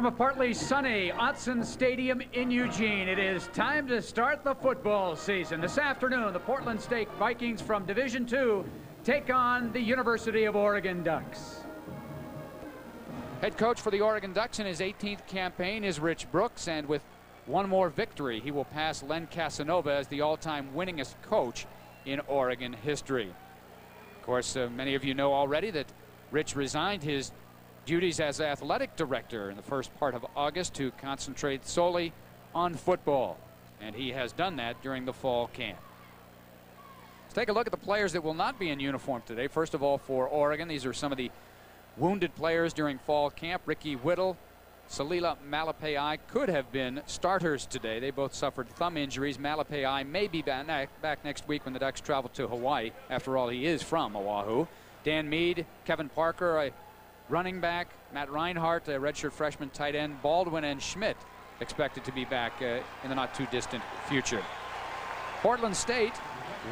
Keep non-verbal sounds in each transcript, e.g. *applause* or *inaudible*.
From a partly sunny Autzen Stadium in Eugene, it is time to start the football season. This afternoon, the Portland State Vikings from Division II take on the University of Oregon Ducks. Head coach for the Oregon Ducks in his 18th campaign is Rich Brooks, and with one more victory, he will pass Len Casanova as the all-time winningest coach in Oregon history. Of course, uh, many of you know already that Rich resigned his duties as athletic director in the first part of August to concentrate solely on football. And he has done that during the fall camp. Let's take a look at the players that will not be in uniform today. First of all, for Oregon, these are some of the wounded players during fall camp. Ricky Whittle, Salila Malepeai could have been starters today. They both suffered thumb injuries. Malepeai may be back, back next week when the Ducks travel to Hawaii. After all, he is from Oahu. Dan Mead, Kevin Parker, a running back, Matt Reinhardt, a redshirt freshman tight end, Baldwin and Schmidt expected to be back uh, in the not too distant future. Portland State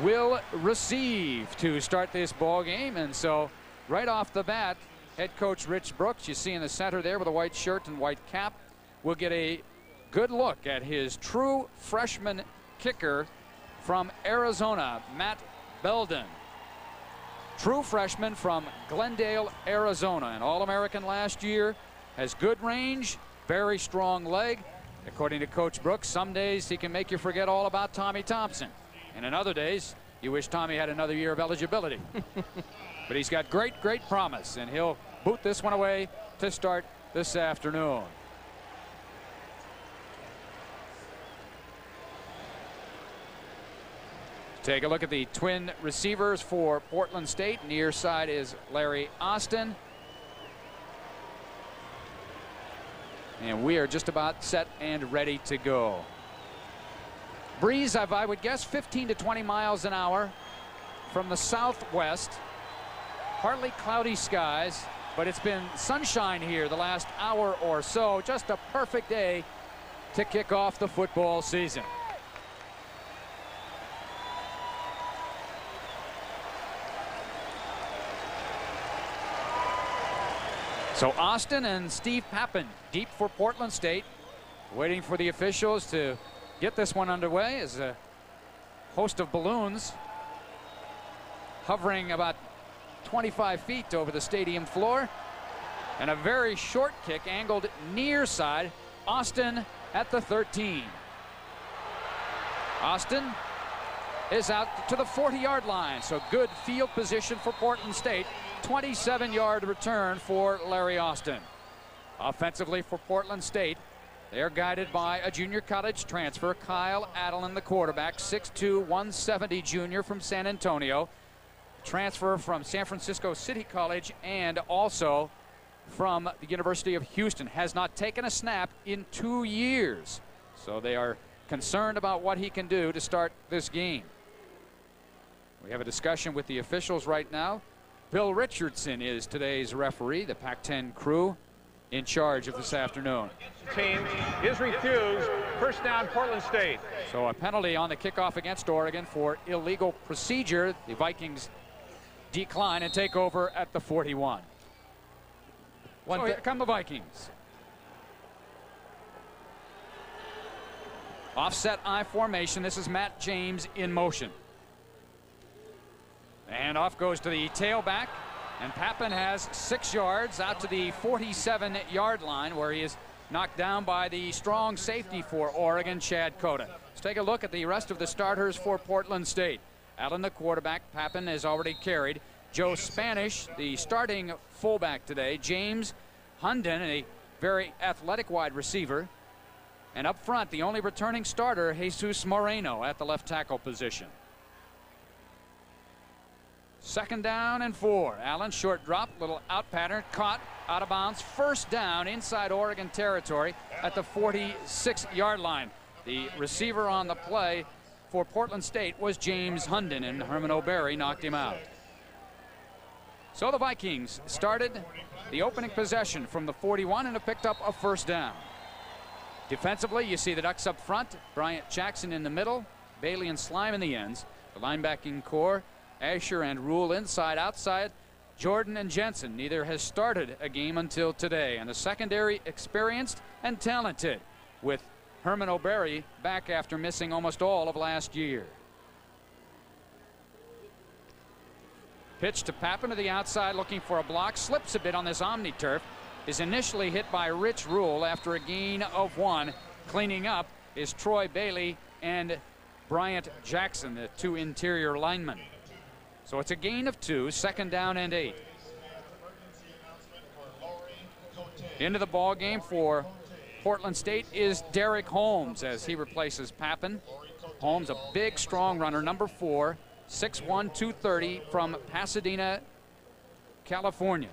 will receive to start this ball game, and so right off the bat, head coach Rich Brooks, you see in the center there with a white shirt and white cap, will get a good look at his true freshman kicker from Arizona, Matt Belden. True freshman from Glendale, Arizona. An All-American last year. Has good range, very strong leg. According to Coach Brooks, some days he can make you forget all about Tommy Thompson. And in other days, you wish Tommy had another year of eligibility. *laughs* but he's got great, great promise, and he'll boot this one away to start this afternoon. Take a look at the twin receivers for Portland State. Near side is Larry Austin. And we are just about set and ready to go. Breeze, I would guess 15 to 20 miles an hour from the southwest. Partly cloudy skies, but it's been sunshine here the last hour or so. Just a perfect day to kick off the football season. So Austin and Steve Pappen deep for Portland State. Waiting for the officials to get this one underway as a host of balloons hovering about 25 feet over the stadium floor. And a very short kick angled near side. Austin at the 13. Austin is out to the 40-yard line. So good field position for Portland State. 27-yard return for Larry Austin. Offensively for Portland State, they're guided by a junior college transfer, Kyle Adelin, the quarterback, 6'2", 170 junior from San Antonio. Transfer from San Francisco City College and also from the University of Houston. Has not taken a snap in two years. So they are concerned about what he can do to start this game. We have a discussion with the officials right now. Bill Richardson is today's referee, the Pac-10 crew in charge of this afternoon. Team is refused. First down, Portland State. So a penalty on the kickoff against Oregon for illegal procedure. The Vikings decline and take over at the 41. One so here come the Vikings. Offset I formation. This is Matt James in motion. And off goes to the tailback. And Pappen has six yards out to the 47-yard line where he is knocked down by the strong safety for Oregon, Chad Cota. Let's take a look at the rest of the starters for Portland State. Allen, the quarterback. Pappen has already carried. Joe Spanish, the starting fullback today. James Hunden, a very athletic wide receiver. And up front, the only returning starter, Jesus Moreno at the left tackle position. Second down and four. Allen short drop, little out pattern, caught out of bounds. First down inside Oregon territory at the 46 yard line. The receiver on the play for Portland State was James Hunden, and Herman O'Berry knocked him out. So the Vikings started the opening possession from the 41 and have picked up a first down. Defensively, you see the Ducks up front, Bryant Jackson in the middle, Bailey and Slime in the ends. The linebacking core Asher and Rule inside, outside. Jordan and Jensen. Neither has started a game until today. And the secondary experienced and talented with Herman O'Berry back after missing almost all of last year. Pitch to Papin to the outside looking for a block. Slips a bit on this Omni turf. Is initially hit by Rich Rule after a gain of one. Cleaning up is Troy Bailey and Bryant Jackson, the two interior linemen. So it's a gain of two, second down and eight. Into the ball game for Portland State is Derek Holmes as he replaces Papin. Holmes, a big, strong runner, number four, 6'1", 230 from Pasadena, California.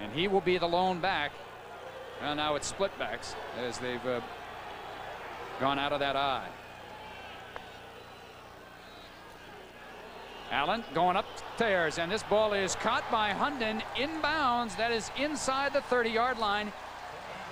And he will be the lone back. Well, now it's split backs as they've uh, gone out of that eye. Allen going upstairs, and this ball is caught by Hunden inbounds. That is inside the 30-yard line.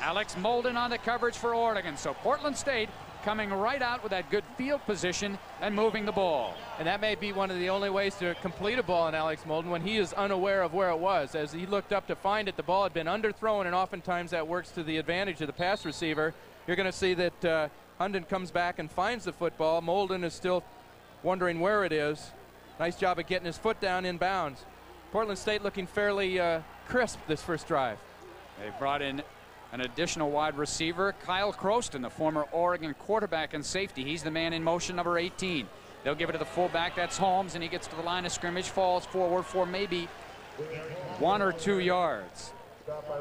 Alex Molden on the coverage for Oregon. So Portland State coming right out with that good field position and moving the ball. And that may be one of the only ways to complete a ball in Alex Molden when he is unaware of where it was. As he looked up to find it, the ball had been underthrown, and oftentimes that works to the advantage of the pass receiver. You're going to see that uh, Hunden comes back and finds the football. Molden is still wondering where it is. Nice job of getting his foot down in bounds. Portland State looking fairly uh, crisp this first drive. They brought in an additional wide receiver, Kyle Croston, the former Oregon quarterback and safety. He's the man in motion, number 18. They'll give it to the fullback. That's Holmes, and he gets to the line of scrimmage, falls forward for maybe one or two yards.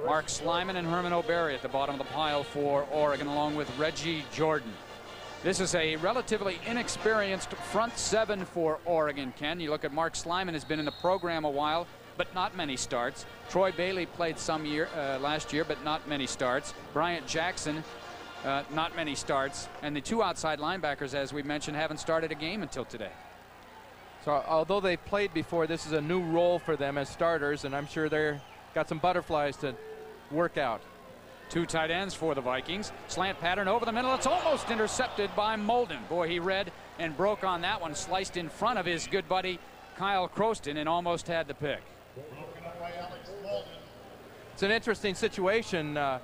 Mark Slyman and Herman O'Berry at the bottom of the pile for Oregon, along with Reggie Jordan. This is a relatively inexperienced front seven for Oregon, Ken. You look at Mark Slyman has been in the program a while but not many starts. Troy Bailey played some year uh, last year, but not many starts. Bryant Jackson, uh, not many starts. And the two outside linebackers, as we mentioned, haven't started a game until today. So although they played before, this is a new role for them as starters, and I'm sure they're got some butterflies to work out. Two tight ends for the Vikings. Slant pattern over the middle. It's almost intercepted by Molden. Boy, he read and broke on that one. Sliced in front of his good buddy Kyle Croston and almost had the pick. It's an interesting situation uh,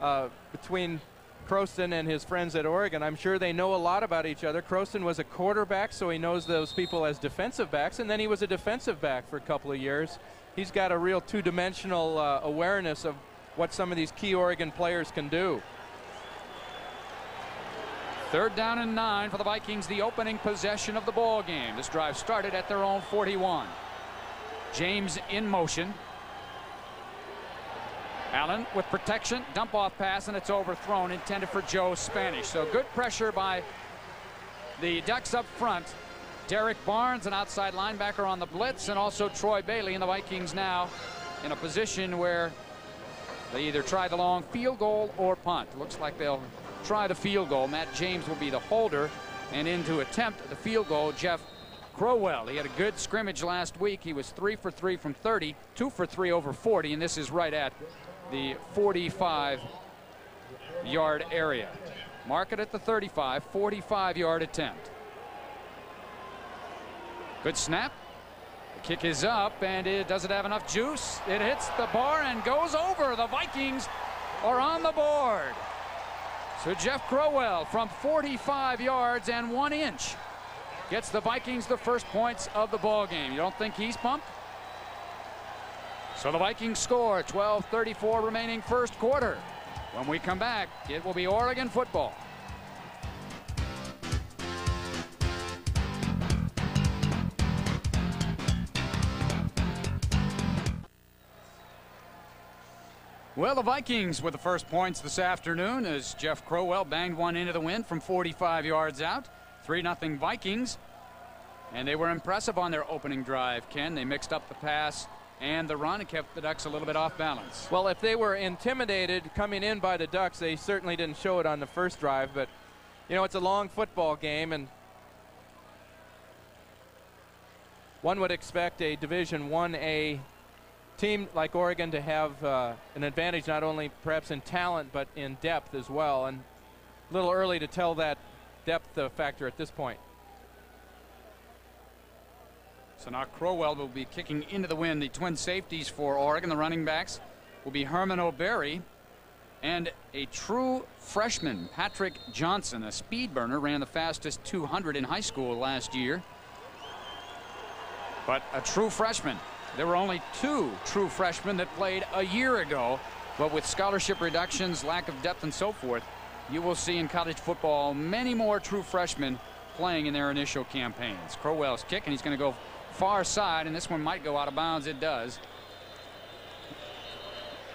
uh, between Croston and his friends at Oregon. I'm sure they know a lot about each other. Croston was a quarterback, so he knows those people as defensive backs, and then he was a defensive back for a couple of years. He's got a real two-dimensional uh, awareness of what some of these key Oregon players can do. Third down and nine for the Vikings, the opening possession of the ball game. This drive started at their own 41. James in motion. Allen with protection, dump off pass, and it's overthrown, intended for Joe Spanish. So good pressure by the Ducks up front. Derek Barnes, an outside linebacker on the blitz, and also Troy Bailey, and the Vikings now in a position where they either try the long field goal or punt. Looks like they'll try the field goal. Matt James will be the holder, and in to attempt the field goal, Jeff Crowell. He had a good scrimmage last week. He was three for three from 30, two for three over 40, and this is right at the 45 yard area. Mark it at the 35, 45 yard attempt. Good snap. Kick is up, and it doesn't have enough juice? It hits the bar and goes over. The Vikings are on the board. So Jeff Crowell from 45 yards and one inch gets the Vikings the first points of the ball game. You don't think he's pumped? So the Vikings score 12-34 remaining first quarter. When we come back, it will be Oregon football. Well, the Vikings with the first points this afternoon as Jeff Crowell banged one into the wind from 45 yards out. 3-0 Vikings. And they were impressive on their opening drive, Ken. They mixed up the pass and the run and kept the Ducks a little bit off balance. Well, if they were intimidated coming in by the Ducks, they certainly didn't show it on the first drive. But, you know, it's a long football game, and one would expect a Division 1A team like Oregon to have uh, an advantage not only perhaps in talent but in depth as well. And a little early to tell that depth factor at this point. So now Crowell will be kicking into the wind. The twin safeties for Oregon, the running backs, will be Herman O'Berry and a true freshman, Patrick Johnson, a speed burner, ran the fastest 200 in high school last year. But a true freshman. There were only two true freshmen that played a year ago. But with scholarship reductions, lack of depth, and so forth, you will see in college football many more true freshmen playing in their initial campaigns. Crowell's kick, and he's going to go far side, and this one might go out of bounds. It does.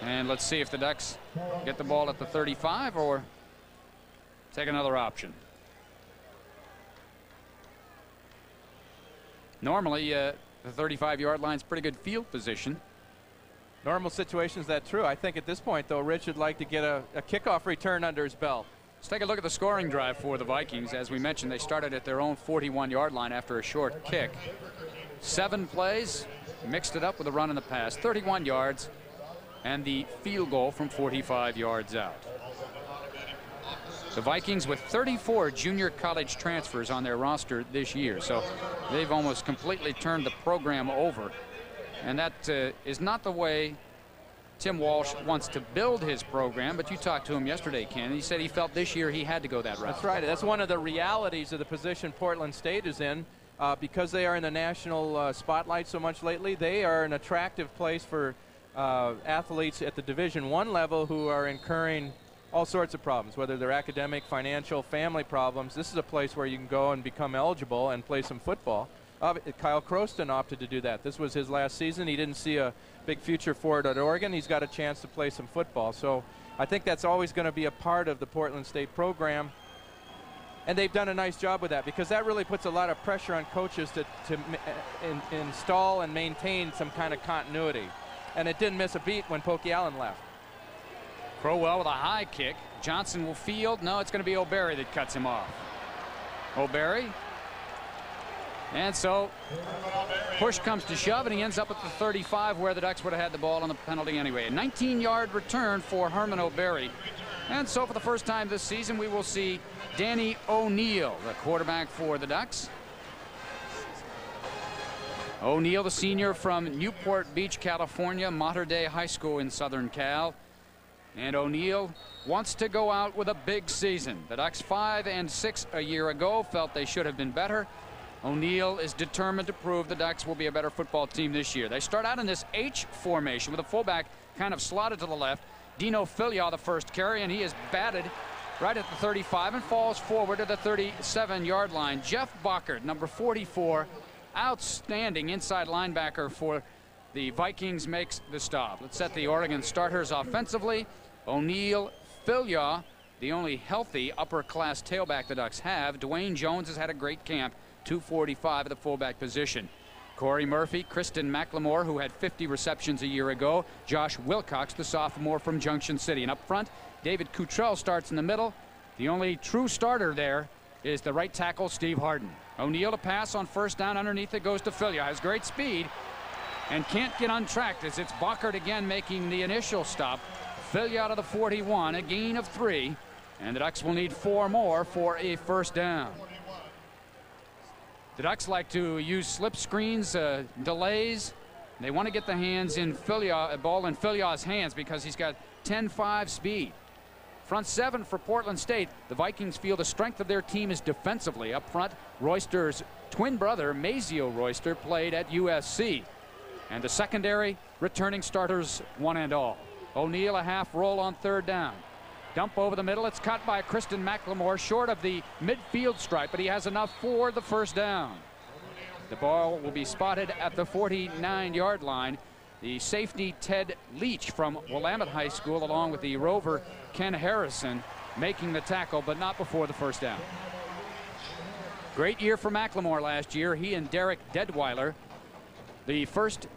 And let's see if the Ducks get the ball at the 35 or take another option. Normally, uh, the 35 yard line is pretty good field position. Normal situations, that true. I think at this point, though, Rich would like to get a, a kickoff return under his belt. Let's take a look at the scoring drive for the Vikings. As we mentioned, they started at their own 41 yard line after a short kick. Seven plays, mixed it up with a run and a pass, 31 yards, and the field goal from 45 yards out. The Vikings with 34 junior college transfers on their roster this year, so they've almost completely turned the program over. And that uh, is not the way Tim Walsh wants to build his program, but you talked to him yesterday, Ken, and he said he felt this year he had to go that route. That's right. That's one of the realities of the position Portland State is in. Uh, because they are in the national uh, spotlight so much lately, they are an attractive place for uh, athletes at the Division One level who are incurring all sorts of problems, whether they're academic, financial, family problems. This is a place where you can go and become eligible and play some football. Uh, Kyle Croston opted to do that. This was his last season. He didn't see a big future for it at Oregon. He's got a chance to play some football. So I think that's always going to be a part of the Portland State program. And they've done a nice job with that because that really puts a lot of pressure on coaches to, to in, install and maintain some kind of continuity and it didn't miss a beat when Pokey Allen left. Crowell with a high kick. Johnson will field. No, it's going to be O'Berry that cuts him off. O'Berry. And so push comes to shove, and he ends up at the 35 where the Ducks would have had the ball on the penalty anyway. A 19-yard return for Herman O'Berry. And so for the first time this season, we will see Danny O'Neil, the quarterback for the Ducks. O'Neil, the senior from Newport Beach, California, Mater Dei High School in Southern Cal. And O'Neil wants to go out with a big season. The Ducks 5 and 6 a year ago felt they should have been better. O'Neil is determined to prove the Ducks will be a better football team this year. They start out in this H formation with a fullback kind of slotted to the left. Dino Philyaw the first carry, and he is batted right at the 35 and falls forward to the 37 yard line. Jeff Bockert, number 44, outstanding inside linebacker for the Vikings makes the stop. Let's set the Oregon starters offensively. O'Neil, Philyaw, the only healthy upper class tailback the Ducks have. Dwayne Jones has had a great camp, 245 at the fullback position. Corey Murphy, Cristin McLemore, who had 50 receptions a year ago. Josh Wilcox, the sophomore from Junction City. And up front, David Cutrell starts in the middle. The only true starter there is the right tackle, Steve Harden. O'Neil to pass on first down underneath it goes to Philyaw. Has great speed and can't get untracked as it's Bockert again making the initial stop. Philyaw out of the 41, a gain of three. And the Ducks will need four more for a first down. The Ducks like to use slip screens, uh, delays. They want to get the hands in Philyaw, ball in Philyaw's hands because he's got 10-5 speed. Front seven for Portland State. The Vikings feel the strength of their team is defensively. Up front, Royster's twin brother, Mazio Royster, played at USC. And the secondary, returning starters, one and all. O'Neil a half roll on third down. Dump over the middle. It's caught by Cristin McLemore, short of the midfield stripe, but he has enough for the first down. The ball will be spotted at the 49 yard line. The safety Ted Leach from Willamette High School, along with the rover Ken Harrison, making the tackle, but not before the first down. Great year for McLemore last year. He and Derrick Deadwiler, the first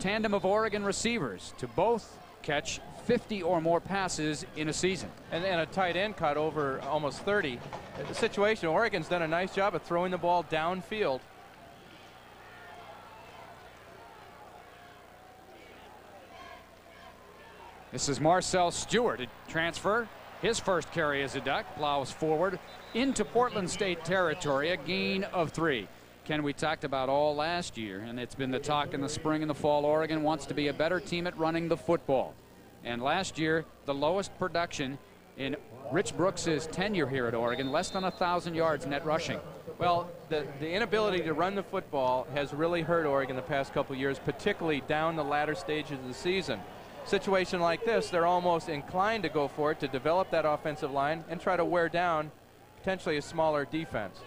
tandem of Oregon receivers to both catch 50 or more passes in a season. And then a tight end caught over almost 30. The situation, Oregon's done a nice job of throwing the ball downfield This is Marcel Stewart, a transfer. His first carry as a Duck plows forward into Portland State territory, a gain of three. Ken, we talked about all last year, and it's been the talk in the spring and the fall. Oregon wants to be a better team at running the football. And last year, the lowest production in Rich Brooks' tenure here at Oregon, less than 1,000 yards net rushing. Well, the, the inability to run the football has really hurt Oregon the past couple years, particularly down the latter stages of the season. Situation like this, they're almost inclined to go for it to develop that offensive line and try to wear down potentially a smaller defense.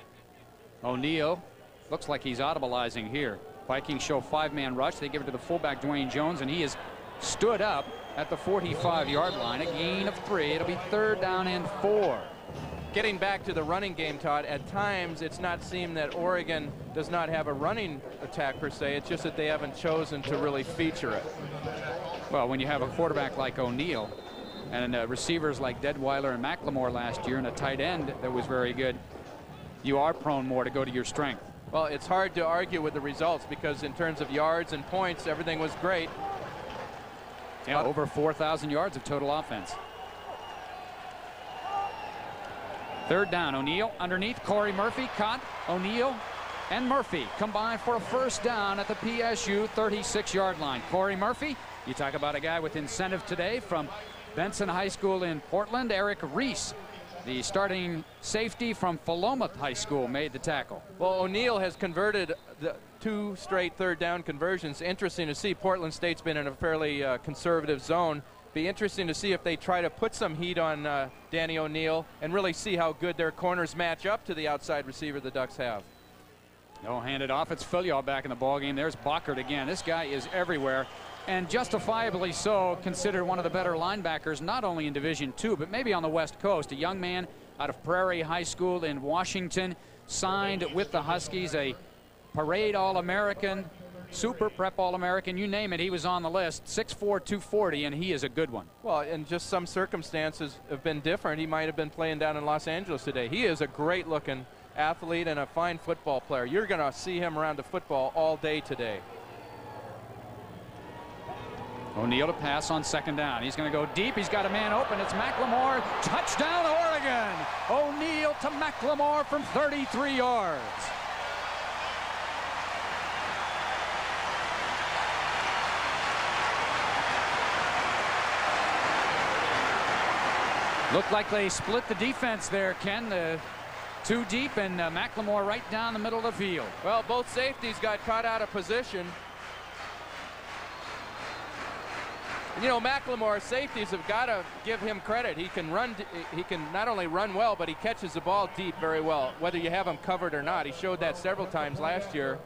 O'Neil looks like he's audibleizing here. Vikings show five-man rush. They give it to the fullback, Dwayne Jones, and he is stood up at the 45-yard line. A gain of three. It'll be third down and four. Getting back to the running game, Todd, at times it's not seemed that Oregon does not have a running attack per se. It's just that they haven't chosen to really feature it. Well, when you have a quarterback like O'Neil and uh, receivers like Deadwiler and McLemore last year and a tight end that was very good, you are prone more to go to your strength. Well, it's hard to argue with the results because in terms of yards and points, everything was great. Yeah, over 4,000 yards of total offense. Third down, O'Neil underneath. Corey Murphy caught. O'Neil and Murphy combined for a first down at the PSU 36-yard line. Corey Murphy, you talk about a guy with incentive today from Benson High School in Portland. Eric Reese, the starting safety from Philomath High School, made the tackle. Well, O'Neil has converted the two straight third down conversions. Interesting to see. Portland State's been in a fairly uh, conservative zone. Be interesting to see if they try to put some heat on uh, Danny O'Neil and really see how good their corners match up to the outside receiver the Ducks have. No, hand it off. It's Philyaw back in the ballgame. There's Bockert again. This guy is everywhere and justifiably so considered one of the better linebackers not only in division two but maybe on the west coast. A young man out of prairie high school in washington signed with the huskies a parade all-american super prep all-american you name it he was on the list. 6'4 240 and he is a good one. Well and just some circumstances have been different. He might have been playing down in los angeles today. He is a great looking athlete and a fine football player. You're going to see him around the football all day today O'Neil to pass on second down. He's going to go deep. He's got a man open. It's McLemore. Touchdown, Oregon. O'Neil to McLemore from 33 yards. Looked like they split the defense there, Ken. The two deep and uh, McLemore right down the middle of the field. Well, both safeties got caught out of position. You know, McLemore safeties have got to give him credit. He can run. He can not only run well, but he catches the ball deep very well, whether you have him covered or not. He showed that several times last year.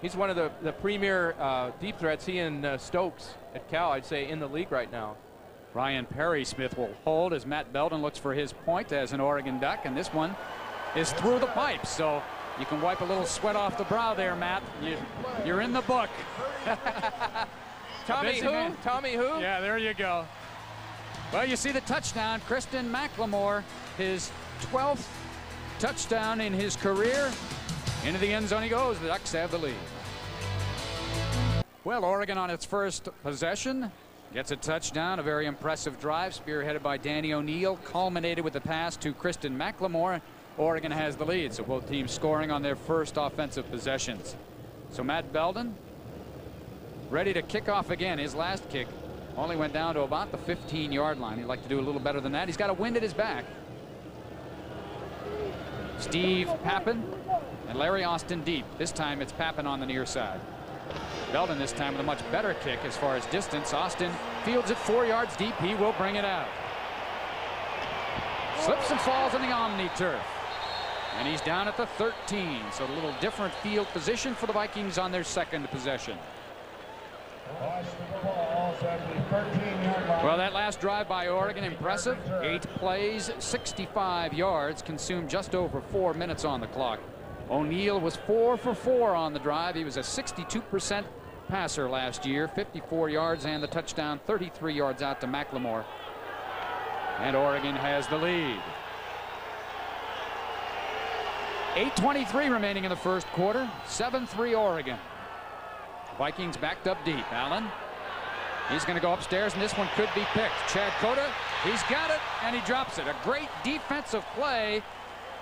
He's one of the, the premier uh, deep threats. He and uh, Stokes at Cal, I'd say, in the league right now. Ryan Perry Smith will hold as Matt Belden looks for his point as an Oregon Duck, and this one is through the pipes. So you can wipe a little sweat off the brow there, Matt. You, you're in the book. *laughs* Tommy who? Man. Tommy who? Yeah, there you go. Well, you see the touchdown. Christian McLemore, his 12th touchdown in his career. Into the end zone he goes. The Ducks have the lead. Well, Oregon on its first possession gets a touchdown. A very impressive drive spearheaded by Danny O'Neil. Culminated with the pass to Christian McLemore. Oregon has the lead, so both teams scoring on their first offensive possessions. So Matt Belden ready to kick off again. His last kick only went down to about the 15-yard line. He'd like to do a little better than that. He's got a wind at his back. Steve Pappen and Larry Austin deep. This time it's Pappen on the near side. Belden this time with a much better kick as far as distance. Austin fields it four yards deep. He will bring it out. Slips and falls on the Omni turf. And he's down at the 13. So a little different field position for the Vikings on their second possession. Well, that last drive by Oregon, impressive. Eight plays, 65 yards, consumed just over four minutes on the clock. O'Neil was four for four on the drive. He was a 62% passer last year, 54 yards and the touchdown, 33 yards out to McLemore. And Oregon has the lead. 8.23 remaining in the first quarter, 7-3 Oregon. Vikings backed up deep. Allen. He's going to go upstairs, and this one could be picked. Chad Cota, he's got it, and he drops it. A great defensive play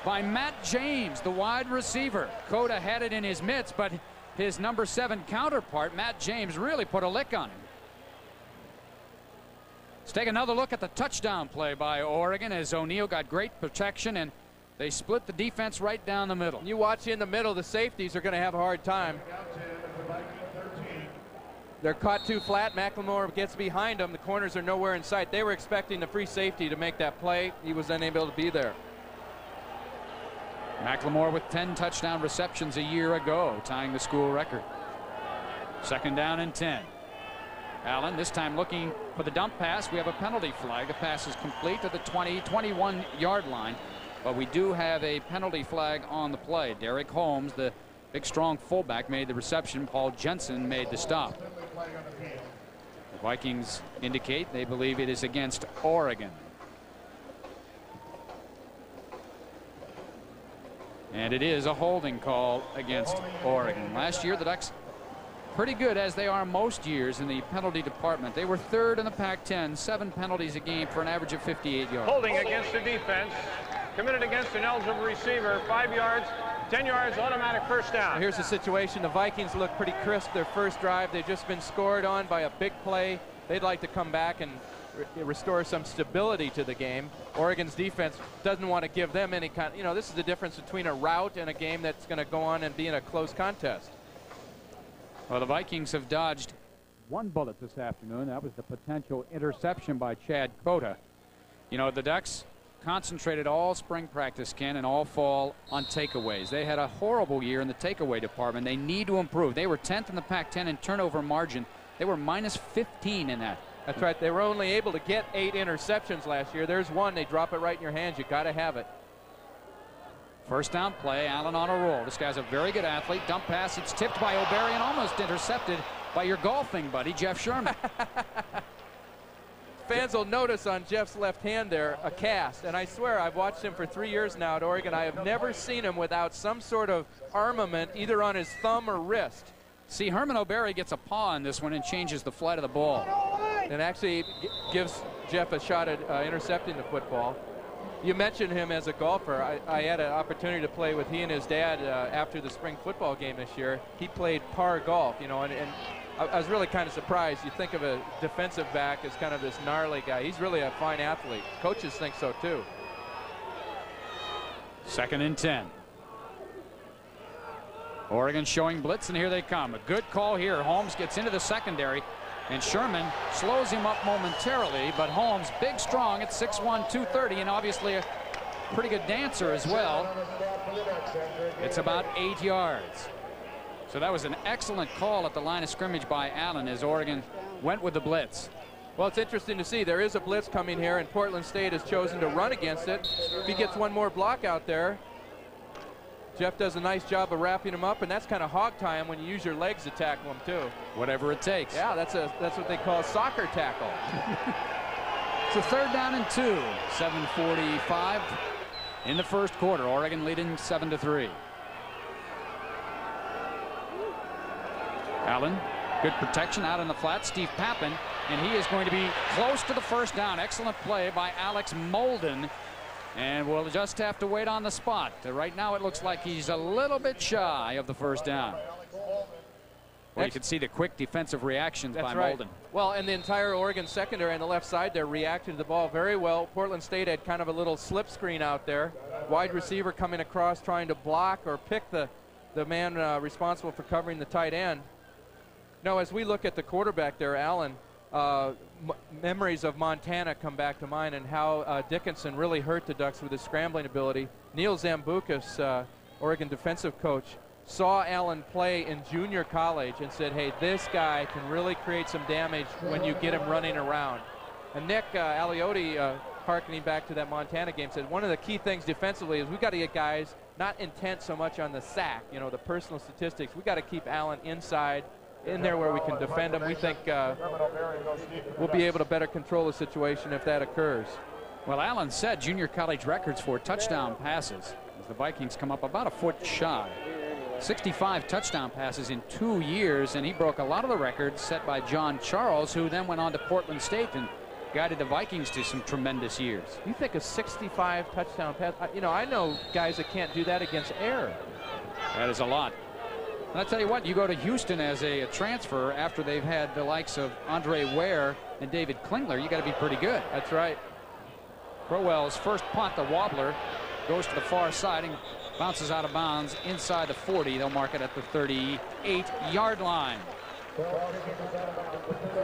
by Matt James, the wide receiver. Cota had it in his mitts, but his number seven counterpart, Matt James, really put a lick on him. Let's take another look at the touchdown play by Oregon as O'Neil got great protection and they split the defense right down the middle. You watch in the middle, the safeties are going to have a hard time. They're caught too flat. McLemore gets behind them. The corners are nowhere in sight. They were expecting the free safety to make that play. He was unable to be there. McLemore with 10 touchdown receptions a year ago, tying the school record. Second down and 10. Allen this time looking for the dump pass. We have a penalty flag. The pass is complete to the 20, 21 yard line. But we do have a penalty flag on the play. Derek Holmes, the big strong fullback, made the reception. Paul Jensen made the stop. The Vikings indicate they believe it is against Oregon. And it is a holding call against Oregon. Last year, the Ducks pretty good as they are most years in the penalty department. They were third in the Pac-10, seven penalties a game for an average of 58 yards. Holding against the defense, committed against an eligible receiver, five yards, 10 yards, automatic first down. Here's the situation. The Vikings look pretty crisp their first drive. They've just been scored on by a big play. They'd like to come back and re restore some stability to the game. Oregon's defense doesn't want to give them any kind. You know, this is the difference between a rout and a game that's going to go on and be in a close contest. Well, the Vikings have dodged one bullet this afternoon. That was the potential interception by Chad Cota. You know, the Ducks concentrated all spring practice, Ken, and all fall on takeaways. They had a horrible year in the takeaway department. They need to improve. They were 10th in the Pac-10 in turnover margin. They were minus 15 in that. That's right. They were only able to get eight interceptions last year. There's one. They drop it right in your hands. You got to have it. First down play. Allen on a roll. This guy's a very good athlete. Dump pass. It's tipped by O'Berry and almost intercepted by your golfing buddy, Jeff Sherman. *laughs* Fans will notice on Jeff's left hand there a cast, and I swear I've watched him for three years now at Oregon. I have never seen him without some sort of armament either on his thumb or wrist. See, Herman O'Berry gets a paw on this one and changes the flight of the ball. And actually gives Jeff a shot at uh, intercepting the football. You mentioned him as a golfer. I, I, had an opportunity to play with he and his dad uh, after the spring football game this year. He played par golf, you know, and, and I, I was really kind of surprised. You think of a defensive back as kind of this gnarly guy. He's really a fine athlete. Coaches think so too. Second and 10. Oregon showing blitz, and here they come. A good call here. Holmes gets into the secondary, and Sherman slows him up momentarily, but Holmes, big, strong at 6'1", 230, and obviously a pretty good dancer as well. It's about eight yards. So that was an excellent call at the line of scrimmage by Allen as Oregon went with the blitz. Well, it's interesting to see. There is a blitz coming here, and Portland State has chosen to run against it. If he gets one more block out there, Jeff does a nice job of wrapping him up, and that's kind of hog tie him when you use your legs to tackle him, too. Whatever it takes. Yeah, that's, a, that's what they call a soccer tackle. *laughs* it's a third down and two. 7.45 in the first quarter. Oregon leading 7 to 3. Allen, good protection out in the flat. Steve Pappen, and he is going to be close to the first down. Excellent play by Alex Molden. And we'll just have to wait on the spot. Right now it looks like he's a little bit shy of the first down. Well, you can see the quick defensive reactions That's by right. Molden. Well, and the entire Oregon secondary on the left side there reacted to the ball very well. Portland State had kind of a little slip screen out there. Wide receiver coming across trying to block or pick the, the man uh, responsible for covering the tight end. No, as we look at the quarterback there, Allen, uh, memories of Montana come back to mind and how uh, Dickenson really hurt the Ducks with his scrambling ability. Neil Zoumboukos, uh, Oregon defensive coach, saw Allen play in junior college and said, hey, this guy can really create some damage when you get him running around. And Nick uh, Aliotti, uh, harkening back to that Montana game, said one of the key things defensively is we've got to get guys not intent so much on the sack, you know, the personal statistics. We've got to keep Allen inside in there where we can defend them. We think uh, we'll be able to better control the situation if that occurs. Well, Allen said junior college records for touchdown passes as the Vikings come up about a foot shy. 65 touchdown passes in two years, and he broke a lot of the records set by John Charles, who then went on to Portland State and guided the Vikings to some tremendous years. You think a 65 touchdown pass? You know, I know guys that can't do that against air. That is a lot. And I'll tell you what, you go to Houston as a, a transfer after they've had the likes of Andre Ware and David Klingler, you got to be pretty good. That's right. Crowell's first punt, the wobbler, goes to the far side and bounces out of bounds inside the 40. They'll mark it at the 38-yard line.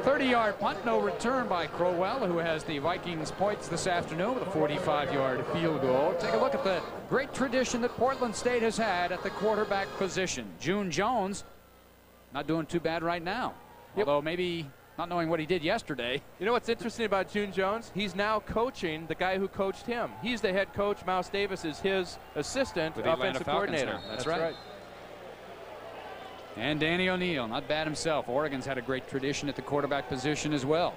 30-yard punt, no return by Crowell, who has the Vikings points this afternoon with a 45-yard field goal. Take a look at the great tradition that Portland State has had at the quarterback position. June Jones not doing too bad right now, yep. although maybe not knowing what he did yesterday. You know what's interesting about June Jones? He's now coaching the guy who coached him. He's the head coach. Mouse Davis is his assistant, offensive coordinator. That's, That's right. right. And Danny O'Neil, not bad himself. Oregon's had a great tradition at the quarterback position as well.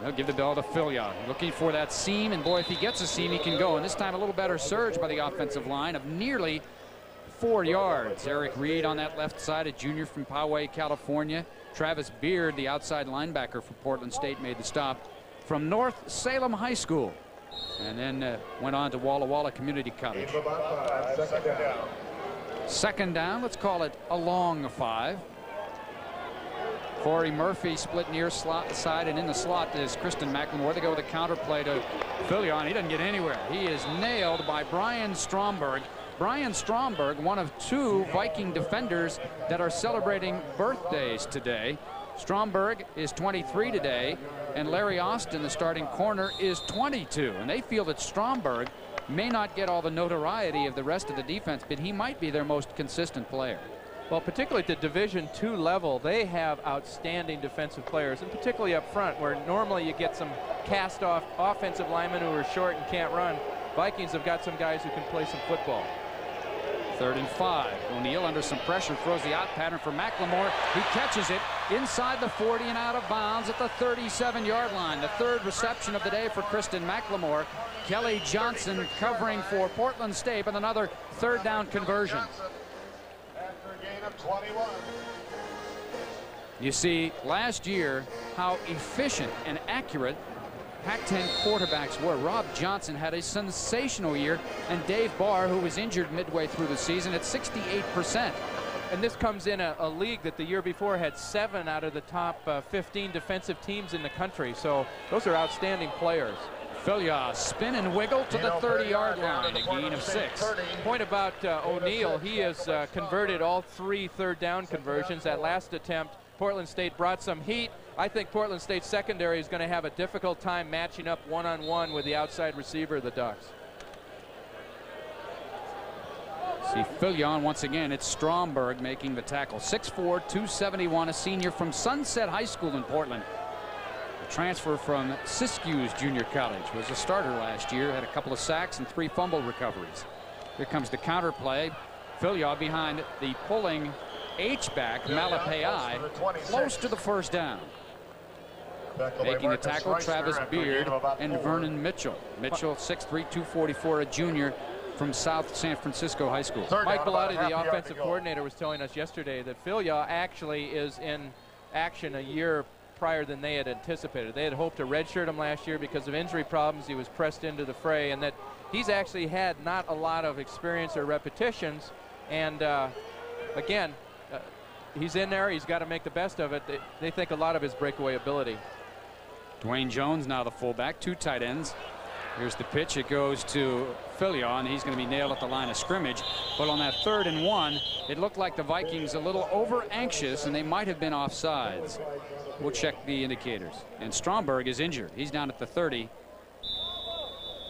They'll give the ball to Philyaw. Looking for that seam, and boy, if he gets a seam, he can go. And this time a little better surge by the offensive line of nearly four yards. Eric Reed on that left side, a junior from Poway, California. Travis Beard, the outside linebacker for Portland State, made the stop from North Salem High School. And then uh, went on to Walla Walla Community College. Second down, let's call it a long five. Corey Murphy split near slot side and in the slot is Christian McLemore. They go with a counter play to Philyaw. He doesn't get anywhere. He is nailed by Brian Stromberg. Brian Stromberg, one of two Viking defenders that are celebrating birthdays today. Stromberg is 23 today, and Larry Austin, the starting corner, is 22. And they feel that Stromberg may not get all the notoriety of the rest of the defense, but he might be their most consistent player. Well, particularly at the Division two level, they have outstanding defensive players, and particularly up front, where normally you get some cast-off offensive linemen who are short and can't run. Vikings have got some guys who can play some football. Third and five. O'Neil under some pressure throws the out pattern for McLemore. He catches it inside the 40 and out of bounds at the 37-yard line. The third reception of the day for Cristin McLemore. Kelly Johnson covering for Portland State and another third down conversion. You see last year how efficient and accurate Pac-10 quarterbacks were. Rob Johnson had a sensational year, and Dave Barr, who was injured midway through the season, at 68%. And this comes in a, a, league that the year before had seven out of the top uh, 15 defensive teams in the country. So those are outstanding players. Philyaw spin and wiggle to the 30-yard line, a gain of six. Point about uh, O'Neil, he has uh, converted all three third down conversions. That last attempt, Portland State brought some heat. I think Portland State secondary is going to have a difficult time matching up one-on-one -on -one with the outside receiver of the Ducks. See Philyaw once again. It's Stromberg making the tackle. 6'4", 271, a senior from Sunset High School in Portland A transfer from Siskiyous Junior College. Was a starter last year, had a couple of sacks and three fumble recoveries. Here comes the counter play. Philyaw behind the pulling H-back, Malepeai, close to the first down. Making the tackle, Travis Beard and Vernon Mitchell. Mitchell, 6'3", 244, a junior from South San Francisco High School. Mike Bellotti, the offensive coordinator, was telling us yesterday that Philyaw actually is in action a year prior than they had anticipated. They had hoped to redshirt him last year because of injury problems. He was pressed into the fray, and that he's actually had not a lot of experience or repetitions. And uh, again, uh, he's in there. He's got to make the best of it. They, they think a lot of his breakaway ability. Dwayne Jones now the fullback, two tight ends. Here's the pitch. It goes to And he's going to be nailed at the line of scrimmage. But on that third and one, it looked like the Vikings a little over anxious, and they might have been offsides. We'll check the indicators. And Stromberg is injured. He's down at the 30.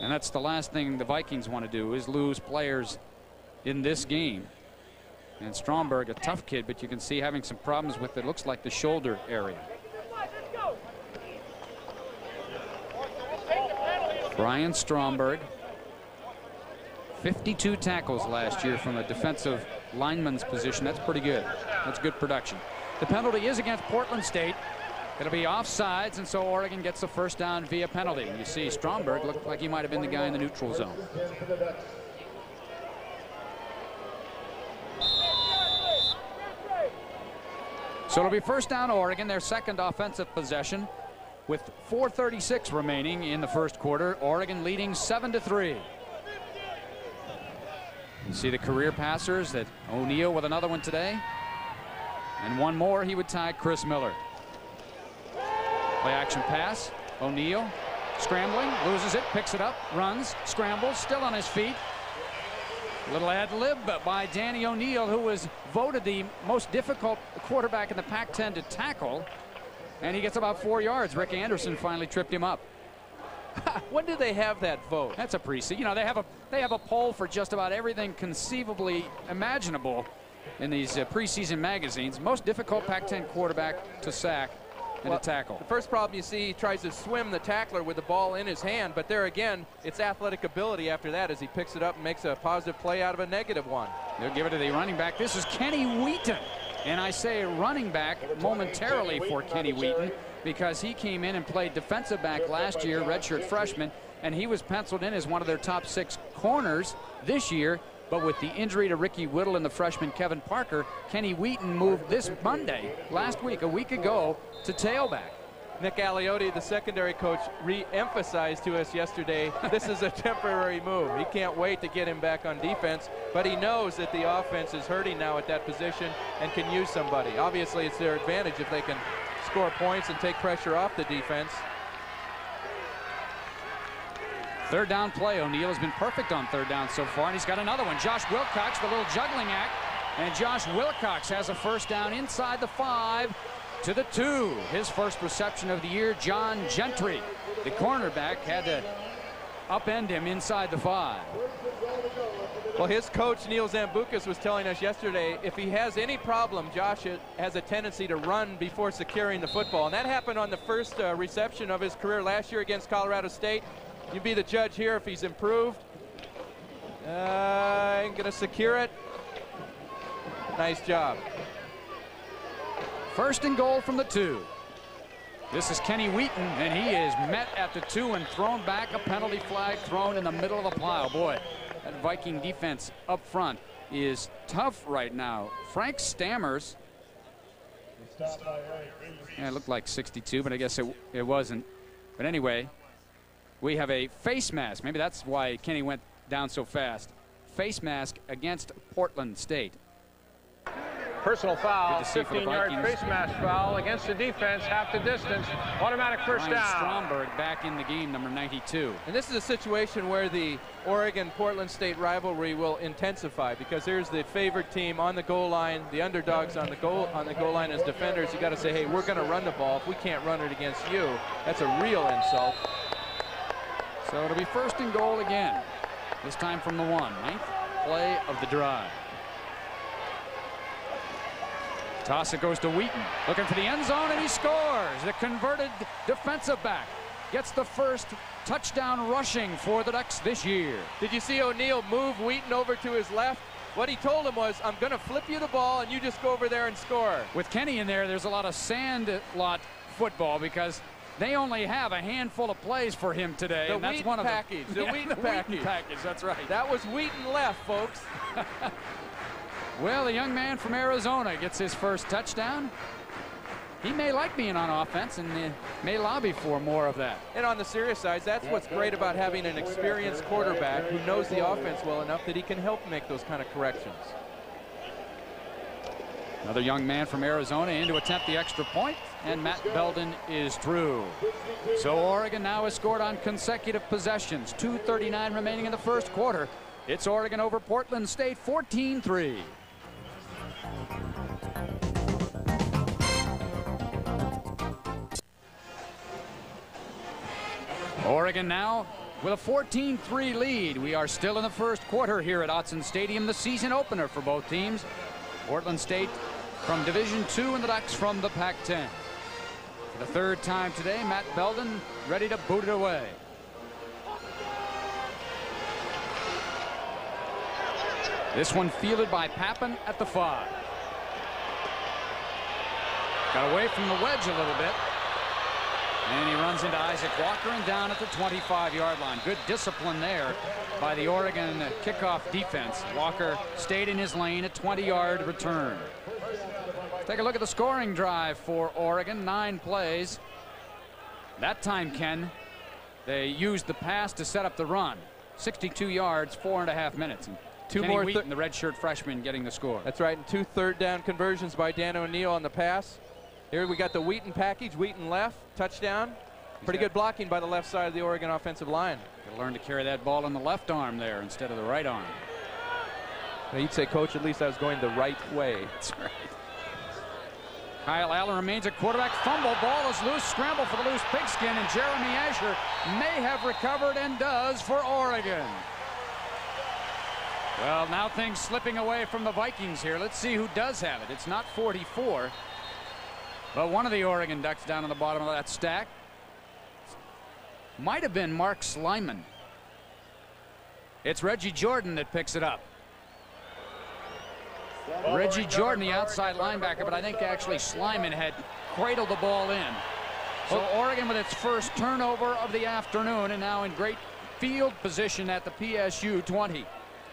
And that's the last thing the Vikings want to do is lose players in this game. And Stromberg, a tough kid, but you can see having some problems with it looks like the shoulder area. Brian Stromberg, 52 tackles last year from a defensive lineman's position. That's pretty good. That's good production. The penalty is against Portland State. It'll be offsides, and so Oregon gets the first down via penalty. You see Stromberg looked like he might have been the guy in the neutral zone. So it'll be first down Oregon, their second offensive possession. with 4.36 remaining in the first quarter. Oregon leading 7 to 3. You see the career passers that O'Neil with another one today. And one more, he would tie Chris Miller. Play action pass. O'Neil scrambling, loses it, picks it up, runs, scrambles, still on his feet. Little ad lib by Danny O'Neil, who was voted the most difficult quarterback in the Pac 10 to tackle. And he gets about four yards. Rick Anderson finally tripped him up. *laughs* when do they have that vote? That's a preseason. You know, they have a they have a poll for just about everything conceivably imaginable in these uh, preseason magazines. Most difficult Pac-10 quarterback to sack and well, to tackle. The first problem you see, he tries to swim the tackler with the ball in his hand, but there again, it's athletic ability after that as he picks it up and makes a positive play out of a negative one. They'll give it to the running back. This is Kenny Wheaton. And I say running back momentarily for Kenny Wheaton because he came in and played defensive back last year, redshirt freshman, and he was penciled in as one of their top six corners this year. But with the injury to Ricky Whittle and the freshman Kevin Parker, Kenny Wheaton moved this Monday, last week, a week ago, to tailback. Nick Aliotti, the secondary coach, re-emphasized to us yesterday, *laughs* this is a temporary move. He can't wait to get him back on defense, but he knows that the offense is hurting now at that position and can use somebody. Obviously, it's their advantage if they can score points and take pressure off the defense. Third down play. O'Neil has been perfect on third down so far, and he's got another one. Josh Wilcox, the little juggling act. And Josh Wilcox has a first down inside the five to the two. His first reception of the year, John Gentry. The cornerback had to upend him inside the five. Well, his coach, Neil Zoumboukos, was telling us yesterday if he has any problem, Josh has a tendency to run before securing the football. And that happened on the first uh, reception of his career last year against Colorado State. You be the judge here if he's improved. Uh, I'm going to secure it. Nice job. First and goal from the two. This is Kenny Wheaton, and he is met at the two and thrown back. A penalty flag thrown in the middle of the pile. Boy, that Viking defense up front is tough right now. Frank Stammers. Yeah, it looked like 62, but I guess it, it wasn't. But anyway, we have a face mask. Maybe that's why Kenny went down so fast. Face mask against Portland State. Personal foul, 15-yard face mask foul against the defense, half the distance, automatic first Ryan down. Stromberg back in the game, number 92. And this is a situation where the Oregon-Portland State rivalry will intensify because here's the favored team on the goal line, the underdogs on the goal on the goal line as defenders. You got to say, hey, we're going to run the ball. If we can't run it against you, that's a real insult. So it'll be first and goal again. This time from the one. Ninth play of the drive. Toss it goes to Wheaton. Looking for the end zone, and he scores. The converted defensive back gets the first touchdown rushing for the Ducks this year. Did you see O'Neil move Wheaton over to his left? What he told him was, I'm going to flip you the ball, and you just go over there and score. With Kenny in there, there's a lot of sand lot football because they only have a handful of plays for him today. The and that's Wheaton one of package. The, The *laughs* yeah, Wheaton the package. Wheaton package. That's right. That was Wheaton left, folks. *laughs* Well, the young man from Arizona gets his first touchdown. He may like being on offense and uh, may lobby for more of that. And on the serious side, that's what's great about having an experienced quarterback who knows the offense well enough that he can help make those kind of corrections. Another young man from Arizona in to attempt the extra point, and Matt Belden is through. So Oregon now has scored on consecutive possessions. 2.39 remaining in the first quarter. It's Oregon over Portland State 14-3. Oregon now with a 14-3 lead. We are still in the first quarter here at Autzen Stadium, the season opener for both teams. Portland State from Division Two and the Ducks from the Pac-10. For the third time today, Matt Belden ready to boot it away. This one fielded by Pappen at the five. Got away from the wedge a little bit. And he runs into Isaac Walker and down at the 25-yard line. Good discipline there by the Oregon kickoff defense. Walker stayed in his lane, a 20-yard return. Take a look at the scoring drive for Oregon. Nine plays. That time, Ken, they used the pass to set up the run. 62 yards, four and a half minutes. And Two Kenny more Wheaton, the redshirt freshman, getting the score. That's right, and two third down conversions by Dan O'Neil on the pass. Here we got the Wheaton package, Wheaton left, touchdown. Pretty good blocking by the left side of the Oregon offensive line. Got to learn to carry that ball in the left arm there instead of the right arm. Now you'd say, Coach, at least I was going the right way. *laughs* That's right. Kyle Allen remains at quarterback. Fumble. Ball is loose. Scramble for the loose pigskin. And Jeremy Asher may have recovered and does for Oregon. Well, now things slipping away from the Vikings here. Let's see who does have it. It's not 44. But one of the Oregon Ducks down on the bottom of that stack might have been Mark Sliman. It's Reggie Jordan that picks it up. Reggie Jordan, the outside linebacker, but I think actually Sliman had cradled the ball in. So Oregon with its first turnover of the afternoon and now in great field position at the PSU 20.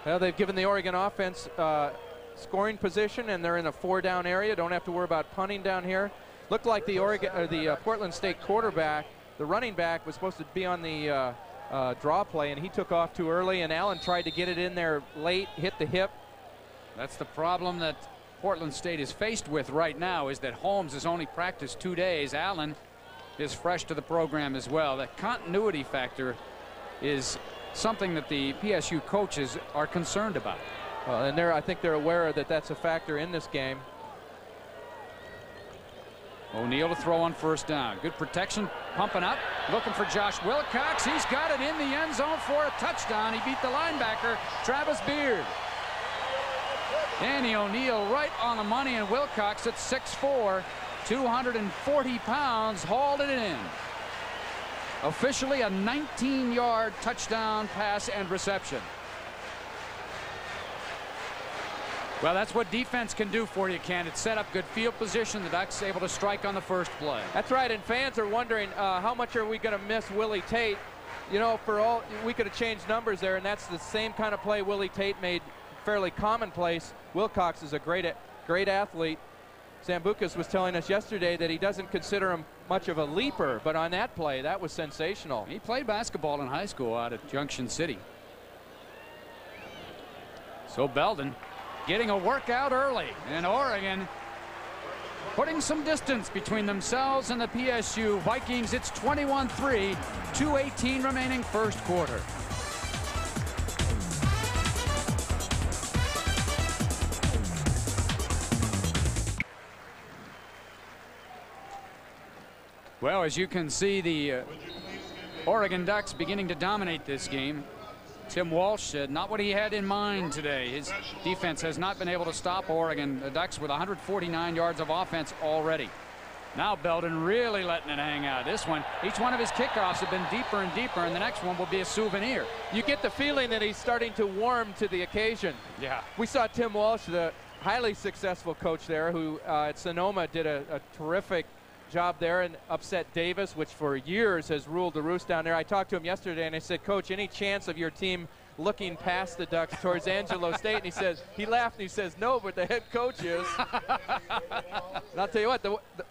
Well, they've given the Oregon offense uh, scoring position, and they're in a four-down area. Don't have to worry about punting down here. Looked like the Oregon, or the uh, Portland State quarterback, the running back, was supposed to be on the uh, uh, draw play, and he took off too early. And Allen tried to get it in there late, hit the hip. That's the problem that Portland State is faced with right now is that Holmes has only practiced two days. Allen is fresh to the program as well. That continuity factor is something that the PSU coaches are concerned about. Well, and they're, I think they're aware that that's a factor in this game. O'Neil to throw on first down. Good protection, pumping up, looking for Josh Wilcox. He's got it in the end zone for a touchdown. He beat the linebacker, Travis Beard. Danny O'Neil right on the money, and Wilcox at 6'4", 240 pounds, hauled it in. Officially a 19-yard touchdown pass and reception. Well, that's what defense can do for you, Ken. It set up good field position. The Ducks able to strike on the first play. That's right, and fans are wondering uh, how much are we going to miss Willie Tate? You know, for all we could have changed numbers there, and that's the same kind of play Willie Tate made fairly commonplace. Wilcox is a great, great athlete. Zoumboukos was telling us yesterday that he doesn't consider him much of a leaper, but on that play, that was sensational. He played basketball in high school out at Junction City. So Belden getting a workout early in Oregon putting some distance between themselves and the PSU Vikings. It's 21-3, 2.18 remaining first quarter. Well, as you can see, the uh, Oregon Ducks beginning to dominate this game. Tim Walsh said not what he had in mind today. His defense has not been able to stop Oregon. The Ducks with 149 yards of offense already. Now Belden really letting it hang out. This one, each one of his kickoffs have been deeper and deeper, and the next one will be a souvenir. You get the feeling that he's starting to warm to the occasion. Yeah. We saw Tim Walsh, the highly successful coach there, who uh, at Sonoma did a, a terrific job there and upset Davis, which for years has ruled the roost down there. I talked to him yesterday and I said, Coach, any chance of your team looking past the Ducks towards Angelo State? And he says, he laughed and he says, no, but the head coach is. *laughs* and I'll tell you what, the, the,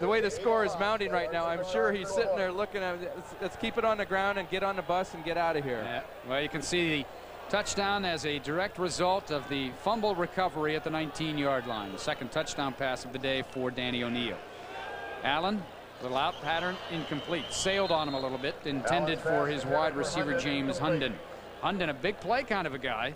the, way the score is mounting right now, I'm sure he's sitting there looking at it. Let's, let's keep it on the ground and get on the bus and get out of here. Yeah. Well, you can see the touchdown as a direct result of the fumble recovery at the 19-yard line. The second touchdown pass of the day for Danny O'Neil. Allen, little out pattern, incomplete. Sailed on him a little bit, intended for his wide receiver, James Hunden. Hunden, a big play kind of a guy.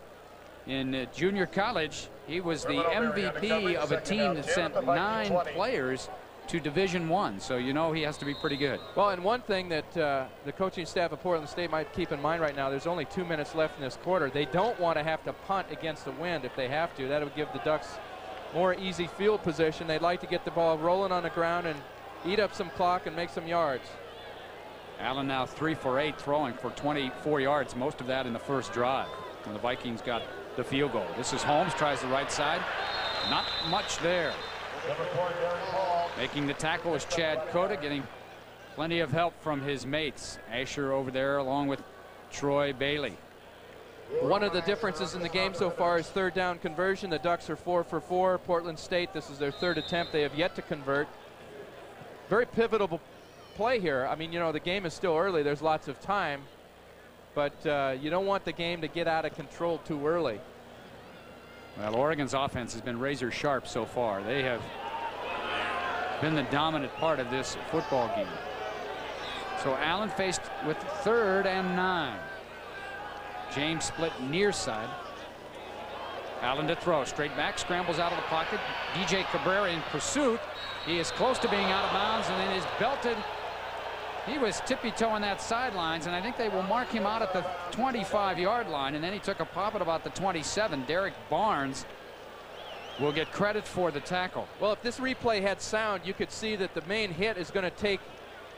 In uh, junior college, he was the MVP of a team that sent nine players to Division One, so you know he has to be pretty good. Well, and one thing that uh, the coaching staff of Portland State might keep in mind right now, there's only two minutes left in this quarter. They don't want to have to punt against the wind if they have to. That would give the Ducks more easy field position. They'd like to get the ball rolling on the ground and eat up some clock and make some yards. Allen now three for eight throwing for 24 yards, most of that in the first drive. And the Vikings got the field goal. This is Holmes, tries the right side. Not much there. Making the tackle is Chad Cota, getting plenty of help from his mates. Asher over there along with Troy Bailey. One of the differences in the game so far is third down conversion. The Ducks are four for four. Portland State, this is their third attempt. They have yet to convert. Very pivotal play here. I mean, you know, the game is still early. There's lots of time. But uh, you don't want the game to get out of control too early. Well, Oregon's offense has been razor sharp so far. They have been the dominant part of this football game. So Allen faced with third and nine. James split near side. Allen to throw. Straight back. Scrambles out of the pocket. DJ Cabrera in pursuit. He is close to being out of bounds and then is belted. He was tippy-toeing that sidelines, and I think they will mark him out at the 25-yard line, and then he took a pop at about the 27. Derek Barnes will get credit for the tackle. Well, if this replay had sound, you could see that the main hit is going to take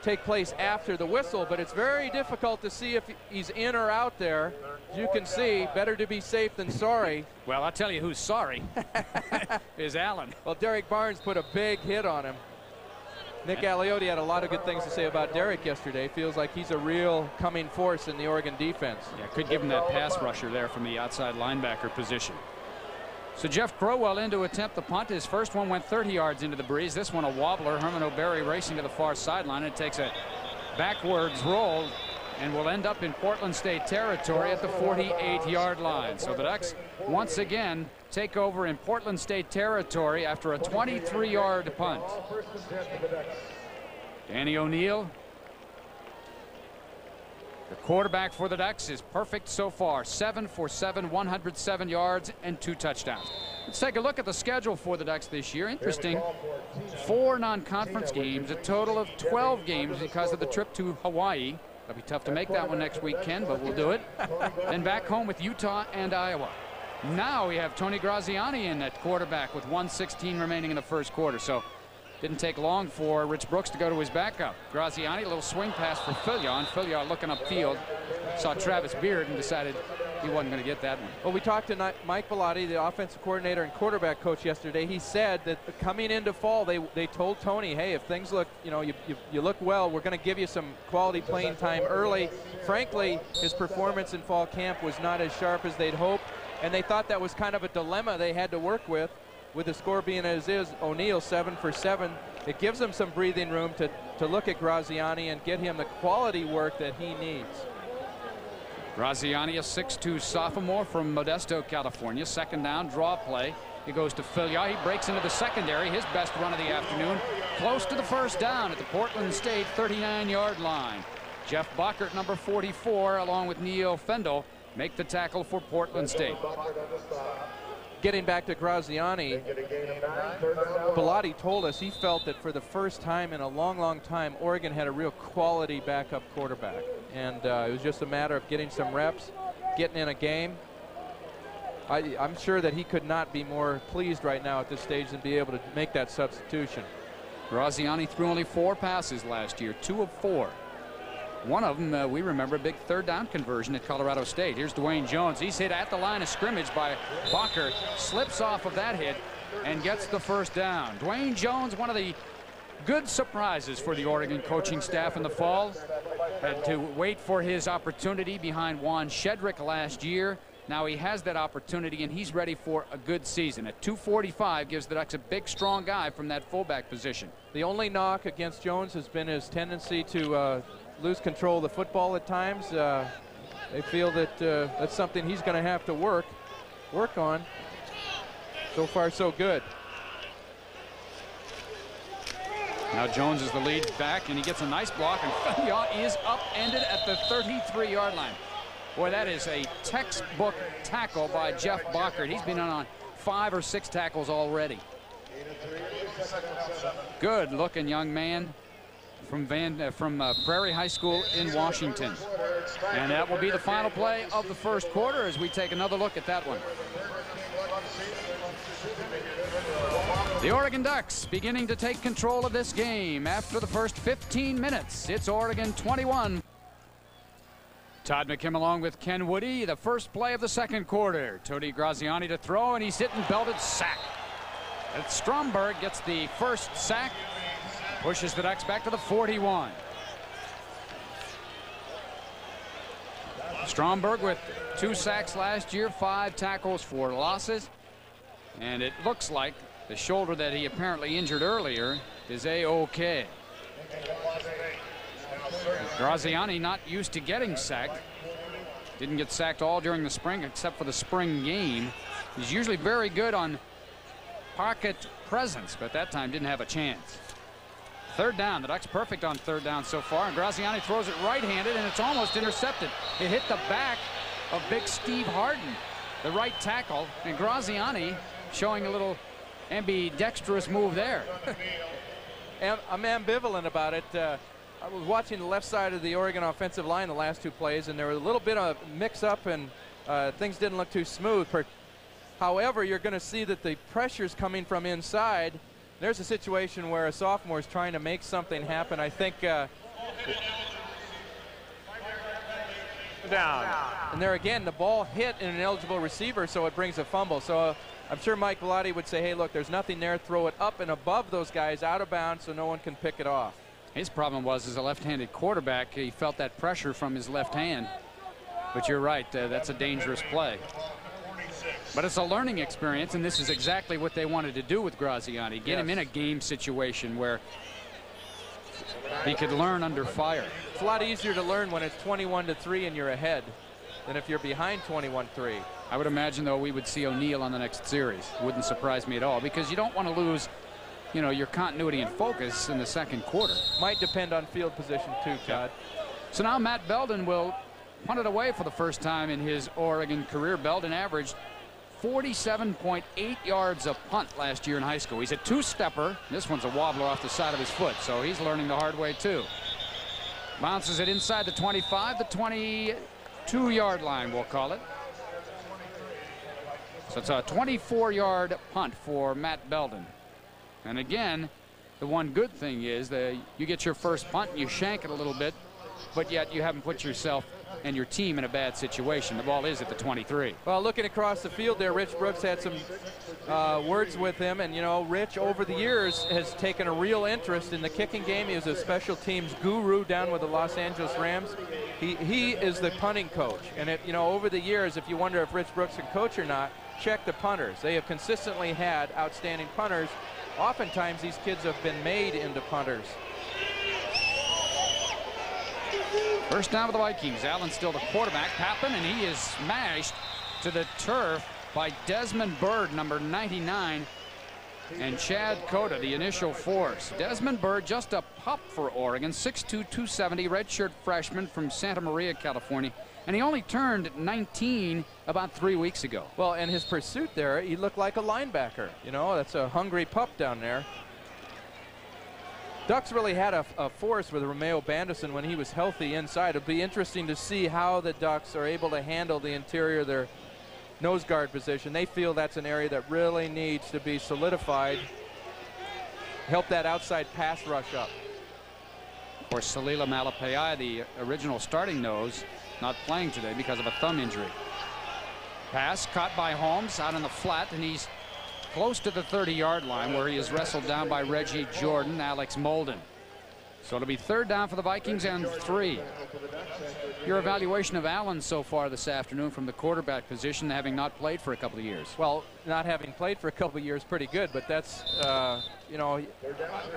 take place after the whistle, but it's very difficult to see if he's in or out there. As you can see, better to be safe than sorry. *laughs* Well, I'll tell you who's sorry *laughs* is Allen. Well, Derek Barnes put a big hit on him. Nick Aliotti had a lot of good things to say about Derek yesterday. Feels like he's a real coming force in the Oregon defense. Yeah, could give him that pass rusher there from the outside linebacker position. So Jeff Crowell in to attempt the punt. His first one went 30 yards into the breeze. This one a wobbler. Herman O'Berry racing to the far sideline. It takes a backwards roll and will end up in Portland State territory at the 48-yard line. So the Ducks once again take over in Portland State territory after a 23-yard punt. Danny O'Neil the quarterback for the Ducks is perfect so far. Seven for seven, 107 yards and two touchdowns. Let's take a look at the schedule for the Ducks this year. Interesting. Four non-conference games, a total of 12 games because of the trip to Hawaii. It'll be tough to make that one next week, Ken, but we'll do it. then back home with Utah and Iowa. Now we have Tony Graziani in at quarterback with 116 remaining in the first quarter. So didn't take long for Rich Brooks to go to his backup. Graziani, a little swing pass for Philyaw. Philyaw looking upfield, saw Travis Beard and decided he wasn't going to get that one. Well, we talked to Mike Bellotti, the offensive coordinator and quarterback coach yesterday. He said that coming into fall, they, they told Tony, hey, if things look, you know, you, you, you look well, we're going to give you some quality playing time early. Frankly, his performance in fall camp was not as sharp as they'd hoped, and they thought that was kind of a dilemma they had to work with with the score being as is, O'Neil seven for seven. It gives him some breathing room to, to look at Graziani and get him the quality work that he needs. Graziani, a 6'2 sophomore from Modesto, California. Second down, draw play. He goes to Philyaw. He breaks into the secondary. His best run of the afternoon. Close to the first down at the Portland State 39-yard line. Jeff Bockert, number 44, along with Neo Fendel, make the tackle for Portland State getting back to Graziani, Bellotti told us he felt that for the first time in a long, long time, Oregon had a real quality backup quarterback. And uh, it was just a matter of getting some reps, getting in a game. I, am sure that he could not be more pleased right now at this stage than be able to make that substitution. Graziani threw only four passes last year, two of four. One of them, uh, we remember, a big third down conversion at Colorado State. Here's Dwayne Jones. He's hit at the line of scrimmage by Bacher, slips off of that hit, and gets the first down. Dwayne Jones, one of the good surprises for the Oregon coaching staff in the fall. Had to wait for his opportunity behind Juan Shedrick last year. Now he has that opportunity, and he's ready for a good season. At 245 gives the Ducks a big, strong guy from that fullback position. The only knock against Jones has been his tendency to uh, lose control of the football at times. Uh, they feel that uh, that's something he's going to have to work work on. So far, so good. Now Jones is the lead back, and he gets a nice block, and *laughs* Fayot is upended at the 33-yard line. Boy, that is a textbook tackle by Jeff Bockert. He's been on five or six tackles already. Good looking young man from Van uh, from uh, Prairie High School in Washington. And that will be the final play of the first quarter as we take another look at that one. The Oregon Ducks beginning to take control of this game after the first 15 minutes. It's Oregon 21. Todd McKim along with Ken Woody. The first play of the second quarter. Tony Graziani to throw, and he's hitting belted sack. Stromberg gets the first sack Pushes the Ducks back to the 41. Stromberg with two sacks last year, five tackles for losses. And it looks like the shoulder that he apparently injured earlier is a-okay. Graziani not used to getting sacked. Didn't get sacked all during the spring except for the spring game. He's usually very good on pocket presence, but that time didn't have a chance. Third down. The Ducks perfect on third down so far. And Graziani throws it right-handed, and it's almost intercepted. It hit the back of big Steve Harden, the right tackle. And Graziani showing a little ambidextrous move there. *laughs* I'm ambivalent about it. Uh, I was watching the left side of the Oregon offensive line the last two plays, and there was a little bit of mix-up, and uh, things didn't look too smooth. However, you're going to see that the pressure's coming from inside, there's a situation where a sophomore is trying to make something happen. I think. Uh, Down. And there again, the ball hit an eligible receiver, so it brings a fumble. So uh, I'm sure Mike Bellotti would say, hey, look, there's nothing there. Throw it up and above those guys out of bounds so no one can pick it off. His problem was as a left-handed quarterback, he felt that pressure from his left hand. But you're right, uh, that's a dangerous play. But it's a learning experience, and this is exactly what they wanted to do with Graziani. Get yes. him in a game situation where he could learn under fire. It's a lot easier to learn when it's 21 to 3 and you're ahead than if you're behind 21-3. I would imagine, though, we would see O'Neil on the next series. Wouldn't surprise me at all because you don't want to lose, you know, your continuity and focus in the second quarter. Might depend on field position, too, Todd. So now Matt Belden will punt it away for the first time in his Oregon career. Belden averaged 47.8 yards a punt last year in high school. He's a two-stepper. This one's a wobbler off the side of his foot, so he's learning the hard way too. Bounces it inside the 25, the 22-yard line, we'll call it. So it's a 24-yard punt for Matt Belden. And again, the one good thing is that you get your first punt and you shank it a little bit, but yet you haven't put yourself and your team in a bad situation. The ball is at the 23. Well, looking across the field there, Rich Brooks had some uh, words with him, and you know, Rich over the years has taken a real interest in the kicking game. He was a special teams guru down with the Los Angeles Rams. He he is the punting coach, and it, you know, over the years, if you wonder if Rich Brooks can coach or not, check the punters. They have consistently had outstanding punters. Oftentimes, these kids have been made into punters. First down for the Vikings. Allen still the quarterback. Pappen, and he is smashed to the turf by Desmond Bird, number 99, and Chad Cota, the initial force. Desmond Bird, just a pup for Oregon, 6'2", 270, redshirt freshman from Santa Maria, California. And he only turned 19 about three weeks ago. Well, and his pursuit there, he looked like a linebacker. You know, that's a hungry pup down there. Ducks really had a, a, force with Romeo Bandison when he was healthy inside. It'll be interesting to see how the Ducks are able to handle the interior of their nose guard position. They feel that's an area that really needs to be solidified. Help that outside pass rush up. Course, Salila Malepeai, the original starting nose, not playing today because of a thumb injury. Pass caught by Holmes out on the flat, and he's close to the 30-yard line where he is wrestled down by Reggie Jordan, Alex Molden. So it'll be third down for the Vikings and three. Your evaluation of Allen so far this afternoon from the quarterback position, having not played for a couple of years. Well, not having played for a couple of years, pretty good. But that's, uh, you know,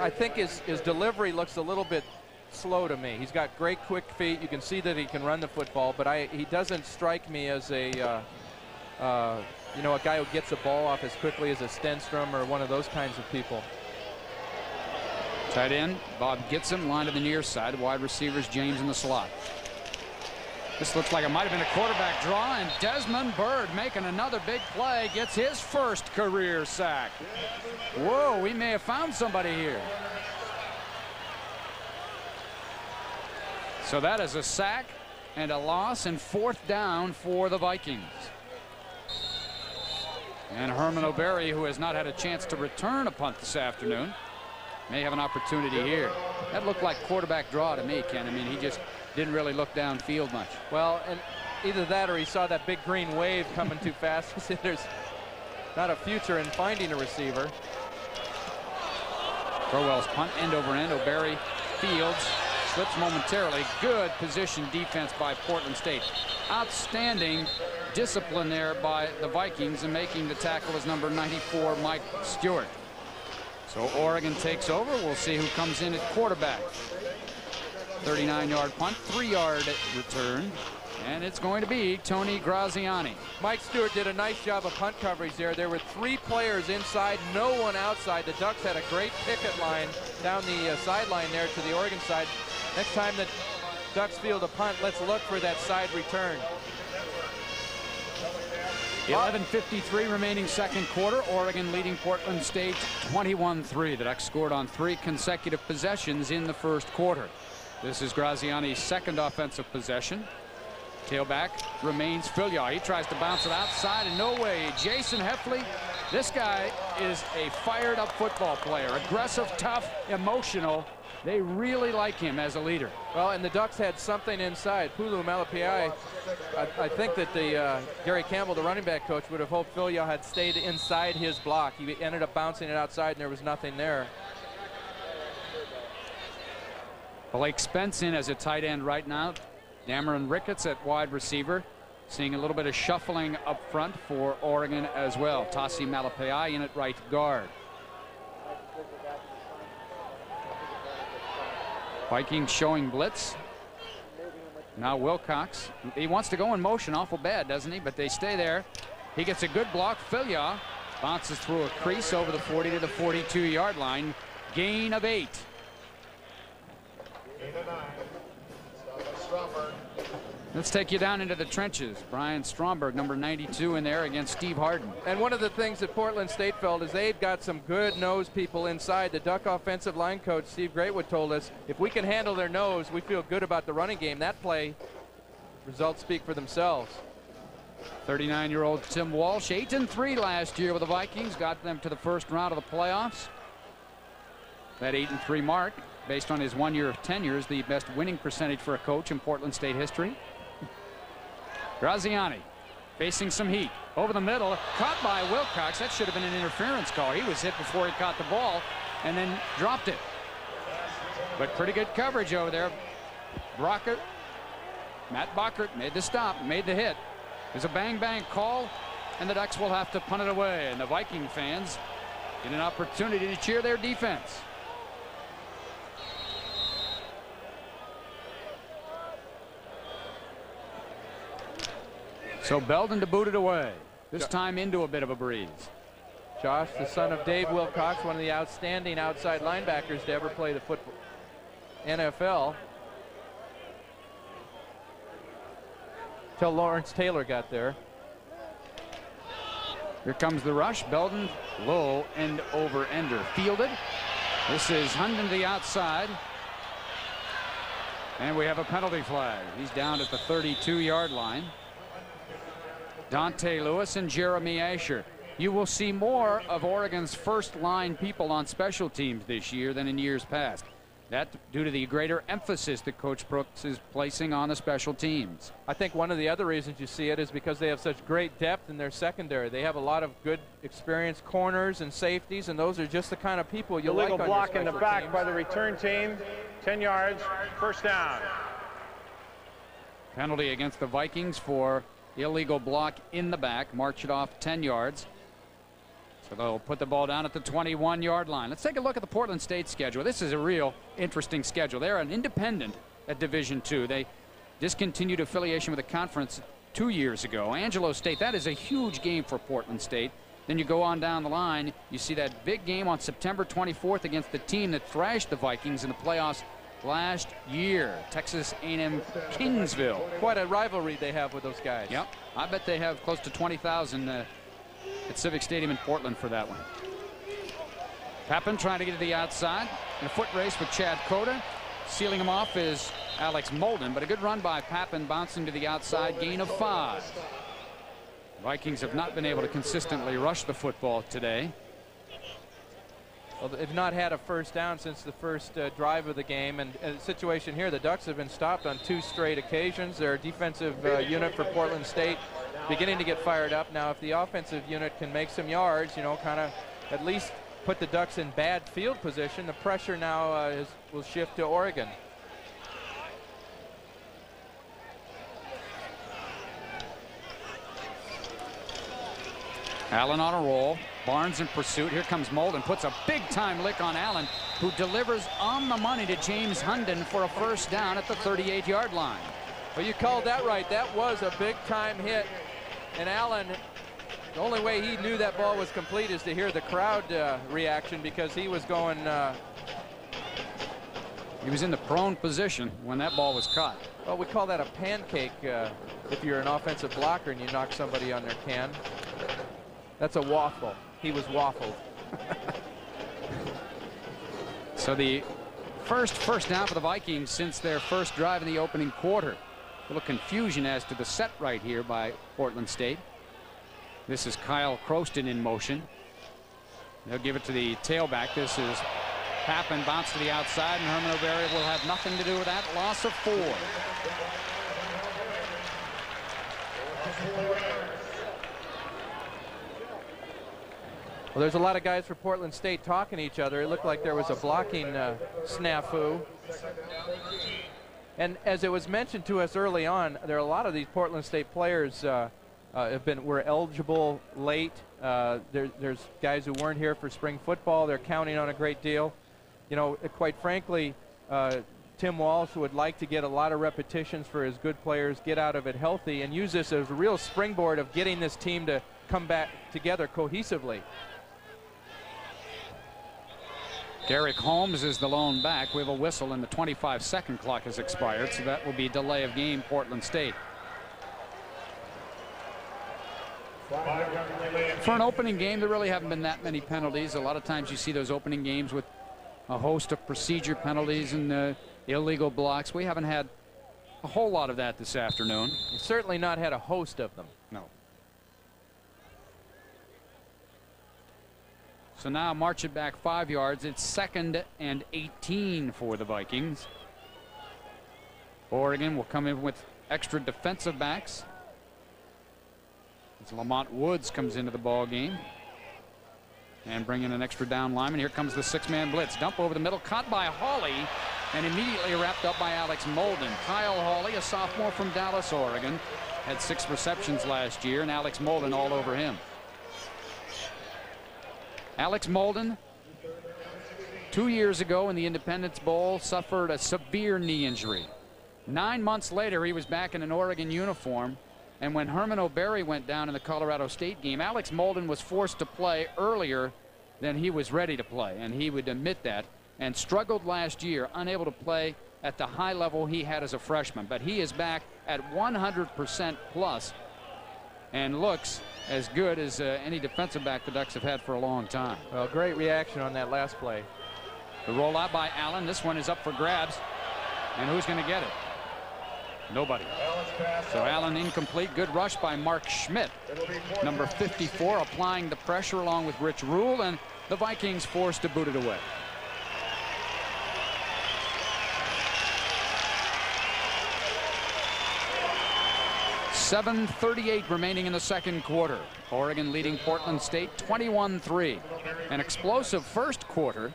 I think his, his delivery looks a little bit slow to me. He's got great quick feet. You can see that he can run the football, but I, he doesn't strike me as a uh, uh, you know, a guy who gets a ball off as quickly as a Stenstrom or one of those kinds of people. Tight end, Bob Gitsum, line to the near side. Wide receivers, James in the slot. This looks like it might have been a quarterback draw, and Desmond Bird making another big play, gets his first career sack. Whoa, we may have found somebody here. So that is a sack and a loss and fourth down for the Vikings. And Herman O'Berry, who has not had a chance to return a punt this afternoon, may have an opportunity here. That looked like quarterback draw to me, Ken. I mean, he just didn't really look downfield much. Well, and either that or he saw that big green wave coming too fast. *laughs* There's not a future in finding a receiver. Crowell's punt end over end. O'Berry fields, slips momentarily. Good position defense by Portland State. Outstanding discipline there by the Vikings and making the tackle is number 94, Mike Stewart. So Oregon takes over. We'll see who comes in at quarterback. 39-yard punt, three-yard return. And it's going to be Tony Graziani. Mike Stewart did a nice job of punt coverage there. There were three players inside, no one outside. The Ducks had a great picket line down the uh, sideline there to the Oregon side. Next time the Ducks field a punt, let's look for that side return. 11.53 remaining second quarter. Oregon leading Portland State 21-3. The Ducks scored on three consecutive possessions in the first quarter. This is Graziani's second offensive possession. Tailback remains Philyaw. He tries to bounce it outside, and no way. Jason Heffley, this guy is a fired up football player. Aggressive, tough, emotional. They really like him as a leader. Well, and the Ducks had something inside. Pulu Malepeai, I, I, think that the uh, Gary Campbell, the running back coach, would have hoped Philyaw had stayed inside his block. He ended up bouncing it outside, and there was nothing there. Blake Spence in as a tight end right now. Dameron Ricketts at wide receiver. Seeing a little bit of shuffling up front for Oregon as well. Tasi Malepeai in at right guard. Vikings showing blitz. Now Wilcox. He wants to go in motion awful bad, doesn't he? But they stay there. He gets a good block. Philyaw bounces through a crease over the 40 to the 42 yard line. Gain of eight. Eight Let's take you down into the trenches. Brian Stromberg, number 92 in there against Steve Harden. And one of the things that Portland State felt is they've got some good nose people inside. The Duck offensive line coach, Steve Greatwood, told us if we can handle their nose, we feel good about the running game. That play, results speak for themselves. 39-year-old Tim Walsh, 8 and 3 last year with the Vikings, got them to the first round of the playoffs. That 8 and 3 mark, based on his one year of tenure, is the best winning percentage for a coach in Portland State history. Graziani facing some heat. Over the middle, caught by Wilcox. That should have been an interference call. He was hit before he caught the ball and then dropped it. But pretty good coverage over there. Brockert, Matt Bockert made the stop, made the hit. There's a bang-bang call, and the Ducks will have to punt it away. And the Viking fans get an opportunity to cheer their defense. So Belden to boot it away. This time into a bit of a breeze. Josh, the son of Dave Wilcox, one of the outstanding outside linebackers to ever play the football NFL. Till Lawrence Taylor got there. Here comes the rush. Belden low end over ender. Fielded. This is Hunden to the outside. And we have a penalty flag. He's down at the 32 yard line. Dante Lewis and Jeremy Asher. You will see more of Oregon's first line people on special teams this year than in years past. That due to the greater emphasis that Coach Brooks is placing on the special teams. I think one of the other reasons you see it is because they have such great depth in their secondary. They have a lot of good experienced corners and safeties, and those are just the kind of people you like on block in the back teams. by the return team. 10 yards, first down. Penalty against the Vikings for illegal block in the back, march it off 10 yards. So they'll put the ball down at the 21 yard line. Let's take a look at the Portland State schedule. This is a real interesting schedule. They're an independent at Division Two. They discontinued affiliation with the conference two years ago. Angelo State, that is a huge game for Portland State. Then you go on down the line, you see that big game on September 24th against the team that thrashed the Vikings in the playoffs last year. Texas A&M Kingsville. Quite a rivalry they have with those guys. Yep. I bet they have close to 20,000 uh, at Civic Stadium in Portland for that one. Pappen trying to get to the outside in a foot race with Chad Cota. Sealing him off is Alex Molden, but a good run by Pappen bouncing to the outside, gain of five. Vikings have not been able to consistently rush the football today. Well, they've not had a first down since the first uh, drive of the game. And, the situation here, the Ducks have been stopped on two straight occasions. Their defensive uh, unit for Portland State beginning to get fired up. Now, if the offensive unit can make some yards, you know, kind of at least put the Ducks in bad field position, the pressure now uh, is, will shift to Oregon. Allen on a roll. Barnes in pursuit. Here comes Molden. Puts a big-time lick on Allen, who delivers on the money to James Hunden for a first down at the 38-yard line. Well, you called that right. That was a big-time hit. And Allen, the only way he knew that ball was complete is to hear the crowd uh, reaction because he was going... Uh, he was in the prone position when that ball was caught. Well, we call that a pancake uh, if you're an offensive blocker and you knock somebody on their can. That's a waffle. He was waffled. *laughs* so the first first down for the Vikings since their first drive in the opening quarter. A little confusion as to the set right here by Portland State. This is Kyle Croston in motion. They'll give it to the tailback. This is Pappen, bounce to the outside, and Herman O'Berry will have nothing to do with that. Loss of four. Well, there's a lot of guys for Portland State talking to each other. It looked like there was a blocking uh, snafu. And as it was mentioned to us early on, there are a lot of these Portland State players uh, uh, have been were eligible late. Uh, there, there's guys who weren't here for spring football. They're counting on a great deal. You know, quite frankly, uh, Tim Walsh would like to get a lot of repetitions for his good players, get out of it healthy, and use this as a real springboard of getting this team to come back together cohesively. Derek Holmes is the lone back. We have a whistle and the 25 second clock has expired, so that will be delay of game Portland State. For an opening game, there really haven't been that many penalties. A lot of times you see those opening games with a host of procedure penalties and uh, illegal blocks. We haven't had a whole lot of that this afternoon. We've certainly not had a host of them. No. So now march it back five yards. It's second and 18 for the Vikings. Oregon will come in with extra defensive backs. As Lamont Woods comes into the ball game. And bring in an extra down lineman. Here comes the six-man blitz. Dump over the middle, caught by Hawley, and immediately wrapped up by Alex Molden. Kyle Hawley, a sophomore from Dallas, Oregon, had six receptions last year, and Alex Molden all over him. Alex Molden, two years ago in the Independence Bowl, suffered a severe knee injury. Nine months later, he was back in an Oregon uniform. And when Herman O'Berry went down in the Colorado State game, Alex Molden was forced to play earlier than he was ready to play. And he would admit that and struggled last year, unable to play at the high level he had as a freshman. But he is back at 100% plus and looks as good as uh, any defensive back the Ducks have had for a long time. Well, great reaction on that last play. The rollout by Allen. This one is up for grabs. And who's going to get it? Nobody. So Allen incomplete. Good rush by Mark Schmidt. Number 54 applying the pressure along with Rich Rule. And the Vikings forced to boot it away. Seven thirty-eight remaining in the second quarter. Oregon leading Portland State 21-3. An explosive first quarter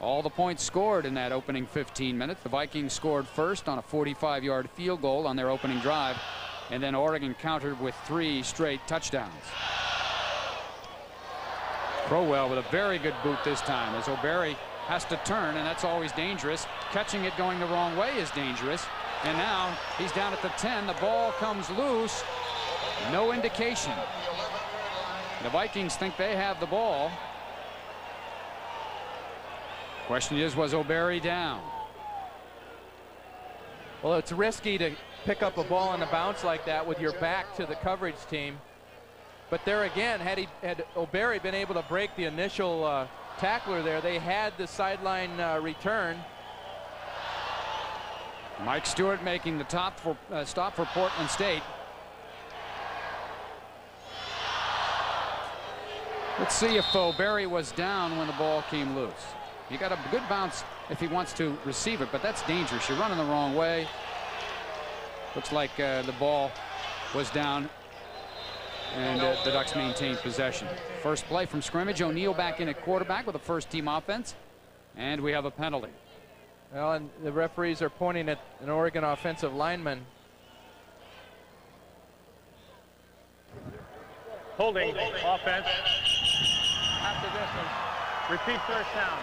all the points scored in that opening 15 minutes. The Vikings scored first on a 45-yard field goal on their opening drive, and then Oregon countered with three straight touchdowns. Crowell with a very good boot this time as O'Berry has to turn, and that's always dangerous. Catching it going the wrong way is dangerous. And now he's down at the 10. The ball comes loose. No indication. The Vikings think they have the ball. Question is, was O'Berry down? Well, it's risky to pick up a ball on the bounce like that with your back to the coverage team. But there again, had he had O'Berry been able to break the initial uh, tackler there, they had the sideline uh, return. Mike Stewart making the top for uh, stop for Portland State. Let's see if O'Berry was down when the ball came loose. You got a good bounce if he wants to receive it, but that's dangerous. You're running the wrong way. Looks like uh, the ball was down and uh, the Ducks maintained possession. First play from scrimmage. O'Neil back in at quarterback with a first team offense. And we have a penalty. Well, and the referees are pointing at an Oregon offensive lineman. Holding offense. Repeat first down.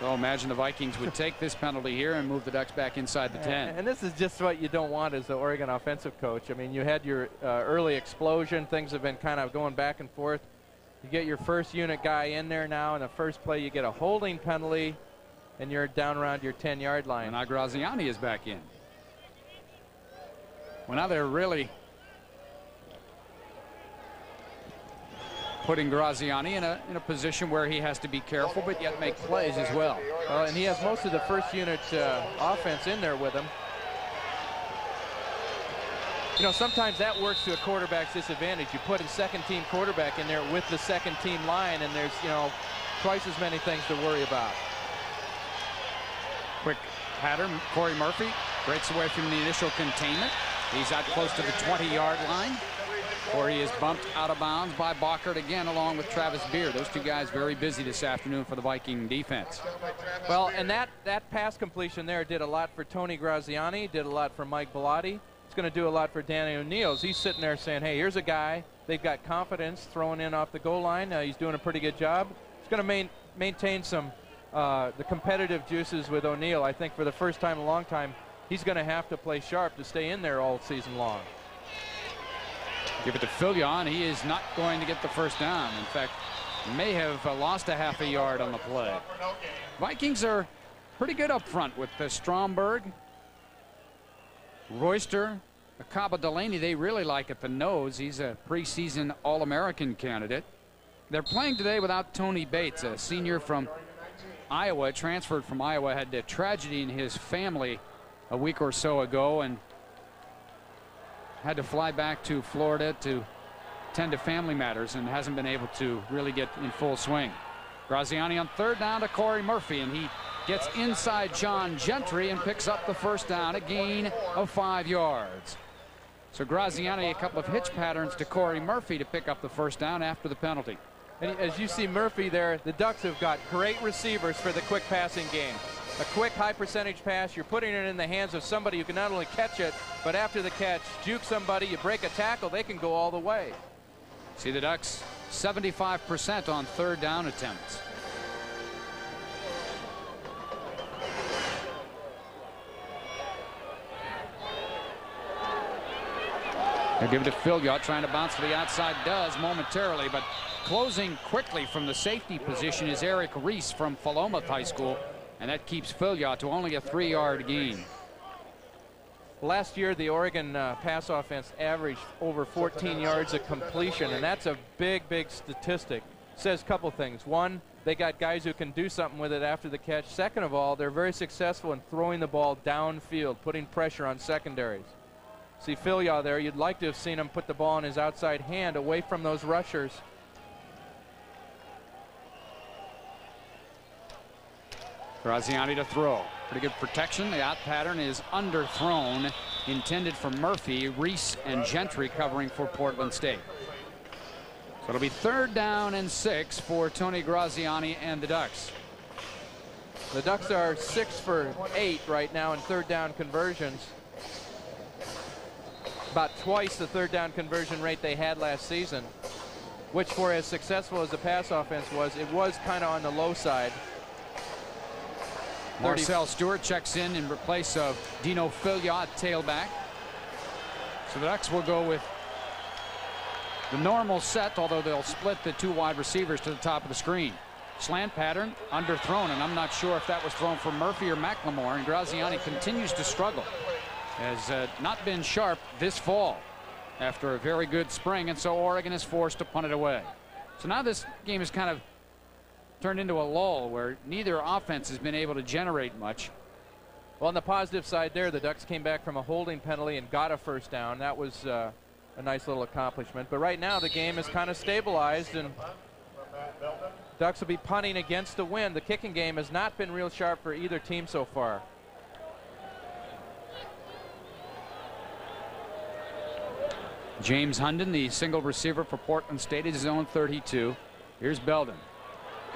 So imagine the Vikings would take this penalty here and move the Ducks back inside the 10. And this is just what you don't want as the Oregon offensive coach. I mean, you had your uh, early explosion. Things have been kind of going back and forth. You get your first unit guy in there now. In the first play, you get a holding penalty, and you're down around your 10-yard line. And now Graziani is back in. Well, now they're really putting Graziani in a, in a position where he has to be careful, but yet make plays as well. Well, and he has most of the first unit uh, offense in there with him. You know, sometimes that works to a quarterback's disadvantage. You put a second team quarterback in there with the second team line, and there's, you know, twice as many things to worry about. Quick pattern. Corey Murphy breaks away from the initial containment. He's out close to the 20-yard line. Corey is bumped out of bounds by Bachert again, along with Travis Beer. Those two guys very busy this afternoon for the Viking defense. Well, and that, that pass completion there did a lot for Tony Graziani, did a lot for Mike Bellotti. It's going to do a lot for Danny O'Neil's. He's sitting there saying, hey, here's a guy. They've got confidence throwing in off the goal line. Uh, he's doing a pretty good job. He's going to main, maintain some uh, the competitive juices with O'Neil. I think for the first time in a long time, he's going to have to play sharp to stay in there all season long. Give it to Philyaw. He is not going to get the first down. In fact, may have uh, lost a half a yard on the play. Vikings are pretty good up front with uh, Stromberg, Royster, Acaba Delaney. They really like at the nose. He's a preseason All-American candidate. They're playing today without Tony Bates, a senior from Iowa, transferred from Iowa, had a tragedy in his family a week or so ago and had to fly back to Florida to tend to family matters and hasn't been able to really get in full swing. Graziani on third down to Corey Murphy and he gets inside John Gentry and picks up the first down, a gain of five yards. So Graziani a couple of hitch patterns to Corey Murphy to pick up the first down after the penalty. And as you see Murphy there, the Ducks have got great receivers for the quick passing game. A quick high percentage pass, you're putting it in the hands of somebody who can not only catch it, but after the catch, juke somebody, you break a tackle, they can go all the way. See the Ducks 75% on third down attempts. They'll give it to Philyaw, trying to bounce to the outside. Does momentarily, but closing quickly from the safety position is Eric Reese from Philomath High School, and that keeps Philyaw to only a three-yard gain. Last year, the Oregon uh, pass offense averaged over 14 yards of completion, and that's a big, big statistic. Says a couple things. One, they got guys who can do something with it after the catch. Second of all, they're very successful in throwing the ball downfield, putting pressure on secondaries. See Philyaw there, you'd like to have seen him put the ball in his outside hand away from those rushers. Graziani to throw. Pretty good protection. The out pattern is underthrown, intended for Murphy, Reese, and Gentry covering for Portland State. So it'll be third down and six for Tony Graziani and the Ducks. The Ducks are six for eight right now in third down conversions. About twice the third down conversion rate they had last season, which for as successful as the pass offense was, it was kind of on the low side. Marcel Stewart checks in in place of Dino Philyaw, tailback. So the Ducks will go with the normal set, although they'll split the two wide receivers to the top of the screen. Slant pattern, underthrown, and I'm not sure if that was thrown for Murphy or McLemore, and Graziani continues to struggle. Has uh, not been sharp this fall after a very good spring, and so Oregon is forced to punt it away. So now this game is kind of turned into a lull where neither offense has been able to generate much. Well, on the positive side there, the Ducks came back from a holding penalty and got a first down. That was uh, a nice little accomplishment. But right now, the game is kind of stabilized, and Ducks will be punting against the wind. The kicking game has not been real sharp for either team so far. James Hunden, the single receiver for Portland State, is his own 32. Here's Belden.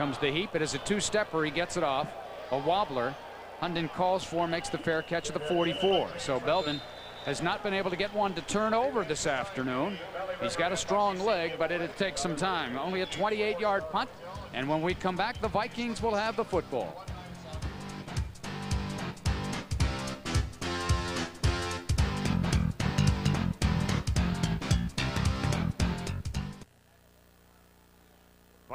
Comes the heap. It is a two-stepper. He gets it off. A wobbler. Hunden calls for, makes the fair catch at the 44. So Belden has not been able to get one to turn over this afternoon. He's got a strong leg, but it'll take some time. Only a 28-yard punt. And when we come back, the Vikings will have the football.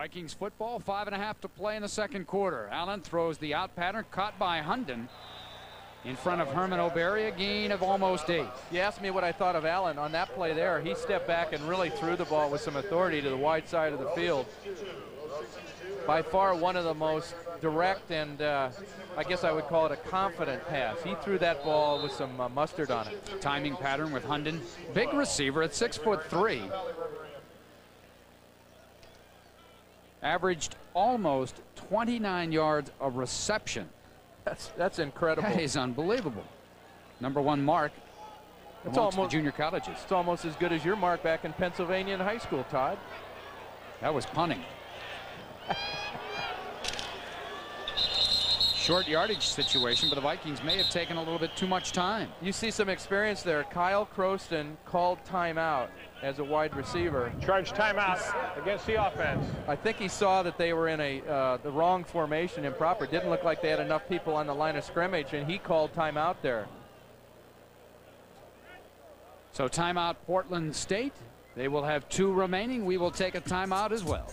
Vikings football, five and a half to play in the second quarter. Allen throws the out pattern, caught by Hunden in front of Herman O'Berry, a gain of almost eight. You asked me what I thought of Allen on that play there. He stepped back and really threw the ball with some authority to the wide side of the field. By far one of the most direct and uh, I guess I would call it a confident pass. He threw that ball with some uh, mustard on it. Timing pattern with Hunden. Big receiver at six foot three. Averaged almost 29 yards of reception that's that's incredible. That is unbelievable. Number one mark. It's almost junior colleges. It's almost as good as your mark back in Pennsylvania in high school, Todd. That was punting. *laughs* Short yardage situation, but the Vikings may have taken a little bit too much time. You see some experience there. Kyle Croston called timeout as a wide receiver. Charge timeout against the offense. I think he saw that they were in a uh, the wrong formation, improper. Didn't look like they had enough people on the line of scrimmage, and he called timeout there. So timeout Portland State. They will have two remaining. We will take a timeout as well.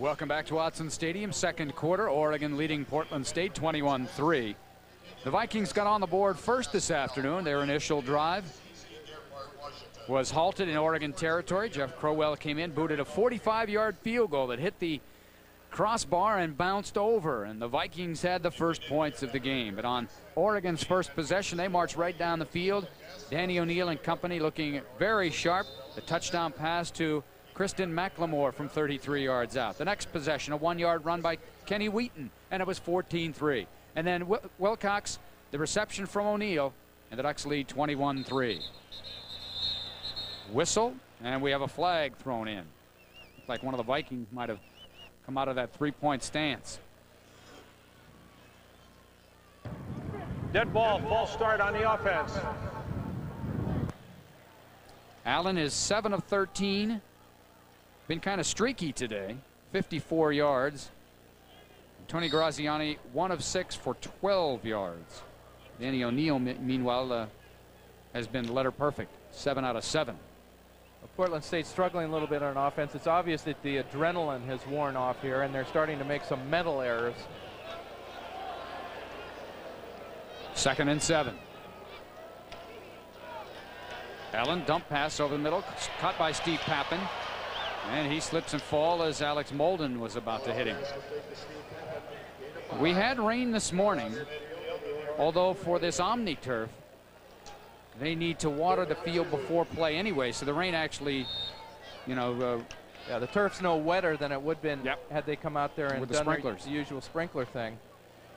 Welcome back to Autzen Stadium, second quarter. Oregon leading Portland State 21-3. The Vikings got on the board first this afternoon. Their initial drive was halted in Oregon territory. Jeff Crowell came in, booted a 45-yard field goal that hit the crossbar and bounced over, and the Vikings had the first points of the game. But on Oregon's first possession, they marched right down the field. Danny O'Neil and company looking very sharp. The touchdown pass to Cristin McLemore from 33 yards out. The next possession, a one-yard run by Kenny Wheaton, and it was 14-3. And then Wilcox, the reception from O'Neil, and the Ducks lead 21-3. Whistle, and we have a flag thrown in. Looks like one of the Vikings might have come out of that three-point stance. Dead ball, false start on the offense. Allen is 7 of 13 been kind of streaky today. 54 yards. Tony Graziani, one of six for 12 yards. Danny O'Neil, meanwhile, uh, has been letter perfect, seven out of seven. Portland State struggling a little bit on offense. It's obvious that the adrenaline has worn off here, and they're starting to make some mental errors. Second and seven. Allen dump pass over the middle, caught by Steve Pappen. And he slips and falls as Alex Molden was about to hit him. We had rain this morning, although for this OmniTurf, they need to water the field before play anyway, so the rain actually, you know. Uh, yeah, the turf's no wetter than it would have been yep. had they come out there and With done sprinklers. the usual sprinkler thing.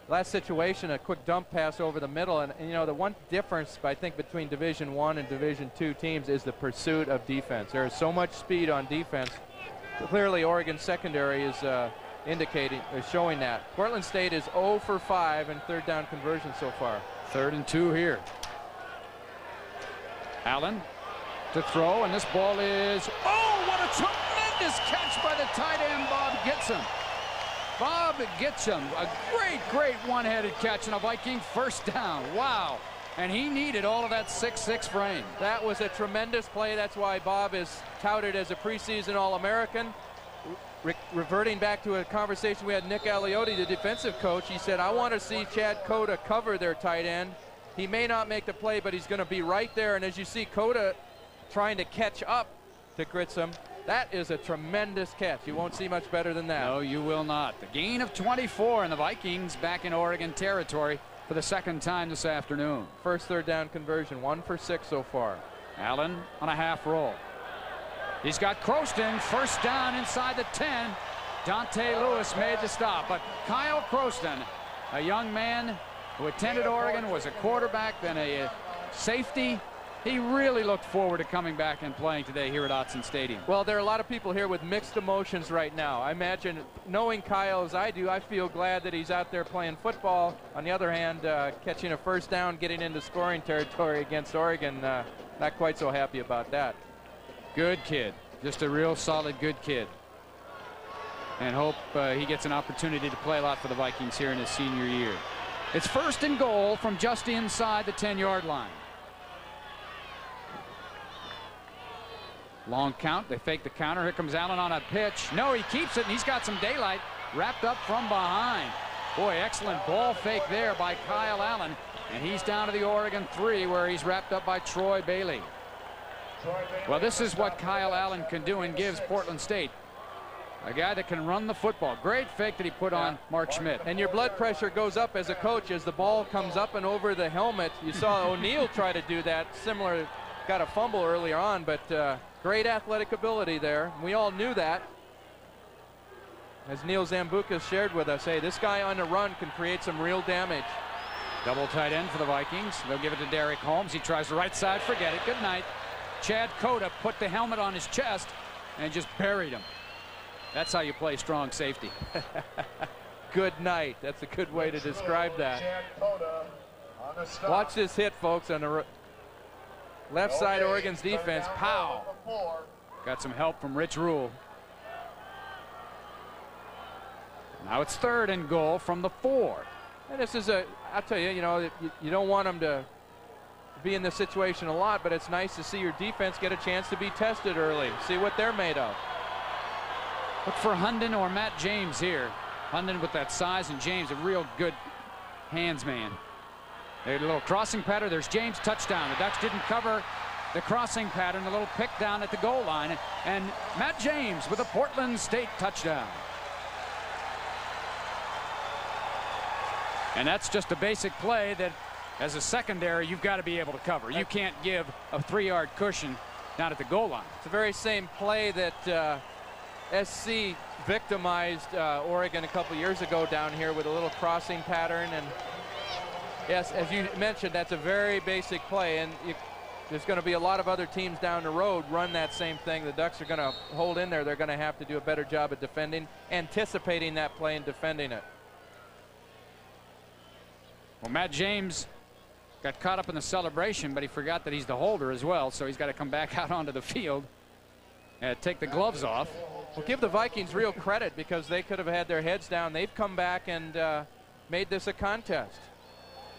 Last situation, a quick dump pass over the middle, and, and you know the one difference I think between Division One and Division Two teams is the pursuit of defense. There is so much speed on defense. Clearly, Oregon secondary is uh, indicating, is showing that. Portland State is 0 for 5 in third down conversion so far. Third and two here. Allen to throw, and this ball is, oh, what a tremendous catch by the tight end, Bob Gitson. Bob Gitson, a great, great one-headed catch and a Viking first down. Wow. And he needed all of that 6-6 frame. That was a tremendous play. That's why Bob is touted as a preseason All-American. Re reverting back to a conversation we had Nick Aliotti, the defensive coach, he said, I want to see Chad Cota cover their tight end. He may not make the play, but he's going to be right there. And as you see Cota trying to catch up to Gritsom, that is a tremendous catch. You won't see much better than that. No, you will not. The gain of 24 and the Vikings back in Oregon territory for the second time this afternoon. First third down conversion, one for six so far. Allen on a half roll. He's got Croston first down inside the 10. Dante Lewis made the stop, but Kyle Croston, a young man who attended Oregon, was a quarterback, then a safety, he really looked forward to coming back and playing today here at Autzen Stadium. Well, there are a lot of people here with mixed emotions right now. I imagine, knowing Kyle as I do, I feel glad that he's out there playing football. On the other hand, uh, catching a first down, getting into scoring territory against Oregon, uh, not quite so happy about that. Good kid. Just a real solid good kid. And hope uh, he gets an opportunity to play a lot for the Vikings here in his senior year. It's first and goal from just inside the 10-yard line. Long count. They fake the counter. Here comes Allen on a pitch. No, he keeps it, and he's got some daylight wrapped up from behind. Boy, excellent ball fake there by Kyle Allen. And he's down to the Oregon three where he's wrapped up by Troy Bailey. Well, this is what Kyle Allen can do and gives Portland State. A guy that can run the football. Great fake that he put on Mark Schmidt. And your blood pressure goes up as a coach as the ball comes up and over the helmet. You saw *laughs* O'Neil try to do that. Similar, got a fumble earlier on, but uh, great athletic ability there. We all knew that. As Neil Zoumboukos shared with us, hey, this guy on the run can create some real damage. Double tight end for the Vikings. They'll give it to Derek Holmes. He tries the right side. Forget it. Good night. Chad Cota put the helmet on his chest and just buried him. That's how you play strong safety. *laughs* good night. That's a good way to describe that. Watch this hit, folks, on the left side Oregon's defense. Pow. Got some help from Rich Rule. Now it's third and goal from the four. And this is a, I'll tell you, you know, you, you don't want them to be in this situation a lot, but it's nice to see your defense get a chance to be tested early, see what they're made of. Look for Hunden or Matt James here. Hunden with that size and James a real good hands man. There's a little crossing pattern. There's James touchdown. The Ducks didn't cover the crossing pattern. A little pick down at the goal line. And Matt James with a Portland State touchdown. And that's just a basic play that as a secondary, you've got to be able to cover. You can't give a three-yard cushion down at the goal line. It's the very same play that uh, SC victimized uh, Oregon a couple years ago down here with a little crossing pattern. And yes, as you mentioned, that's a very basic play. And you, there's going to be a lot of other teams down the road run that same thing. The Ducks are going to hold in there. They're going to have to do a better job of defending, anticipating that play and defending it. Well, Matt James got caught up in the celebration, but he forgot that he's the holder as well, so he's got to come back *laughs* out onto the field and take the gloves off. Well, give the Vikings real credit because they could have had their heads down. They've come back and uh, made this a contest.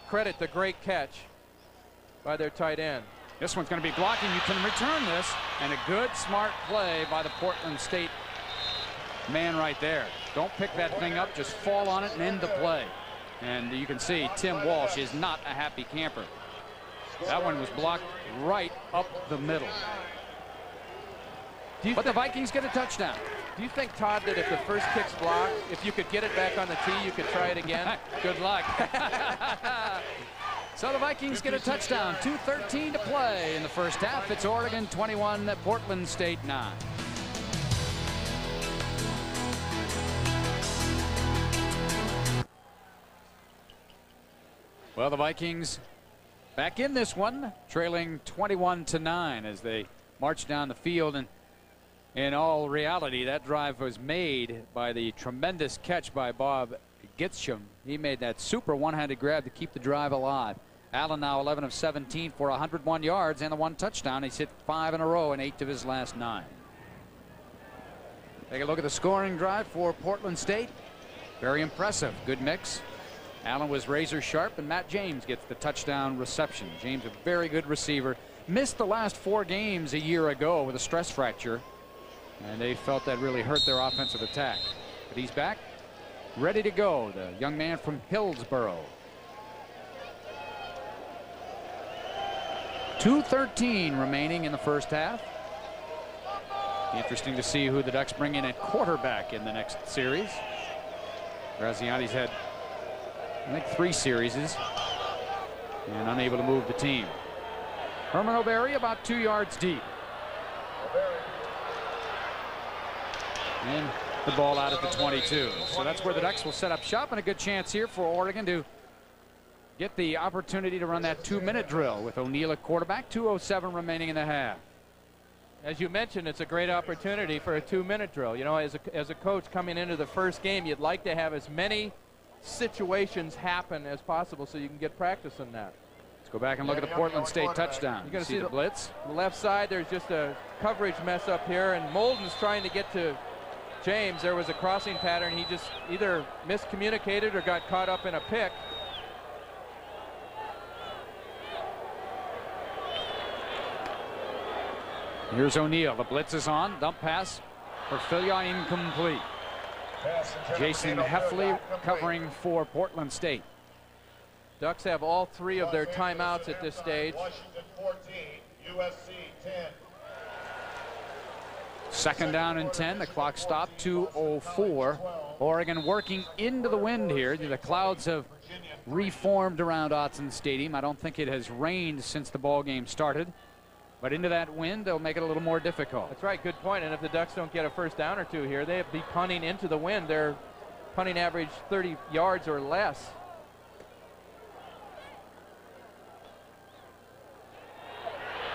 Credit the great catch by their tight end. This one's going to be blocking. You can return this, and a good, smart play by the Portland State man right there. Don't pick that thing up. Just fall on it and end the play. And you can see Tim Walsh is not a happy camper. That one was blocked right up the middle. But the Vikings get a touchdown. Do you think, Todd, that if the first kick's blocked, if you could get it back on the tee, you could try it again? *laughs* Good luck. *laughs* so the Vikings get a touchdown. 2.13 to play in the first half. It's Oregon 21, Portland State 9. Well, the Vikings back in this one, trailing 21 to 9 as they march down the field. And in all reality, that drive was made by the tremendous catch by Bob Gitschem. He made that super one-handed grab to keep the drive alive. Allen now 11 of 17 for 101 yards and the one touchdown. He's hit five in a row in eight of his last nine. Take a look at the scoring drive for Portland State. Very impressive. Good mix. Allen was razor sharp, and Matt James gets the touchdown reception. James, a very good receiver. Missed the last four games a year ago with a stress fracture, and they felt that really hurt their offensive attack. But he's back, ready to go, the young man from Hillsboro. 2.13 remaining in the first half. Interesting to see who the Ducks bring in at quarterback in the next series. Graziani's had I think three series and unable to move the team. Herman O'Berry about two yards deep. And the ball out at the 22. So that's where the Ducks will set up shop and a good chance here for Oregon to get the opportunity to run that two-minute drill with O'Neil at quarterback. 2:07 remaining in the half. As you mentioned, it's a great opportunity for a two-minute drill. You know, as a, as a coach coming into the first game, you'd like to have as many situations happen as possible so you can get practice in that. Let's go back and look at the Portland State touchdown. You're gonna see see the the- blitz. The left side, there's just a coverage mess up here, and Molden's trying to get to James. There was a crossing pattern. He just either miscommunicated or got caught up in a pick. Here's O'Neil. The blitz is on. Dump pass for Philyaw incomplete. Jason Heffley covering for Portland State. Ducks have all three of their timeouts at this stage. Washington 14, USC 10. Second down and 10. The clock stopped. 2.04. Oregon working into the wind here. The clouds have reformed around Autzen Stadium. I don't think it has rained since the ball game started. But into that wind, they'll make it a little more difficult. That's right, good point. And if the Ducks don't get a first down or two here, they'd be punting into the wind. Their punting average 30 yards or less.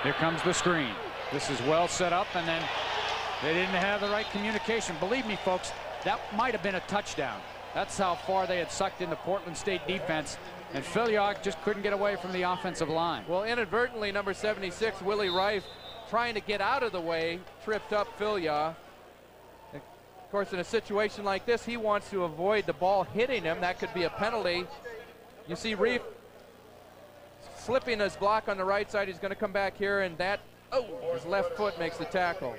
Here comes the screen. This is well set up, and then they didn't have the right communication. Believe me, folks, that might have been a touchdown. That's how far they had sucked into Portland State defense, and Philyaw just couldn't get away from the offensive line. Well, inadvertently, number 76, Willie Rife, trying to get out of the way, tripped up Philyaw. Of course, in a situation like this, he wants to avoid the ball hitting him. That could be a penalty. You see Reef slipping his block on the right side. He's going to come back here, and that, oh, his left foot makes the tackle.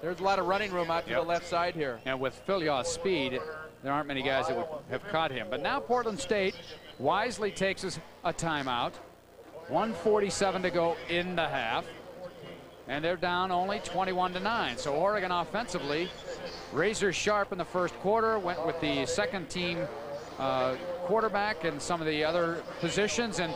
There's a lot of running room out to Yep. the left side here. And with Philyaw's speed, there aren't many guys that would have caught him. But now Portland State wisely takes us a timeout. 147 to go in the half. And they're down only 21 to 9. So Oregon offensively, razor sharp in the first quarter, went with the second team uh, quarterback and some of the other positions and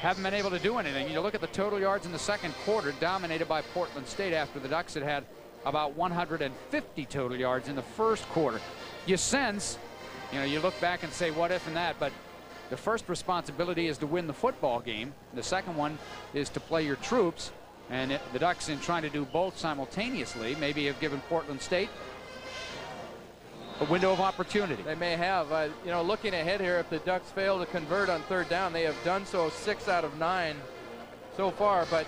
haven't been able to do anything. You look at the total yards in the second quarter, dominated by Portland State after the Ducks had had about 150 total yards in the first quarter. You sense, you know, you look back and say, what if and that, but the first responsibility is to win the football game. The second one is to play your troops. And it, the Ducks, in trying to do both simultaneously, maybe have given Portland State a window of opportunity. They may have. Uh, you know, looking ahead here, if the Ducks fail to convert on third down, they have done so six out of nine so far, but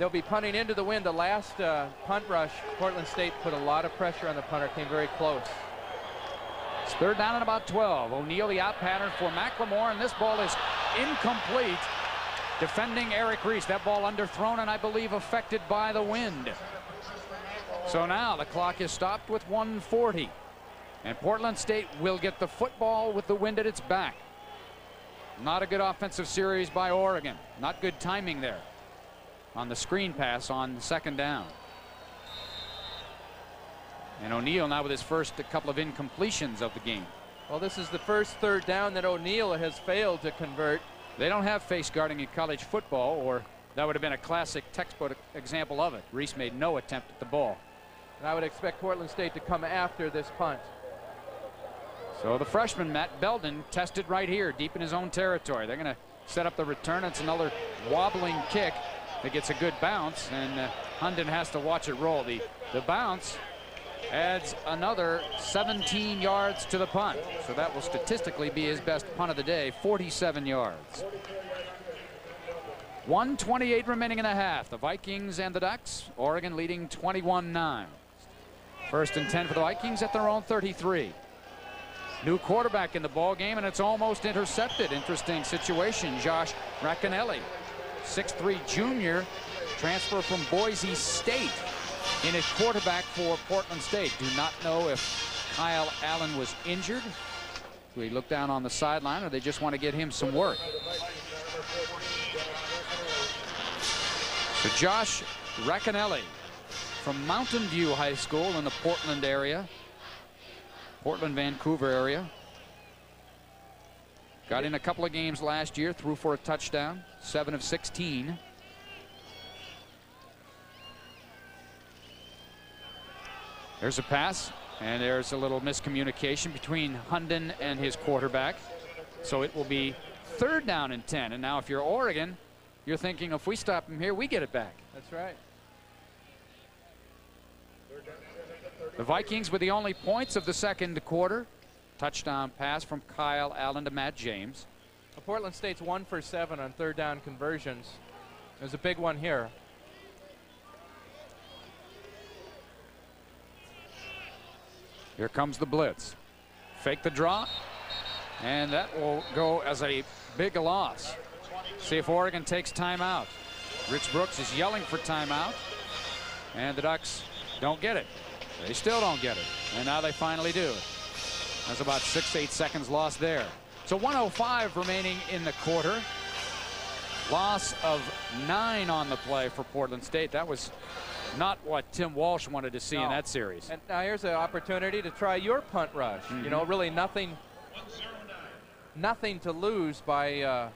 they'll be punting into the wind. The last uh, punt rush, Portland State put a lot of pressure on the punter, came very close. It's third down and about 12. O'Neil the out pattern for McLemore, and this ball is incomplete. Defending Eric Reese. That ball underthrown and I believe affected by the wind. So now the clock is stopped with 140. And Portland State will get the football with the wind at its back. Not a good offensive series by Oregon. Not good timing there on the screen pass on second down. And O'Neil now with his first couple of incompletions of the game. Well, this is the first third down that O'Neil has failed to convert. They don't have face guarding in college football, or that would have been a classic textbook example of it. Reese made no attempt at the ball. And I would expect Portland State to come after this punt. So the freshman, Matt Belden, tested right here, deep in his own territory. They're going to set up the return. It's another wobbling kick that gets a good bounce, and uh, Hunden has to watch it roll. The, the bounce adds another 17 yards to the punt. So that will statistically be his best punt of the day, 47 yards. 128 remaining in the half. The Vikings and the Ducks. Oregon leading 21-9. First and 10 for the Vikings at their own 33. New quarterback in the ball game, and it's almost intercepted. Interesting situation. Josh Racanelli, 6'3 junior, transfer from Boise State in his quarterback for Portland State. Do not know if Kyle Allen was injured. Do we look down on the sideline, or they just want to get him some work? So Josh Racanelli from Mountain View High School in the Portland area. Portland, Vancouver area. Got in a couple of games last year, threw for a touchdown, 7 of 16. There's a pass, and there's a little miscommunication between Hunden and his quarterback. So it will be third down and 10. And now if you're Oregon, you're thinking if we stop him here, we get it back. That's right. The Vikings with the only points of the second quarter. Touchdown pass from Kyle Allen to Matt James. Portland State's one for seven on third down conversions. There's a big one here. Here comes the blitz. Fake the draw. And that will go as a big loss. See if Oregon takes timeout. Rich Brooks is yelling for timeout. And the Ducks don't get it. They still don't get it. And now they finally do. That's about six, eight seconds lost there. So 105 remaining in the quarter. Loss of nine on the play for Portland State. That was not what Tim Walsh wanted to see No. in that series. And now here's an opportunity to try your punt rush. You know, really nothing, nothing to lose by, uh,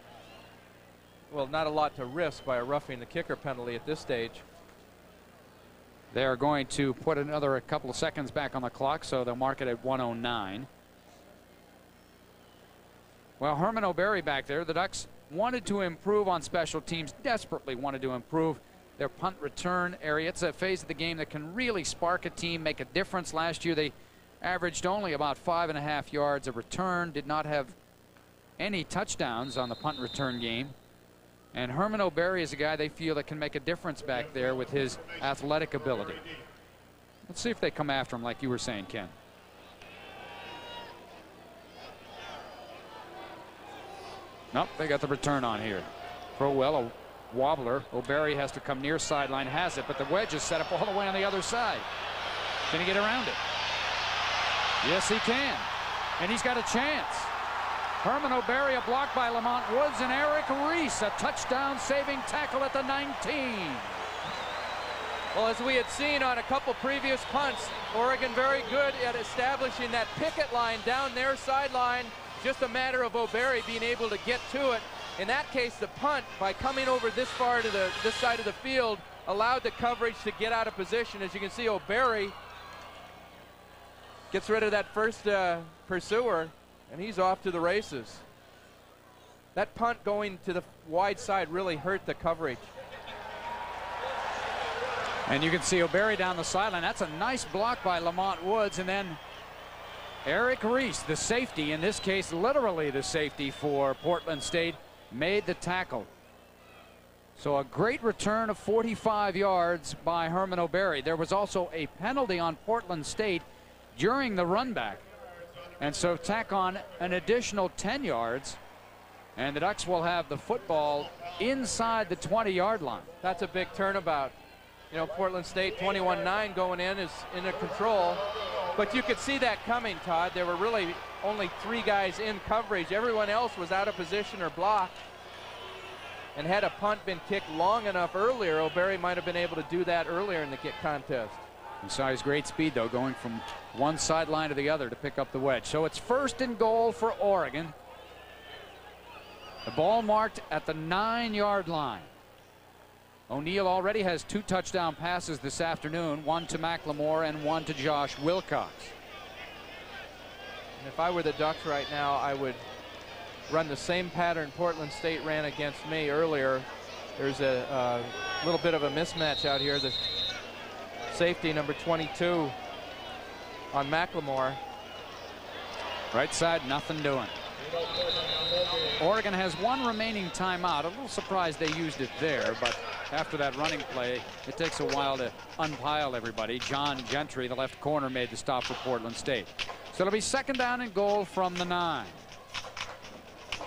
well, not a lot to risk by a roughing the kicker penalty at this stage. They are going to put another a couple of seconds back on the clock, so they'll mark it at 109. Well, Herman O'Berry back there, the Ducks wanted to improve on special teams, desperately wanted to improve their punt return area. It's a phase of the game that can really spark a team, make a difference. Last year, they averaged only about five and a half yards a return, did not have any touchdowns on the punt return game. And Herman O'Berry is a guy they feel that can make a difference back there with his athletic ability. Let's see if they come after him like you were saying, Ken. Nope, they got the return on here. Crowell, a wobbler. O'Berry has to come near sideline, has it, but the wedge is set up all the way on the other side. Can he get around it? Yes, he can. And he's got a chance. Herman O'Berry, a block by Lamont Woods, and Eric Reese, a touchdown saving tackle at the 19. Well, as we had seen on a couple previous punts, Oregon very good at establishing that picket line down their sideline. Just a matter of O'Berry being able to get to it. In that case, the punt, by coming over this far to the this side of the field, allowed the coverage to get out of position. As you can see, O'Berry gets rid of that first uh, pursuer, and he's off to the races. That punt going to the wide side really hurt the coverage. And you can see O'Berry down the sideline. That's a nice block by Lamont Woods. And then Eric Reese, the safety, in this case, literally the safety for Portland State, made the tackle. So a great return of 45 yards by Herman O'Berry. There was also a penalty on Portland State during the run back. And so tack on an additional 10 yards. And the Ducks will have the football inside the 20 yard line. That's a big turnabout. You know, Portland State 21-9 going in is in control. But you could see that coming, Todd. There were really only three guys in coverage. Everyone else was out of position or blocked. And had a punt been kicked long enough earlier, O'Berry might have been able to do that earlier in the kick contest. You saw his great speed, though, going from one sideline to the other to pick up the wedge. So it's first and goal for Oregon. The ball marked at the nine yard line. O'Neil already has two touchdown passes this afternoon, one to McLemore and one to Josh Wilcox. And if I were the Ducks right now, I would run the same pattern Portland State ran against me earlier. There's a uh, little bit of a mismatch out here. The safety number 22 on McLemore. Right side, nothing doing. Oregon has one remaining timeout. A little surprised they used it there, but after that running play, it takes a while to unpile everybody. John Gentry, the left corner, made the stop for Portland State. So it'll be second down and goal from the nine.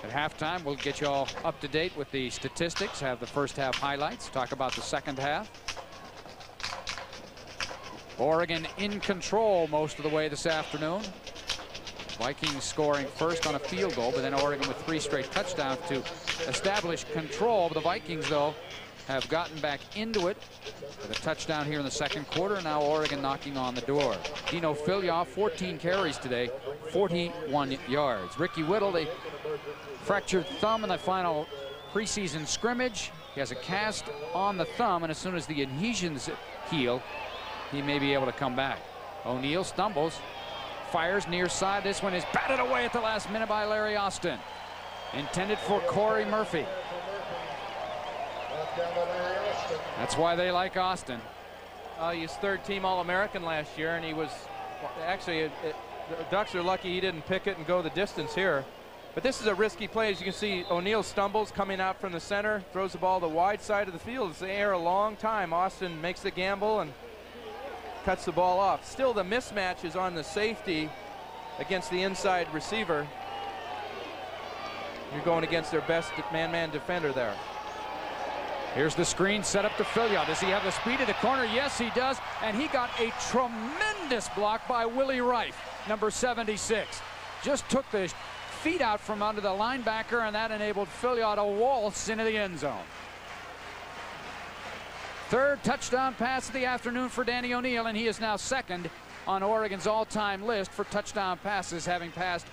At halftime, we'll get you all up to date with the statistics, have the first half highlights, talk about the second half. Oregon in control most of the way this afternoon. Vikings scoring first on a field goal, but then Oregon with three straight touchdowns to establish control. The Vikings, though, have gotten back into it with a touchdown here in the second quarter. Now Oregon knocking on the door. Dino Philyaw, 14 carries today, 41 yards. Ricky Whittle, the fractured thumb in the final preseason scrimmage. He has a cast on the thumb, and as soon as the adhesions heal, he may be able to come back. O'Neil stumbles, fires near side. This one is batted away at the last minute by Larry Austin. intended for Corey Murphy. That's why they like Austin. Uh, he was third team All-American last year, and he was actually it, it, the Ducks are lucky he didn't pick it and go the distance here. But this is a risky play. As you can see, O'Neil stumbles coming out from the center, throws the ball the wide side of the field. It's the air a long time. Austin makes the gamble and cuts the ball off. Still, the mismatch is on the safety against the inside receiver. You're going against their best man-man defender there. Here's the screen set up to Philyaw. Does he have the speed of the corner? Yes, he does. And he got a tremendous block by Willie Reif, number 76. Just took the feet out from under the linebacker, and that enabled Philyaw to waltz into the end zone. Third touchdown pass of the afternoon for Danny O'Neil, and he is now second on Oregon's all-time list for touchdown passes, having passed,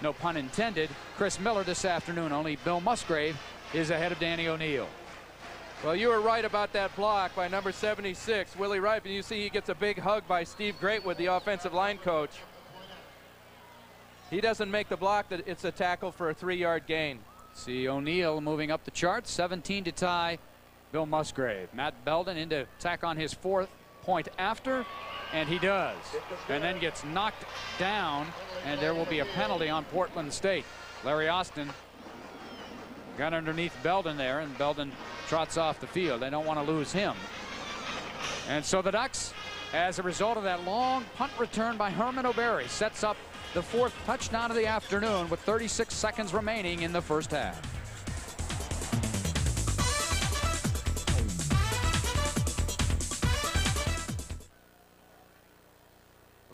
no pun intended, Chris Miller this afternoon. Only Bill Musgrave is ahead of Danny O'Neil. Well, you were right about that block by number 76, Willie Rife, and you see he gets a big hug by Steve Greatwood, the offensive line coach. He doesn't make the block, that it's a tackle for a three-yard gain. See O'Neil moving up the chart, 17 to tie Bill Musgrave. Matt Belden into tack on his fourth point after, and he does. And then gets knocked down, and there will be a penalty on Portland State. Larry Austin got underneath Belden there, and Belden trots off the field. They don't want to lose him. And so the Ducks, as a result of that long punt return by Herman O'Berry, sets up the fourth touchdown of the afternoon with 36 seconds remaining in the first half.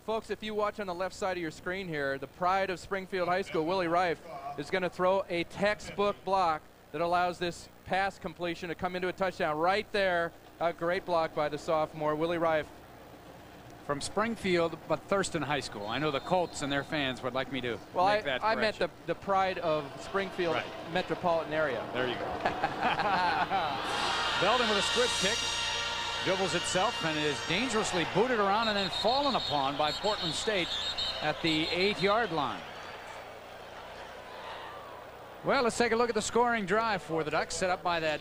Folks, if you watch on the left side of your screen here, the pride of Springfield High School, Willie Rife, is going to throw a textbook block that allows this pass completion to come into a touchdown right there. A great block by the sophomore, Willie Rife. From Springfield, but Thurston High School. I know the Colts and their fans would like me to well, make I, that I meant the, the pride of Springfield right. metropolitan area. There you go. *laughs* Belden with a split kick. Dribbles itself and is dangerously booted around and then fallen upon by Portland State at the eight-yard line. Well, let's take a look at the scoring drive for the Ducks, set up by that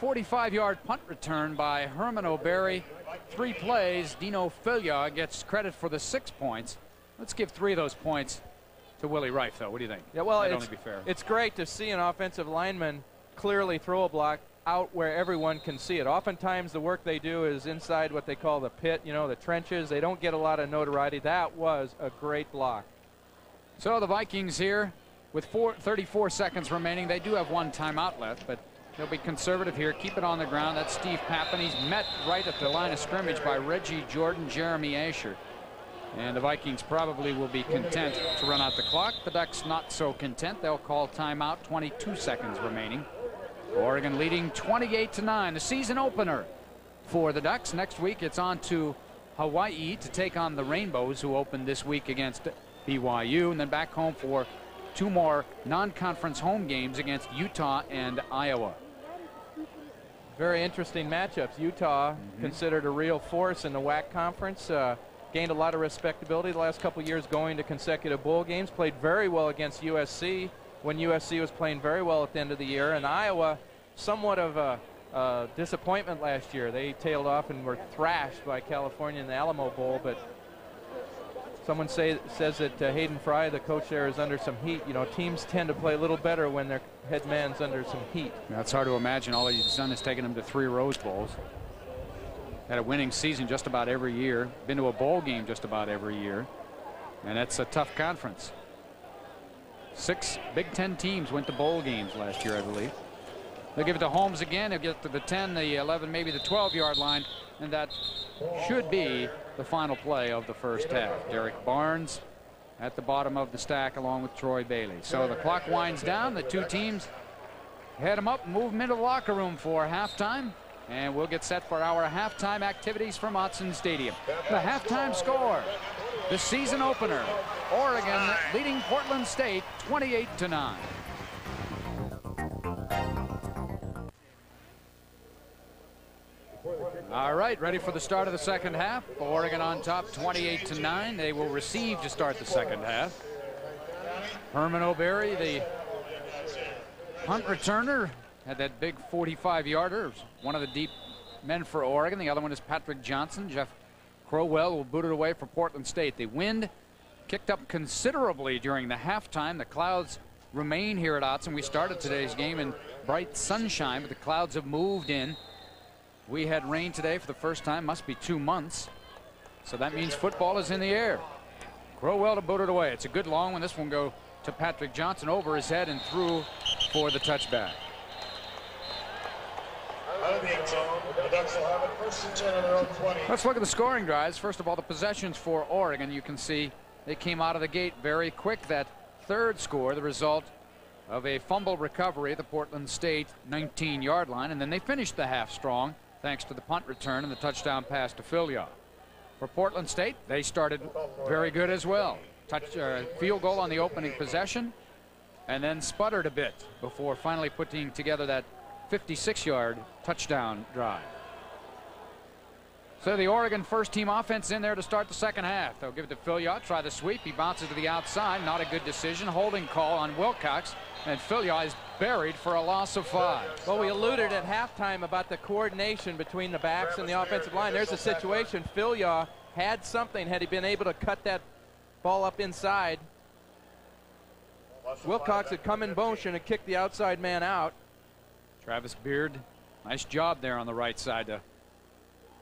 45-yard punt return by Herman O'Berry. Three plays. Dino Philyaw gets credit for the six points. Let's give three of those points to Willie Rife, though. What do you think? Yeah, well, That'd it's, only be fair. it's great to see an offensive lineman clearly throw a block out where everyone can see it. Oftentimes the work they do is inside what they call the pit, you know, the trenches. They don't get a lot of notoriety. That was a great block. So the Vikings here with four, 34 seconds remaining. They do have one timeout left, but they'll be conservative here. Keep it on the ground. That's Steve Pappen. He's met right at the line of scrimmage by Reggie Jordan, Jeremy Asher. And the Vikings probably will be content to run out the clock. The Ducks not so content. They'll call timeout. 22 seconds remaining. Oregon leading 28 to 9. The season opener for the Ducks. Next week it's on to Hawaii to take on the Rainbows who opened this week against BYU and then back home for two more non-conference home games against Utah and Iowa. Very interesting matchups. Utah, mm -hmm. considered a real force in the WAC conference, uh, gained a lot of respectability the last couple years going to consecutive bowl games, played very well against USC when USC was playing very well at the end of the year. And Iowa, somewhat of a uh, disappointment last year. They tailed off and were thrashed by California in the Alamo Bowl, but someone say, says that uh, Hayden Fry, the coach there, is under some heat. You know, teams tend to play a little better when their head man's under some heat. That's hard to imagine. All he's done is taken them to three Rose Bowls. Had a winning season just about every year. Been to a bowl game just about every year. And that's a tough conference. Six Big Ten teams went to bowl games last year, I believe. They'll give it to Holmes again. He'll get to the 10, the 11, maybe the 12-yard line, and that should be the final play of the first half. Derek Barnes at the bottom of the stack along with Troy Bailey. So the clock winds down. The two teams head them up, move them into the locker room for halftime. And we'll get set for our halftime activities from Autzen Stadium. The halftime score, the season opener, Oregon leading Portland State 28 to 9. All right, ready for the start of the second half. Oregon on top 28 to 9. They will receive to start the second half. Herman O'Berry, the Punt returner had that big 45 yarder. One of the deep men for Oregon. The other one is Patrick Johnson. Jeff Crowell will boot it away for Portland State. The wind kicked up considerably during the halftime. The clouds remain here at Autzen. We started today's game in bright sunshine, but the clouds have moved in. We had rain today for the first time, must be two months. So that means football is in the air. Crowell to boot it away. It's a good long one. This one go to Patrick Johnson over his head and through for the touchback. Let's look at the scoring drives. First of all, the possessions for Oregon. You can see they came out of the gate very quick. That third score, the result of a fumble recovery at the Portland State 19-yard line, and then they finished the half strong thanks to the punt return and the touchdown pass to Philyaw. For Portland State, they started very good as well. Touch, uh, field goal on the opening possession, and then sputtered a bit before finally putting together that 56-yard touchdown drive. So the Oregon first team offense in there to start the second half. They'll give it to Philyaw, try the sweep. He bounces to the outside. Not a good decision. Holding call on Wilcox. And Philyaw is buried for a loss of five. Well, we alluded at halftime about the coordination between the backs and the offensive line. There's a situation. Philyaw had something had he been able to cut that ball up inside. Wilcox had come in motion and kicked the outside man out. Travis Beard, nice job there on the right side to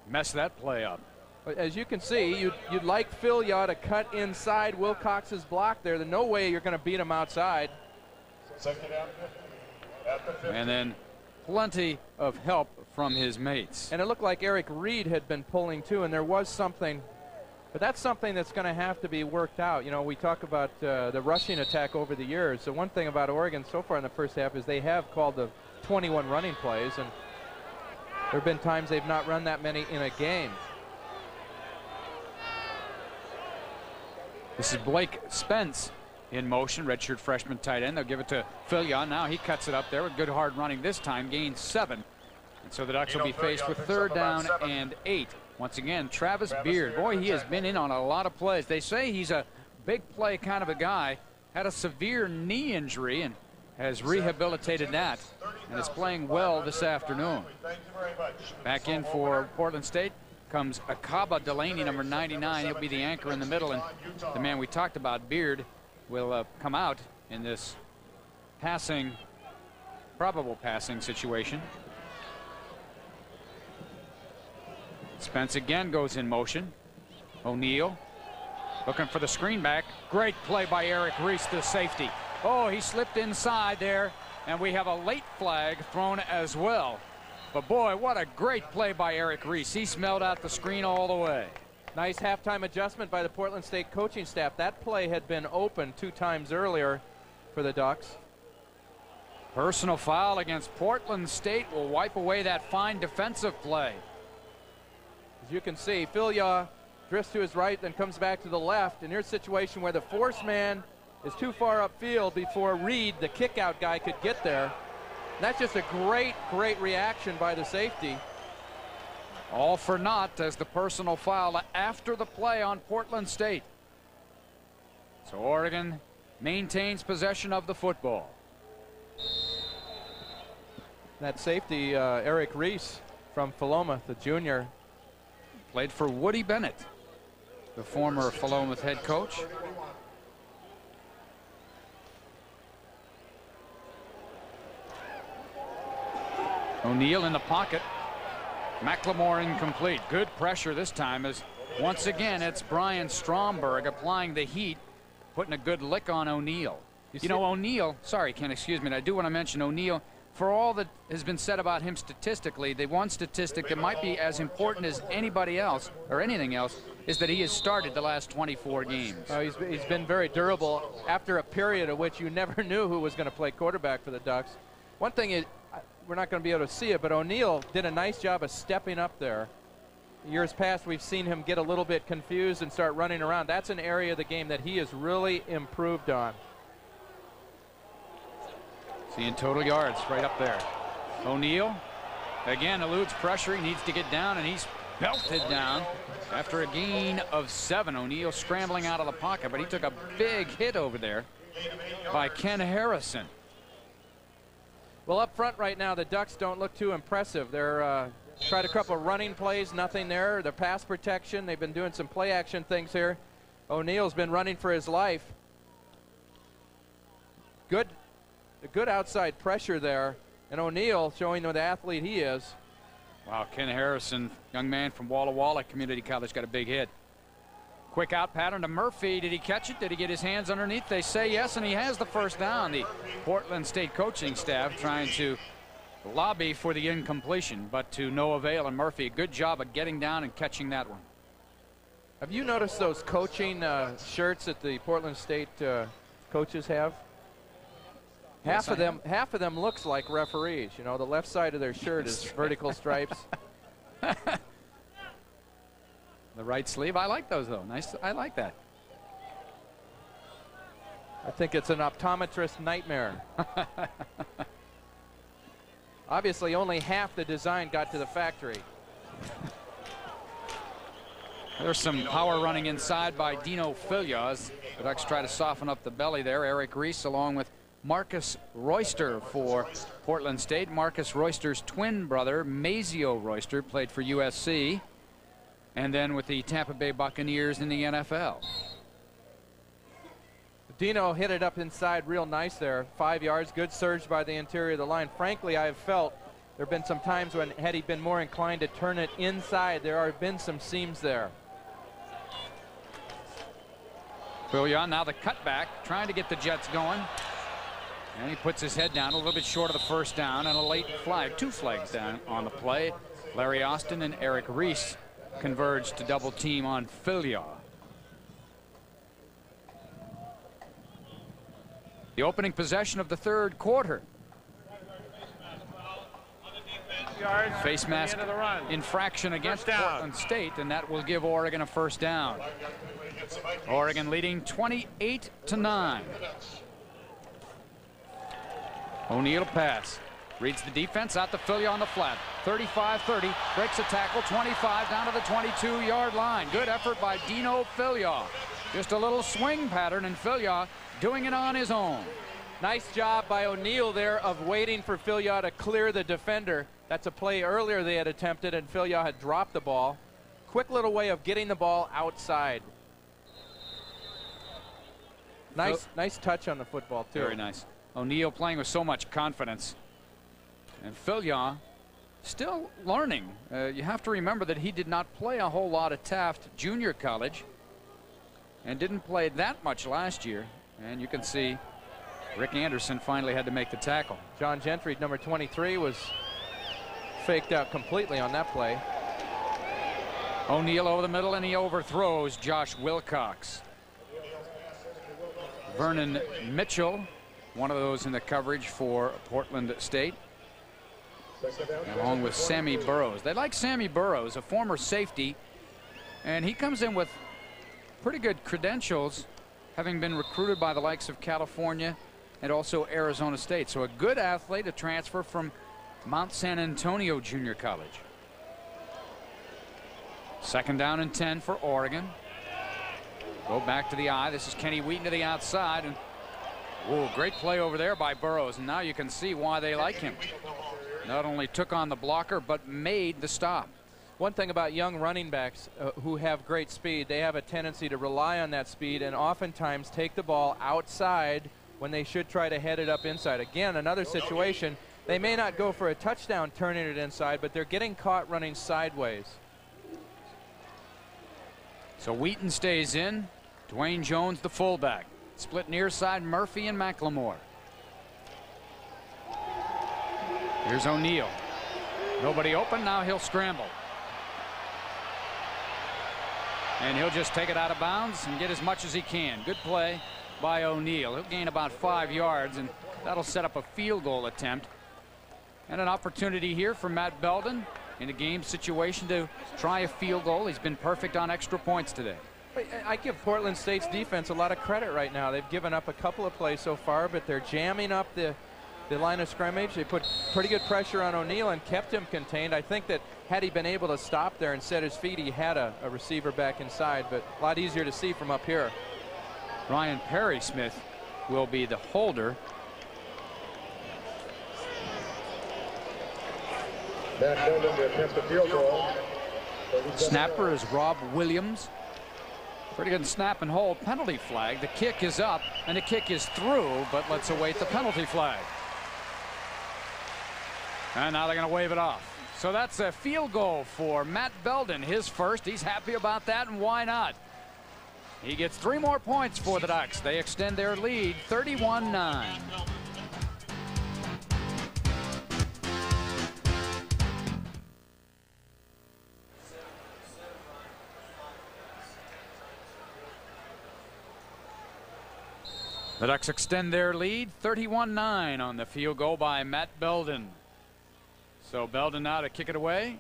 mess that play up. But as you can see, you'd, you'd like Philyaw to cut inside Wilcox's block there. There's no way you're going to beat him outside. And then plenty of help from his mates. And it looked like Eric Reed had been pulling too, and there was something. But that's something that's going to have to be worked out. You know, we talk about uh, the rushing attack over the years. So one thing about Oregon so far in the first half is they have called the 21 running plays, and there have been times they've not run that many in a game. This is Blake Spence in motion, redshirt freshman tight end. They'll give it to Philyaw. Now he cuts it up there with good hard running this time, gains seven. And so the Ducks will be faced with third down and eight. Once again, Travis Beard. Boy, he has been in on a lot of plays. They say he's a big play kind of a guy. Had a severe knee injury and has rehabilitated that and is playing well this afternoon. Back in for Portland State comes Akaba Delaney, number 99. He'll be the anchor in the middle, and the man we talked about, Beard, will uh, come out in this passing, probable passing situation. Spence again goes in motion. O'Neil looking for the screen back. Great play by Eric Reese, the safety. Oh, he slipped inside there, and we have a late flag thrown as well. But boy, what a great play by Eric Reese. He smelled out the screen all the way. Nice halftime adjustment by the Portland State coaching staff. That play had been open two times earlier for the Ducks. Personal foul against Portland State will wipe away that fine defensive play. As you can see, Philyaw drifts to his right, then comes back to the left. And here's a situation where the force man is too far upfield before Reed, the kickout guy, could get there. And that's just a great, great reaction by the safety. All for naught as the personal foul after the play on Portland State. So Oregon maintains possession of the football. That safety, uh, Eric Reese from Philomath, the junior. Played for Woody Bennett, the former Philomath head coach. O'Neil in the pocket. McLemore incomplete. Good pressure this time as once again it's Brian Stromberg applying the heat, putting a good lick on O'Neil. You, you know, O'Neil, sorry, Ken, excuse me, I do want to mention O'Neill. For all that has been said about him statistically, the one statistic that might be as important as anybody else or anything else is that he has started the last 24 games. Oh, he's, he's been very durable after a period of which you *laughs* never knew who was going to play quarterback for the Ducks. One thing is, we're not going to be able to see it, but O'Neil did a nice job of stepping up there. Years past, we've seen him get a little bit confused and start running around. That's an area of the game that he has really improved on. Seeing total yards right up there. O'Neil again eludes pressure. He needs to get down, and he's belted down after a gain of seven. O'Neil scrambling out of the pocket, but he took a big hit over there by Ken Harrison. Well, up front right now, the Ducks don't look too impressive. They're uh, tried a couple running plays, nothing there. The pass protection, they've been doing some play action things here. O'Neil's been running for his life. Good, good outside pressure there, and O'Neil showing what athlete he is. Wow, Ken Harrison, young man from Walla Walla Community College, got a big hit. Quick out pattern to Murphy. Did he catch it? Did he get his hands underneath? They say yes, and he has the first down. The Portland State coaching staff trying to lobby for the incompletion, but to no avail. And Murphy, a good job of getting down and catching that one. Have you noticed those coaching uh, shirts that the Portland State uh, coaches have? Half Yes, of them, half of them looks like referees. You know, the left side of their shirt is vertical stripes. *laughs* The right sleeve. I like those though. Nice. I like that. I think it's an optometrist nightmare. *laughs* Obviously, only half the design got to the factory. There's some power running inside by Dino Philyaw. The Ducks try to soften up the belly there. Eric Reese along with Marcus Royster for Portland State. Marcus Royster's twin brother, Mazio Royster, played for USC. And then with the Tampa Bay Buccaneers in the NFL. Dino hit it up inside real nice there. Five yards, good surge by the interior of the line. Frankly, I have felt there have been some times when had he been more inclined to turn it inside, there have been some seams there. Philyaw now the cutback, trying to get the Jets going. And he puts his head down a little bit short of the first down and a late flag. Two flags down on the play. Larry Austin and Eric Reese converged to double team on Philyaw. The opening possession of the third quarter. Yards. Face mask end of the run. infraction against Portland State, and that will give Oregon a first down. Oregon leading 28 to 9. O'Neil pass. Reads the defense out to Philyaw on the flat. 35-30. Breaks a tackle. 25 down to the 22-yard line. Good effort by Dino Philyaw. Just a little swing pattern, and Philyaw doing it on his own. Nice job by O'Neil there of waiting for Philyaw to clear the defender. That's a play earlier they had attempted, and Philyaw had dropped the ball. Quick little way of getting the ball outside. Nice, nice touch on the football too. Very nice. O'Neil playing with so much confidence. And Philyaw still learning. Uh, you have to remember that he did not play a whole lot at Taft Junior College and didn't play that much last year. And you can see Rick Anderson finally had to make the tackle. John Gentry, number 23, was faked out completely on that play. O'Neil over the middle and he overthrows Josh Wilcox. Vernon Mitchell, one of those in the coverage for Portland State, along with Sammy Burrows. They like Sammy Burrows, a former safety, and he comes in with pretty good credentials, having been recruited by the likes of California and also Arizona State. So a good athlete, a transfer from Mount San Antonio Junior College. Second down and 10 for Oregon. Go back to the eye. This is Kenny Wheaton to the outside. And whoa, great play over there by Burrows. And now you can see why they like him. Not only took on the blocker, but made the stop. One thing about young running backs uh, who have great speed, they have a tendency to rely on that speed and oftentimes take the ball outside when they should try to head it up inside. Again, another situation, they may not go for a touchdown turning it inside, but they're getting caught running sideways. So Wheaton stays in. Dwayne Jones, the fullback. Split near side, Murphy and McLemore. Here's O'Neil. Nobody open. Now he'll scramble. And he'll just take it out of bounds and get as much as he can. Good play by O'Neil. He'll gain about five yards, and that'll set up a field goal attempt. And an opportunity here for Matt Belden in a game situation to try a field goal. He's been perfect on extra points today. I- I give Portland State's defense a lot of credit right now. They've given up a couple of plays so far, but they're jamming up the, the line of scrimmage. They put pretty good pressure on O'Neil and kept him contained. I think that had he been able to stop there and set his feet, he had a, a receiver back inside, but a lot easier to see from up here. Ryan Perry Smith will be the holder. Matt Belden to attempt the field goal. Snapper is Rob Williams. Pretty good snap and hold penalty flag. The kick is up and the kick is through, but let's await the penalty flag. And now they're going to wave it off. So that's a field goal for Matt Belden, his first. He's happy about that, and why not? He gets three more points for the Ducks. They extend their lead 31 9. The Ducks extend their lead 31 9 on the field goal by Matt Belden. So Belden now to kick it away.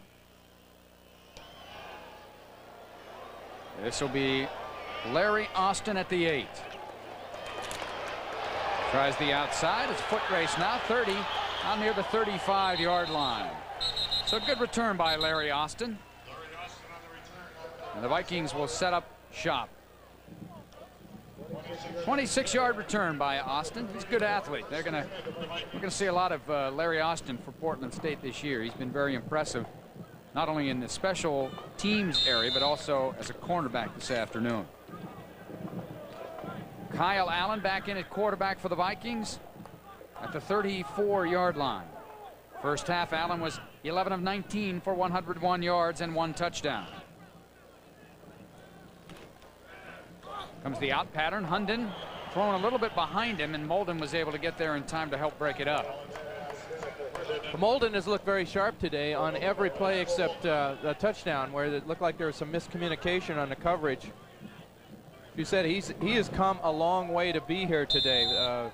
This will be Larry Austin at the eight. Tries the outside. It's foot race now 30 out near the 35 yard line. So good return by Larry Austin. And the Vikings will set up shop. 26 yard return by Austin. He's a good athlete. They're gonna we're gonna see a lot of uh, Larry Austin for Portland State this year. He's been very impressive, not only in the special teams area, but also as a cornerback this afternoon. Kyle Allen back in at quarterback for the Vikings at the 34 yard line. First half, Allen was 11 of 19 for 101 yards and one touchdown. Comes the out pattern. Hunden throwing a little bit behind him, and Molden was able to get there in time to help break it up. Molden has looked very sharp today on every play except uh, the touchdown, where it looked like there was some miscommunication on the coverage. You said he's he has come a long way to be here today. Uh,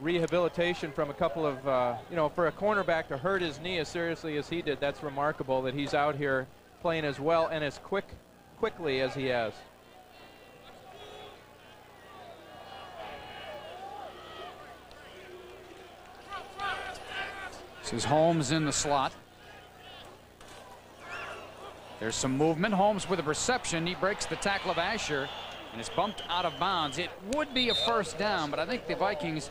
rehabilitation from a couple of, uh, you know, for a cornerback to hurt his knee as seriously as he did, that's remarkable that he's out here playing as well and as quick, quickly as he has. This is Holmes in the slot. There's some movement. Holmes with a reception. He breaks the tackle of Asher and is bumped out of bounds. It would be a first down, but I think the Vikings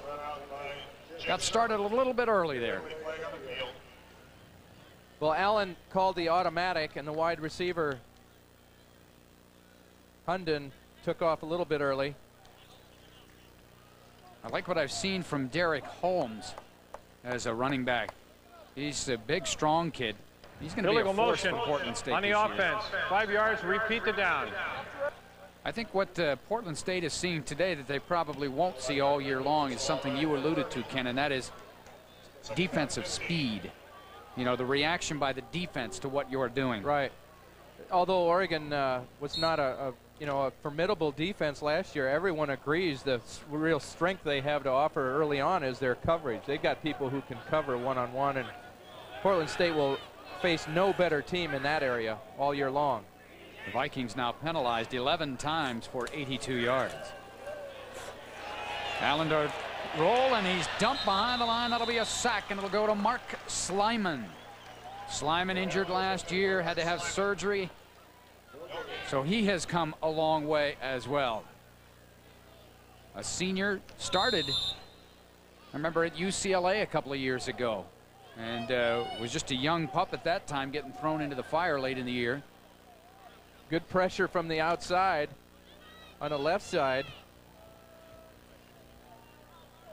got started a little bit early there. Well, Allen called the automatic, and the wide receiver, Hunden, took off a little bit early. I like what I've seen from Derek Holmes as a running back. He's a big, strong kid. He's going to be a Illegal force motion for Portland State on the this year. offense. Five yards, repeat the down. I think what uh, Portland State is seeing today that they probably won't see all year long is something you alluded to, Ken, and that is defensive speed. You know, the reaction by the defense to what you're doing. Right. Although Oregon uh, was not a, a, you know a formidable defense last year, everyone agrees the real strength they have to offer early on is their coverage. They've got people who can cover one on one, and Portland State will face no better team in that area all year long. The Vikings now penalized 11 times for 82 yards. Allen to roll, and he's dumped behind the line. That'll be a sack, and it'll go to Mark Slyman. Slyman injured last year, had to have surgery. So he has come a long way as well. A senior started, I remember at UCLA a couple of years ago, and uh, was just a young pup at that time, getting thrown into the fire late in the year. Good pressure from the outside on the left side.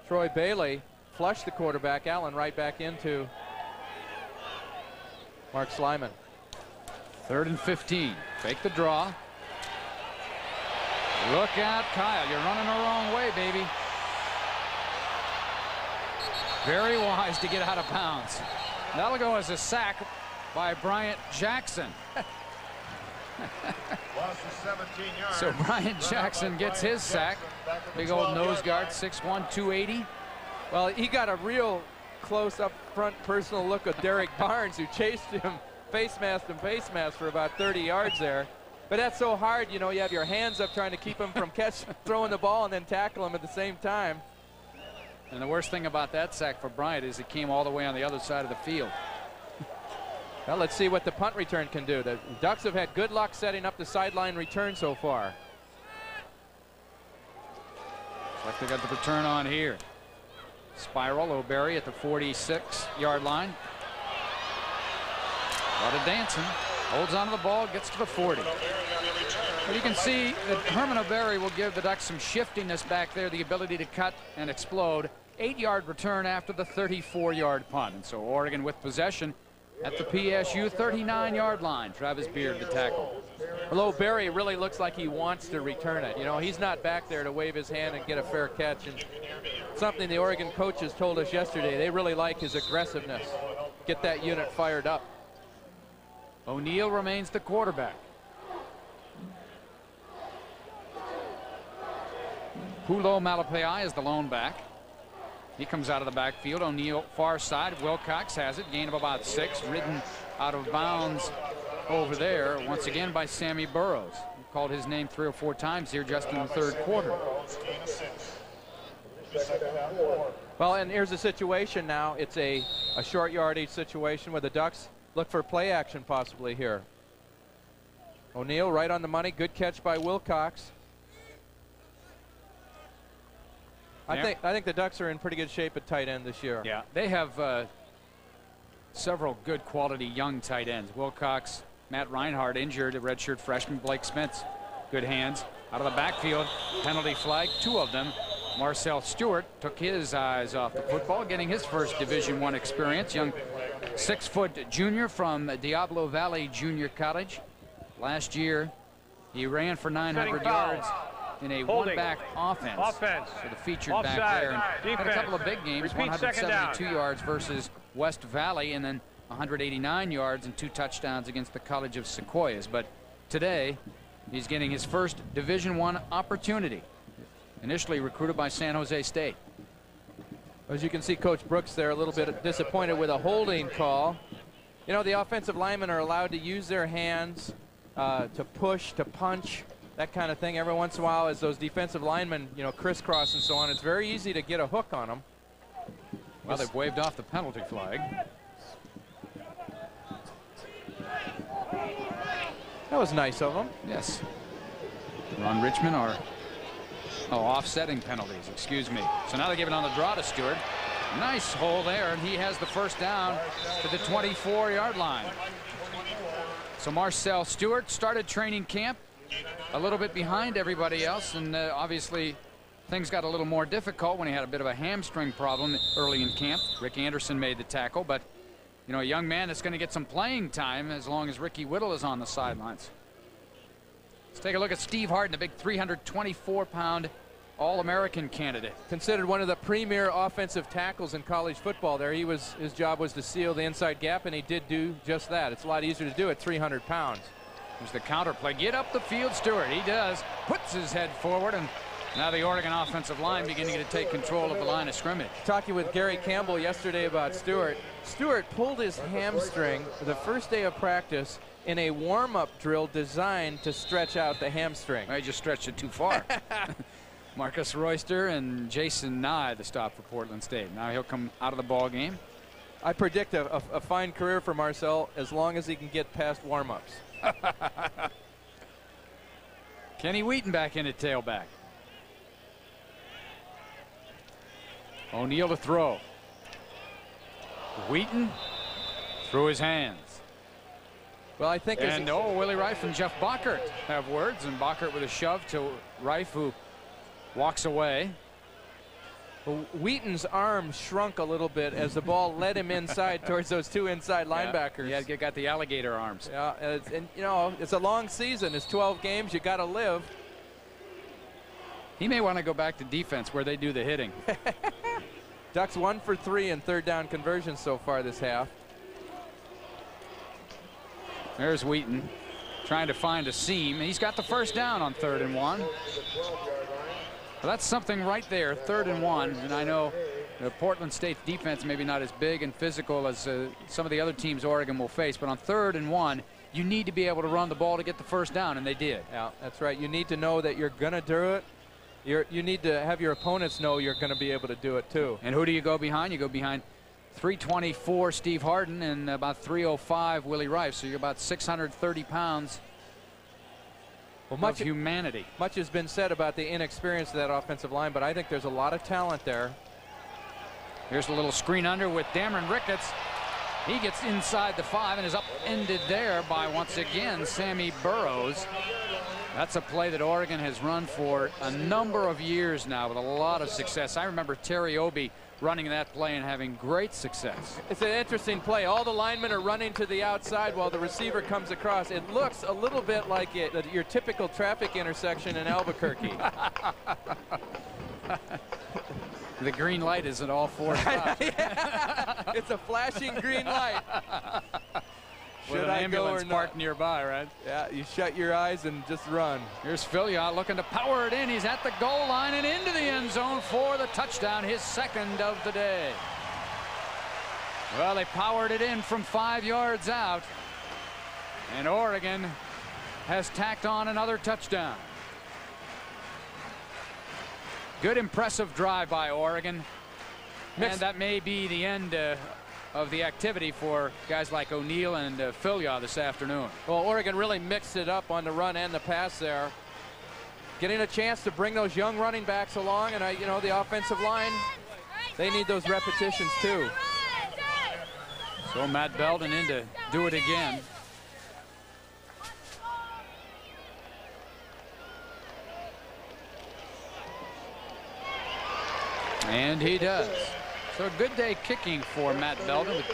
Troy Bailey flushed the quarterback. Allen right back into Mark Slyman. Third and 15. Fake the draw. Look out, Kyle. You're running the wrong way, baby. Very wise to get out of bounds. That'll go as a sack by Bryant Jackson. Lost 17 yards. *laughs* So Bryant Jackson gets his sack. Big old nose guard, 6'1", 280. Well, he got a real close up front personal look of Derek *laughs* Barnes, who chased him face mask and face mask for about 30 yards there. But that's so hard, you know, you have your hands up trying to keep him from catch, *laughs* throwing the ball and then tackle him at the same time. And the worst thing about that sack for Bryant is it came all the way on the other side of the field. Well, let's see what the punt return can do. The Ducks have had good luck setting up the sideline return so far. Looks like they got the return on here. Spiral, O'Berry at the 46 yard line. A lot of dancing. Holds onto the ball, gets to the 40. But you can see that Herman O'Berry will give the Ducks some shiftiness back there, the ability to cut and explode. Eight-yard return after the 34-yard punt. And so Oregon with possession at the PSU 39-yard line. Travis Beard to tackle. Although Barry really looks like he wants to return it. You know, he's not back there to wave his hand and get a fair catch. And something the Oregon coaches told us yesterday, they really like his aggressiveness. Get that unit fired up. O'Neil remains the quarterback. Hulo Malepeai is the lone back. He comes out of the backfield. O'Neil far side. Wilcox has it. Gain of about six. Ridden out of bounds over there once again by Sammy Burrows. Called his name three or four times here just in the third quarter. Well, and here's the situation now. It's a, a short yardage situation where the Ducks look for play action possibly here. O'Neil right on the money. Good catch by Wilcox. I Yeah. think I think the Ducks are in pretty good shape at tight end this year. Yeah, they have uh, several good quality young tight ends. Wilcox, Matt Reinhardt injured, a redshirt freshman, Blake Spence, good hands. Out of the backfield, penalty flag, two of them. Marcel Stewart took his eyes off the football, getting his first Division One experience. Young six-foot junior from Diablo Valley Junior College. Last year, he ran for 900 Setting foul. yards in a one-back offense. Offense. So the featured Offside. back there. And had a couple of big games, Repeat 172 yards versus West Valley, and then 189 yards and two touchdowns against the College of Sequoias. But today, he's getting his first Division One opportunity. Initially recruited by San Jose State. As you can see, Coach Brooks there a little bit disappointed with a holding call. You know, the offensive linemen are allowed to use their hands uh, to push, to punch, that kind of thing. Every once in a while, as those defensive linemen, you know, crisscross and so on, it's very easy to get a hook on them. Well, they've waved off the penalty flag. That was nice of them. Yes. Ron Richmond are oh, offsetting penalties, excuse me. So now they give it on the draw to Stewart. Nice hole there, and he has the first down to the 24-yard line. So Marcel Stewart started training camp a little bit behind everybody else, and uh, obviously things got a little more difficult when he had a bit of a hamstring problem early in camp. Rick Anderson made the tackle, but you know, a young man that's going to get some playing time as long as Ricky Whittle is on the sidelines. Let's take a look at Steve Harden, the big 324-pound All-American candidate. Considered one of the premier offensive tackles in college football there. He was His job was to seal the inside gap, and he did do just that. It's a lot easier to do at 300 pounds. Here's the counter play. Get up the field, Stewart. He does. Puts his head forward, and now the Oregon offensive line beginning to take control of the line of scrimmage. Talking with Gary Campbell yesterday about Stewart. Stewart pulled his hamstring the first day of practice in a warm-up drill designed to stretch out the hamstring. I just stretched it too far. *laughs* Marcus Royster and Jason Nye, the stop for Portland State. Now he'll come out of the ball game. I predict a, a, a fine career for Marcel as long as he can get past warm-ups. *laughs* Kenny Wheaton back in at tailback. O'Neil to throw. Wheaton through his hands. Well, I think as And oh, Willie Reif and Jeff Bockert have words, and Bockert with a shove to Reif, who walks away. Wheaton's arm shrunk a little bit as the ball led him inside towards those two inside linebackers. Yeah, he got the alligator arms. Yeah, and, and you know, it's a long season. It's 12 games. You got to live. He may want to go back to defense where they do the hitting. *laughs* Ducks one for three in third down conversions so far this half. There's Wheaton trying to find a seam. He's got the first down on third and one. Well, that's something right there, third and one. And I know the Portland State's defense maybe not as big and physical as uh, some of the other teams Oregon will face, but on third and one, you need to be able to run the ball to get the first down, and they did. Yeah, that's right. You need to know that you're going to do it. You're, you need to have your opponents know you're going to be able to do it too. And who do you go behind? You go behind 324 Steve Harden and about 305 Willie Reif. So you're about 630 pounds Well, of much, humanity. much has been said about the inexperience of that offensive line, but I think there's a lot of talent there. Here's a little screen under with Dameron Ricketts. He gets inside the five and is upended there by, once again, Sammy Burrows. That's a play that Oregon has run for a number of years now with a lot of success. I remember Terry Obee running that play and having great success. It's an interesting play. All the linemen are running to the outside while the receiver comes across. It looks a little bit like it, your typical traffic intersection in Albuquerque. *laughs* the green light is at all four *laughs* yeah. *laughs* It's a flashing green light. Should an I ambulance parked nearby, right? Yeah, you shut your eyes and just run. Here's Philyaw looking to power it in. He's at the goal line and into the end zone for the touchdown, his second of the day. Well, they powered it in from five yards out. And Oregon has tacked on another touchdown. Good impressive drive by Oregon. Mixed. And that may be the end uh, of the activity for guys like O'Neil and uh, Philyaw this afternoon. Well, Oregon really mixed it up on the run and the pass there. Getting a chance to bring those young running backs along, and, uh, you know, the offensive line, they need those repetitions too. So Matt Belden in to do it again. And he does. So a good day kicking for Matt Belden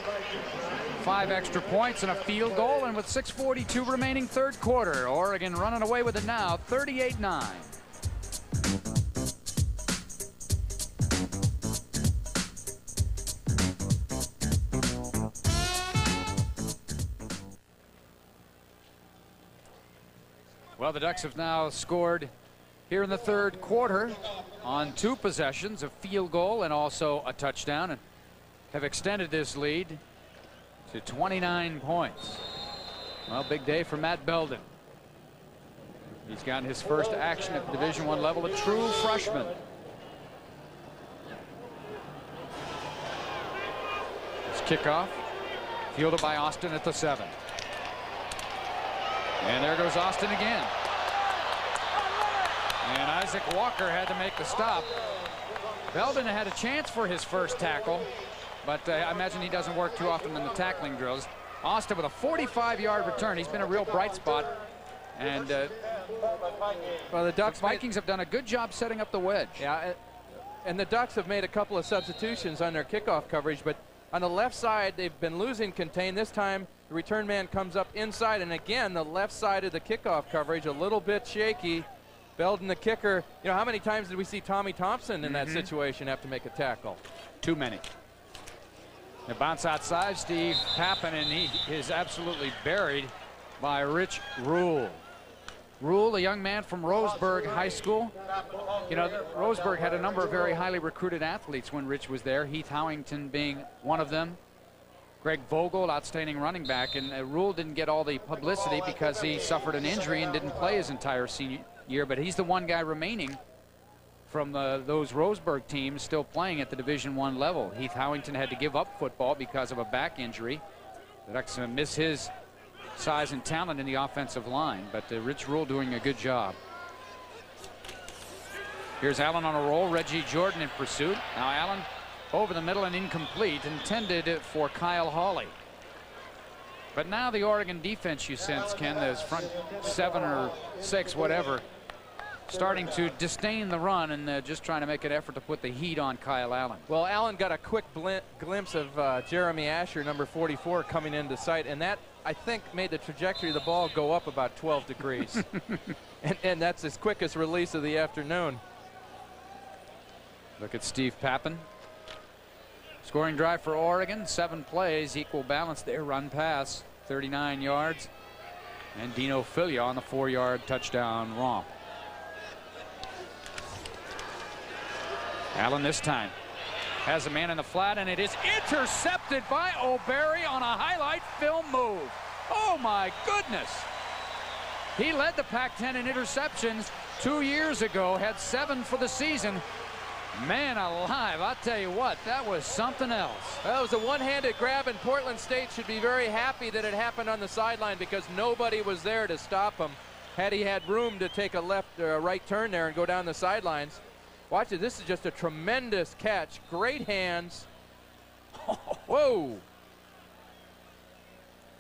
five extra points and a field goal and with 6.42 remaining third quarter. Oregon running away with it now 38-9. Well, the Ducks have now scored here in the third quarter on two possessions, a field goal and also a touchdown, and have extended this lead to 29 points. Well, big day for Matt Belden. He's gotten his first action at the Division One level, a true freshman. It's kickoff, fielded by Austin at the seven. And there goes Austin again. And Isaac Walker had to make the stop. Belden had a chance for his first tackle, but uh, I imagine he doesn't work too often in the tackling drills. Austin with a 45-yard return. He's been a real bright spot. And uh, well, the Ducks the Vikings have done a good job setting up the wedge. Yeah, and the Ducks have made a couple of substitutions on their kickoff coverage, but on the left side, they've been losing contain. This time, the return man comes up inside, and again, the left side of the kickoff coverage a little bit shaky. Belden, the kicker. You know, how many times did we see Tommy Thompson in mm -hmm. that mm-hmm. situation have to make a tackle? Too many. The bounce outside, Steve Pappen, and he is absolutely buried by Rich Rule. Rule, a young man from Roseburg High School. You know, Roseburg had a number of very highly recruited athletes when Rich was there, Heath Howington being one of them. Greg Vogel, outstanding running back, and uh, Rule didn't get all the publicity because he suffered an injury and didn't play his entire senior year, but he's the one guy remaining from the, those Roseburg teams still playing at the Division One level. Heath Howington had to give up football because of a back injury. The Ducks miss his size and talent in the offensive line, but uh, Rich Rule doing a good job. Here's Allen on a roll. Reggie Jordan in pursuit. Now Allen over the middle and incomplete, intended for Kyle Hawley. But now the Oregon defense, you sense, Ken, those front seven or six, whatever, starting to disdain the run and uh, just trying to make an effort to put the heat on Kyle Allen. Well, Allen got a quick glimpse of uh, Jeremy Asher, number 44, coming into sight, and that, I think, made the trajectory of the ball go up about 12 degrees. *laughs* and, and that's his quickest release of the afternoon. Look at Steve Pappen. Scoring drive for Oregon, seven plays, equal balance there, run pass, 39 yards. And Dino Philyaw on the four-yard touchdown romp. Allen this time has a man in the flat, and it is intercepted by O'Berry on a highlight film move. Oh, my goodness. He led the Pac-10 in interceptions two years ago, had seven for the season. Man alive, I'll tell you what, that was something else. That was a one-handed grab, and Portland State should be very happy that it happened on the sideline because nobody was there to stop him. Had he had room to take a left or a right turn there and go down the sidelines. Watch it, this is just a tremendous catch. Great hands. *laughs* Whoa.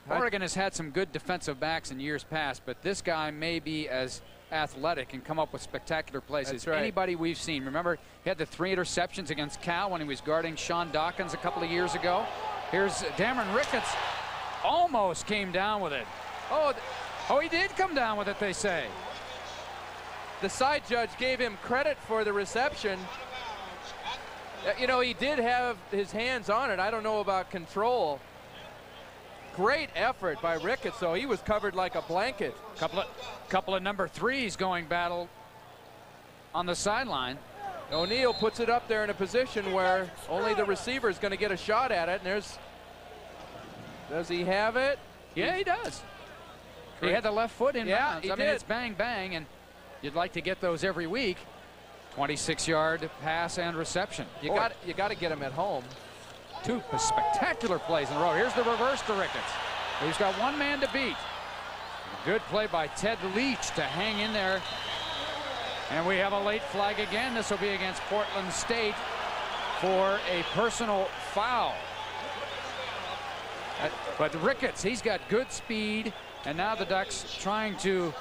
Oregon has had some good defensive backs in years past, but this guy may be as athletic and come up with spectacular plays as right. anybody we've seen. Remember, he had the three interceptions against Cal when he was guarding Sean Dawkins a couple of years ago. Here's Dameron Ricketts. Almost came down with it. Oh, Oh, he did come down with it, they say. The side judge gave him credit for the reception. Uh, You know, he did have his hands on it. I don't know about control. Great effort by Ricketts, though. He was covered like a blanket. Couple of, couple of number threes going battle on the sideline. O'Neil puts it up there in a position where only the receiver is going to get a shot at it. And there's, does he have it? Yeah, he does. He had the left foot in Yeah, bounds. I mean, it's bang, bang, and you'd like to get those every week. 26-yard pass and reception. You Boy, got you got to get him at home. two spectacular plays in a row. Here's the reverse to Ricketts. He's got one man to beat. Good play by Ted Leach to hang in there. And we have a late flag again. This will be against Portland State for a personal foul. Uh, But Ricketts, he's got good speed, and now the Ducks trying to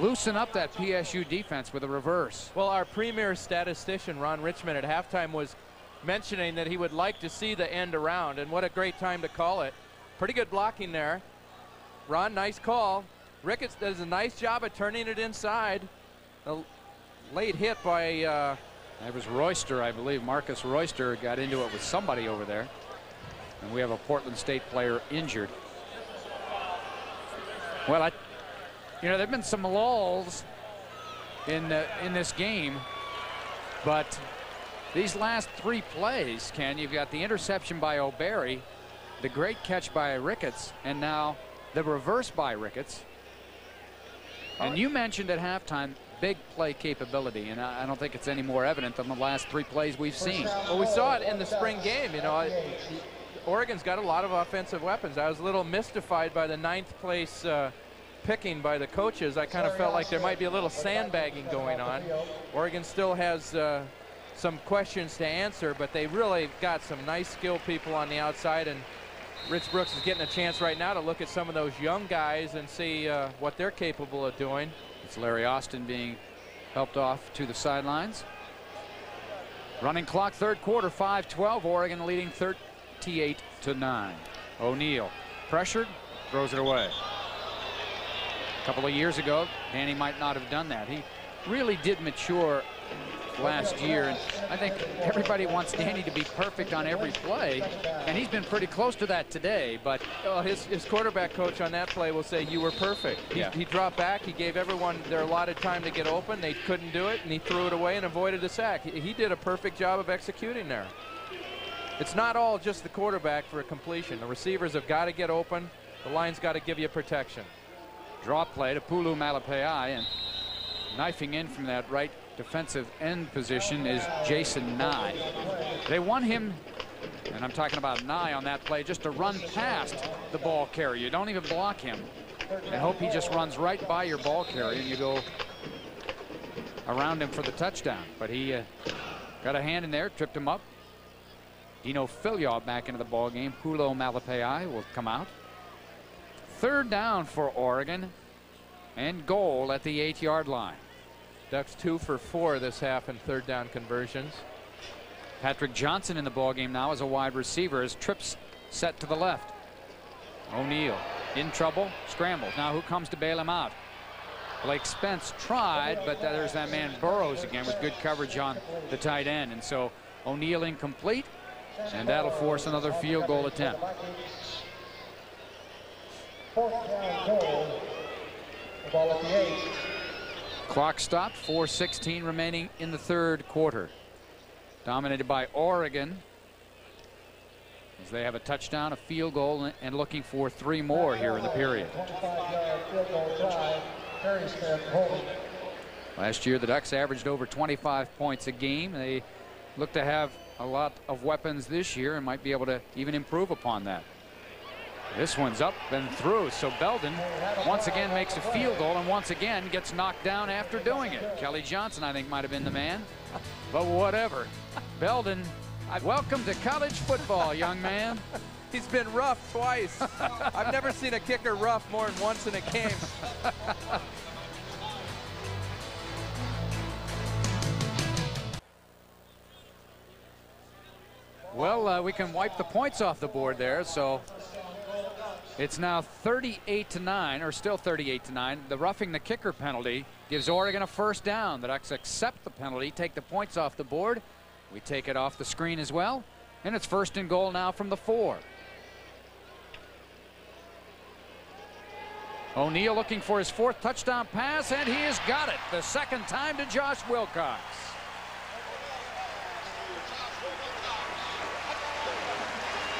loosen up that PSU defense with a reverse. Well, our premier statistician, Ron Richmond, at halftime was mentioning that he would like to see the end around, and what a great time to call it. Pretty good blocking there. Ron, nice call. Ricketts does a nice job of turning it inside. A late hit by, uh, That was Royster, I believe. Marcus Royster got into it with somebody over there. And we have a Portland State player injured. Well, I, you know, there've been some lulls in uh, in this game, but these last three plays, Ken, you've got the interception by O'Berry, the great catch by Ricketts, and now the reverse by Ricketts. And you mentioned at halftime big play capability, and I I don't think it's any more evident than the last three plays we've seen. well, we saw it in the spring game. You know, I- Oregon's got a lot of offensive weapons. I was a little mystified by the ninth place uh, picking by the coaches. I kind of felt like there might be a little sandbagging going on. Oregon still has uh, some questions to answer, but they really got some nice skill people on the outside. And Rich Brooks is getting a chance right now to look at some of those young guys and see uh, what they're capable of doing. It's Larry Austin being helped off to the sidelines. Running clock, third quarter, 5-12. Oregon leading 38 to 9. O'Neil pressured, throws it away. A couple of years ago, Danny might not have done that. He really did mature last year, and I think everybody wants Danny to be perfect on every play, and he's been pretty close to that today. But Well, his, his quarterback coach on that play will say, you were perfect. He, Yeah. he dropped back. He gave everyone their allotted time to get open. They couldn't do it, and he threw it away and avoided the sack. He, he did a perfect job of executing there. It's not all just the quarterback for a completion. The receivers have got to get open. The line's got to give you protection. Draw play to Pulu Malapai and knifing in from that right defensive end position is Jason Nye. They want him, and I'm talking about Nye on that play, just to run past the ball carrier. You don't even block him and hope he just runs right by your ball carrier and you go around him for the touchdown. But he uh, got a hand in there, tripped him up. Dino Philyaw back into the ball game. Pulo Malapai will come out. Third down for Oregon and goal at the eight yard line. Ducks two for four this half in third down conversions. Patrick Johnson in the ball game now as a wide receiver as trips set to the left. O'Neil in trouble, scrambles. Now who comes to bail him out? Blake Spence tried, but there's that man Burrows again with good coverage on the tight end. And so O'Neil incomplete, and that'll force another field goal attempt. Fourth down goal. The ball at the eight. Clock stopped, 4.16 remaining in the third quarter. Dominated by Oregon. As they have a touchdown, a field goal, and looking for three more here in the period. 25-yard field goal try. Perry Smith holding. Last year, the Ducks averaged over 25 points a game. They look to have a lot of weapons this year and might be able to even improve upon that. This one's up and through. So Belden once again makes a field goal and once again gets knocked down after doing it. Kelly Johnson, I think, might have been the man. But whatever. Belden, welcome to college football, young man. *laughs* He's been rough twice. I've never seen a kicker rough more than once in a game. Well, uh, we can wipe the points off the board there, so it's now 38 to 9, or still 38 to 9. The roughing the kicker penalty gives Oregon a first down. The Ducks accept the penalty, take the points off the board. We take it off the screen as well, and it's first and goal now from the four. O'Neil looking for his fourth touchdown pass, and he has got it. The second time to Josh Wilcox.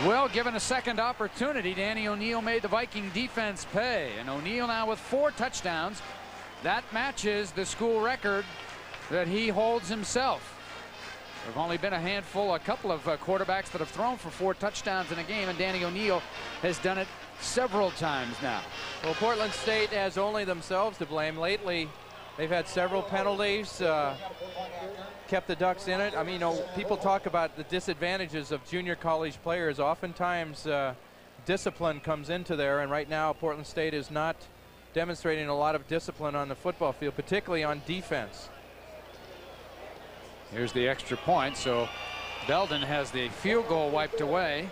Well, given a second opportunity, Danny O'Neil made the Viking defense pay. And O'Neil now with four touchdowns. That matches the school record that he holds himself. There have only been a handful, a couple of uh, quarterbacks that have thrown for four touchdowns in a game, and Danny O'Neil has done it several times now. Well, Portland State has only themselves to blame. Lately, they've had several penalties, uh, kept the Ducks in it. I mean, you know, people talk about the disadvantages of junior college players. Oftentimes, uh, discipline comes into there, and right now, Portland State is not demonstrating a lot of discipline on the football field, particularly on defense. Here's the extra point, so Belden has the field goal wiped away.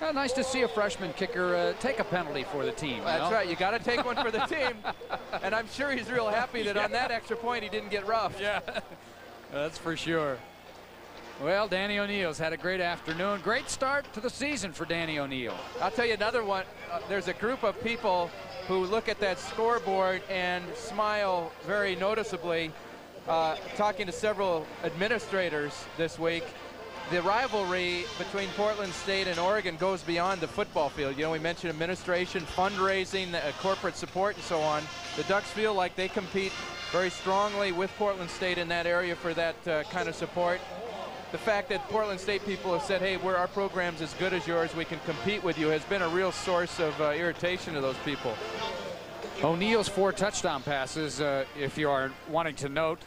Uh, nice to see a freshman kicker uh, take a penalty for the team. That's know? right. You got to take one for the team. *laughs* And I'm sure he's real happy that yeah. on that extra point he didn't get rough. Yeah, that's for sure. Well, Danny O'Neil's had a great afternoon. Great start to the season for Danny O'Neil. I'll tell you another one. Uh, there's a group of people who look at that scoreboard and smile very noticeably. Uh, talking to several administrators this week, the rivalry between Portland State and Oregon goes beyond the football field. You know, we mentioned administration, fundraising, uh, corporate support, and so on. The Ducks feel like they compete very strongly with Portland State in that area for that uh, kind of support. The fact that Portland State people have said, hey, we're, our program's as good as yours, we can compete with you, has been a real source of uh, irritation to those people. O'Neil's four touchdown passes, uh, if you are wanting to note,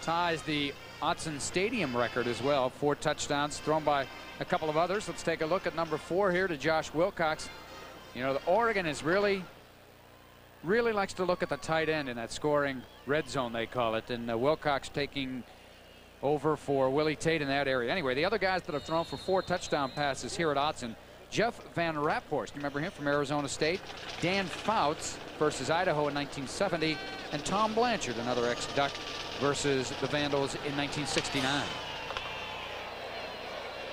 ties the Autzen Stadium record as well. Four touchdowns thrown by a couple of others. Let's take a look at number four here to Josh Wilcox. You know, the Oregon is really, really likes to look at the tight end in that scoring red zone, they call it. And uh, Wilcox taking over for Willie Tate in that area. Anyway, the other guys that have thrown for four touchdown passes here at Autzen, Jeff Van Raaphorst, you remember him from Arizona State? Dan Fouts versus Idaho in 1970, and Tom Blanchard, another ex-Duck versus the Vandals in 1969.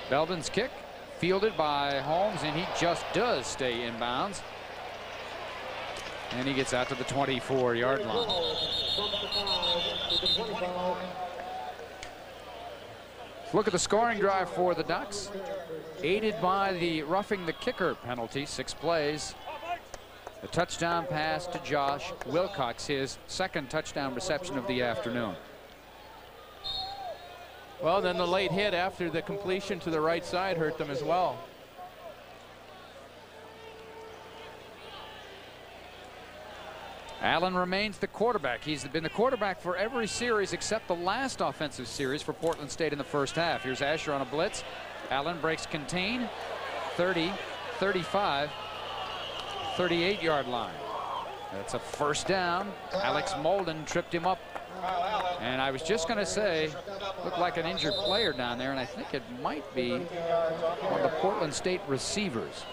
Belden's kick fielded by Holmes, and he just does stay in bounds. And he gets out to the 24-yard line. Look at the scoring drive for the Ducks. Aided by the roughing the kicker penalty, six plays. A touchdown pass to Josh Wilcox, his second touchdown reception of the afternoon. Well, then the late hit after the completion to the right side hurt them as well. Allen remains the quarterback. He's been the quarterback for every series except the last offensive series for Portland State in the first half. Here's Asher on a blitz. Allen breaks contain. 30, 35, 38 yard line. That's a first down. Alex Molden tripped him up. And I was just going to say, looked like an injured player down there, and I think it might be one of the Portland State receivers.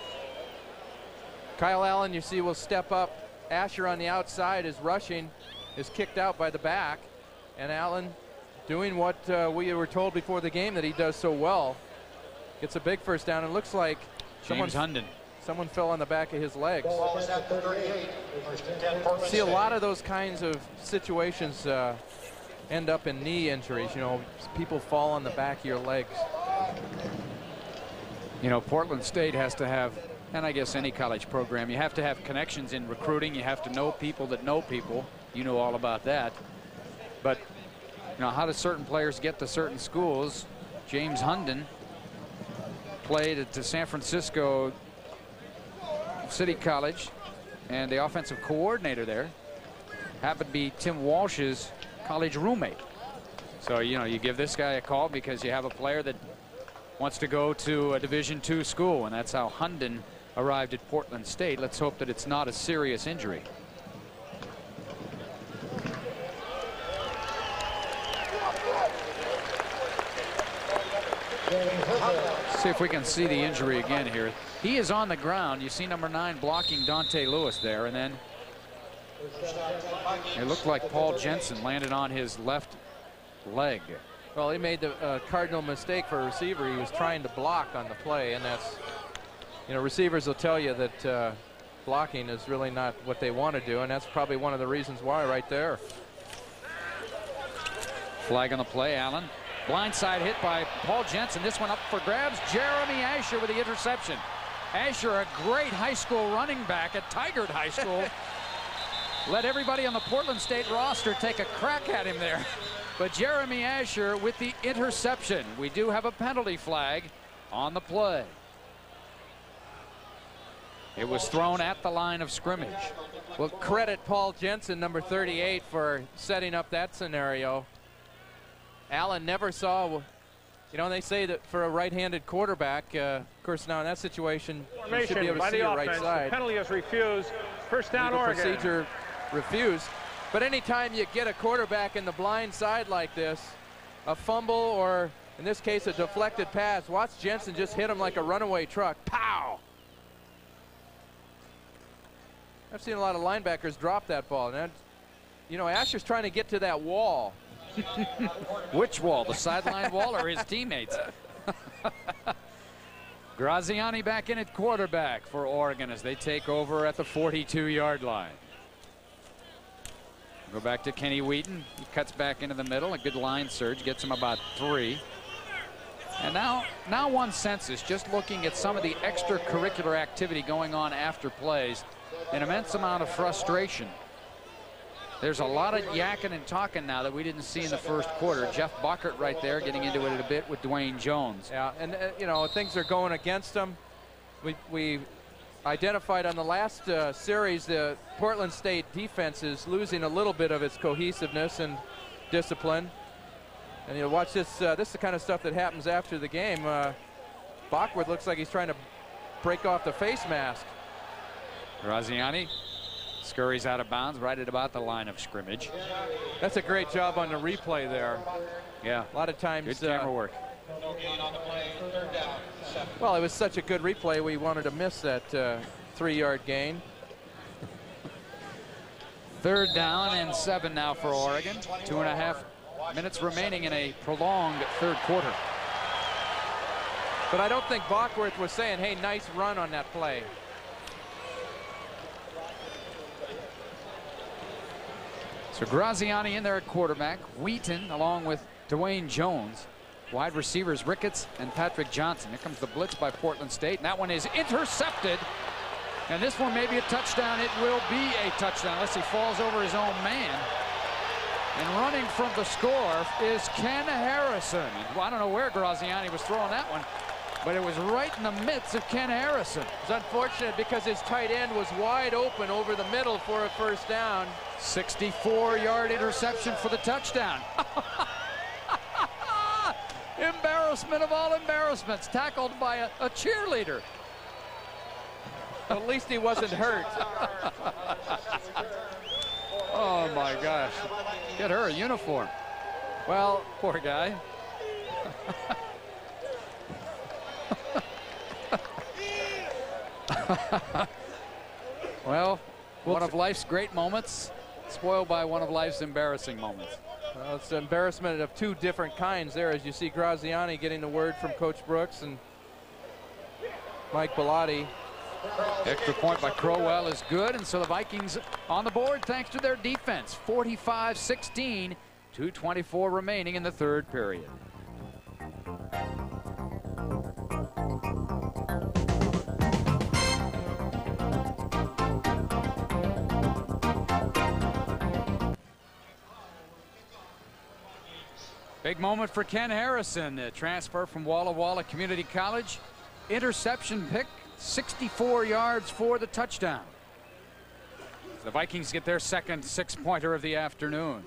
Kyle Allen, you see, will step up. Asher on the outside is rushing, is kicked out by the back. And Allen doing what uh, we were told before the game that he does so well. Gets a big first down. It looks like James Hunden. Someone fell on the back of his legs. See a lot of those kinds of situations uh, end up in knee injuries. You know, people fall on the back of your legs. You know, Portland State has to have, and I guess any college program, you have to have connections in recruiting. You have to know people that know people. You know all about that. But, you know, how do certain players get to certain schools? James Hunden played at the San Francisco City College, and the offensive coordinator there happened to be Tim Walsh's college roommate. So, you know, you give this guy a call because you have a player that wants to go to a Division two school, and that's how Hunden arrived at Portland State. Let's hope that it's not a serious injury. See if we can see the injury again here. He is on the ground. You see number nine blocking Dante Lewis there, and then it looked like Paul Jensen landed on his left leg. Well, he made the uh, cardinal mistake for a receiver. He was trying to block on the play, and that's, you know, receivers will tell you that uh, blocking is really not what they want to do, and that's probably one of the reasons why right there. Flag on the play, Allen. Blindside hit by Paul Jensen. This one up for grabs. Jeremy Asher with the interception. Asher, a great high school running back at Tigard High School. *laughs* Let everybody on the Portland State roster take a crack at him there. But Jeremy Asher with the interception. We do have a penalty flag on the play. It was thrown at the line of scrimmage. Well, credit Paul Jensen, number 38, for setting up that scenario. Allen never saw, you know, they say that for a right-handed quarterback, uh, of course, now in that situation, you should be able to see the your offense. right The side. penalty is refused. First down, Legal Oregon. procedure refused. But anytime you get a quarterback in the blind side like this, a fumble or, in this case, a deflected pass, watch Jensen just hit him like a runaway truck. Pow! I've seen a lot of linebackers drop that ball. And you know, Asher's trying to get to that wall. *laughs* Which wall? The sideline wall or his teammates? *laughs* Graziani back in at quarterback for Oregon as they take over at the 42-yard line. Go back to Kenny Wheaton. He cuts back into the middle. A good line surge gets him about three. And now, now one senses, just looking at some of the extracurricular activity going on after plays, an immense amount of frustration. There's a lot of yakking and talking now that we didn't see in the first quarter. Jeff Buckert right there getting into it a bit with Dwayne Jones. Yeah, and, uh, you know, things are going against them. We, we identified on the last uh, series the Portland State defense is losing a little bit of its cohesiveness and discipline. And you know, watch this. Uh, this is the kind of stuff that happens after the game. Uh, looks like he's trying to break off the face mask. Graziani scurries out of bounds right at about the line of scrimmage. That's a great job on the replay there. Yeah, A lot of times. good uh, camera work. well, it was such a good replay. We wanted to miss that uh, three-yard gain. Third down and seven now for Oregon. Two and a half minutes remaining in a prolonged third quarter. But I don't think Bachworth was saying, hey, nice run on that play. So Graziani in there at quarterback. Wheaton along with Dwayne Jones. Wide receivers Ricketts and Patrick Johnson. Here comes the blitz by Portland State. And that one is intercepted. And this one may be a touchdown. It will be a touchdown unless he falls over his own man. And running from the score is Ken Harrison. I don't know where Graziani was throwing that one, but it was right in the midst of Ken Harrison. It's unfortunate because his tight end was wide open over the middle for a first down. 64-yard interception for the touchdown. *laughs* Embarrassment of all embarrassments, tackled by a, a cheerleader. At least he wasn't hurt. *laughs* Oh my gosh. Get her a uniform. Well, Poor guy. *laughs* well, one of life's great moments, spoiled by one of life's embarrassing moments. well, it's an embarrassment of two different kinds there as you see Graziani getting the word from Coach Brooks and Mike Bellotti. Extra point by Crowell is good, and so the Vikings on the board thanks to their defense. 45-16, 2.24 remaining in the third period. Big moment for Ken Harrison, the transfer from Walla Walla Community College. Interception pick, 64 yards for the touchdown. The Vikings get their second six-pointer of the afternoon.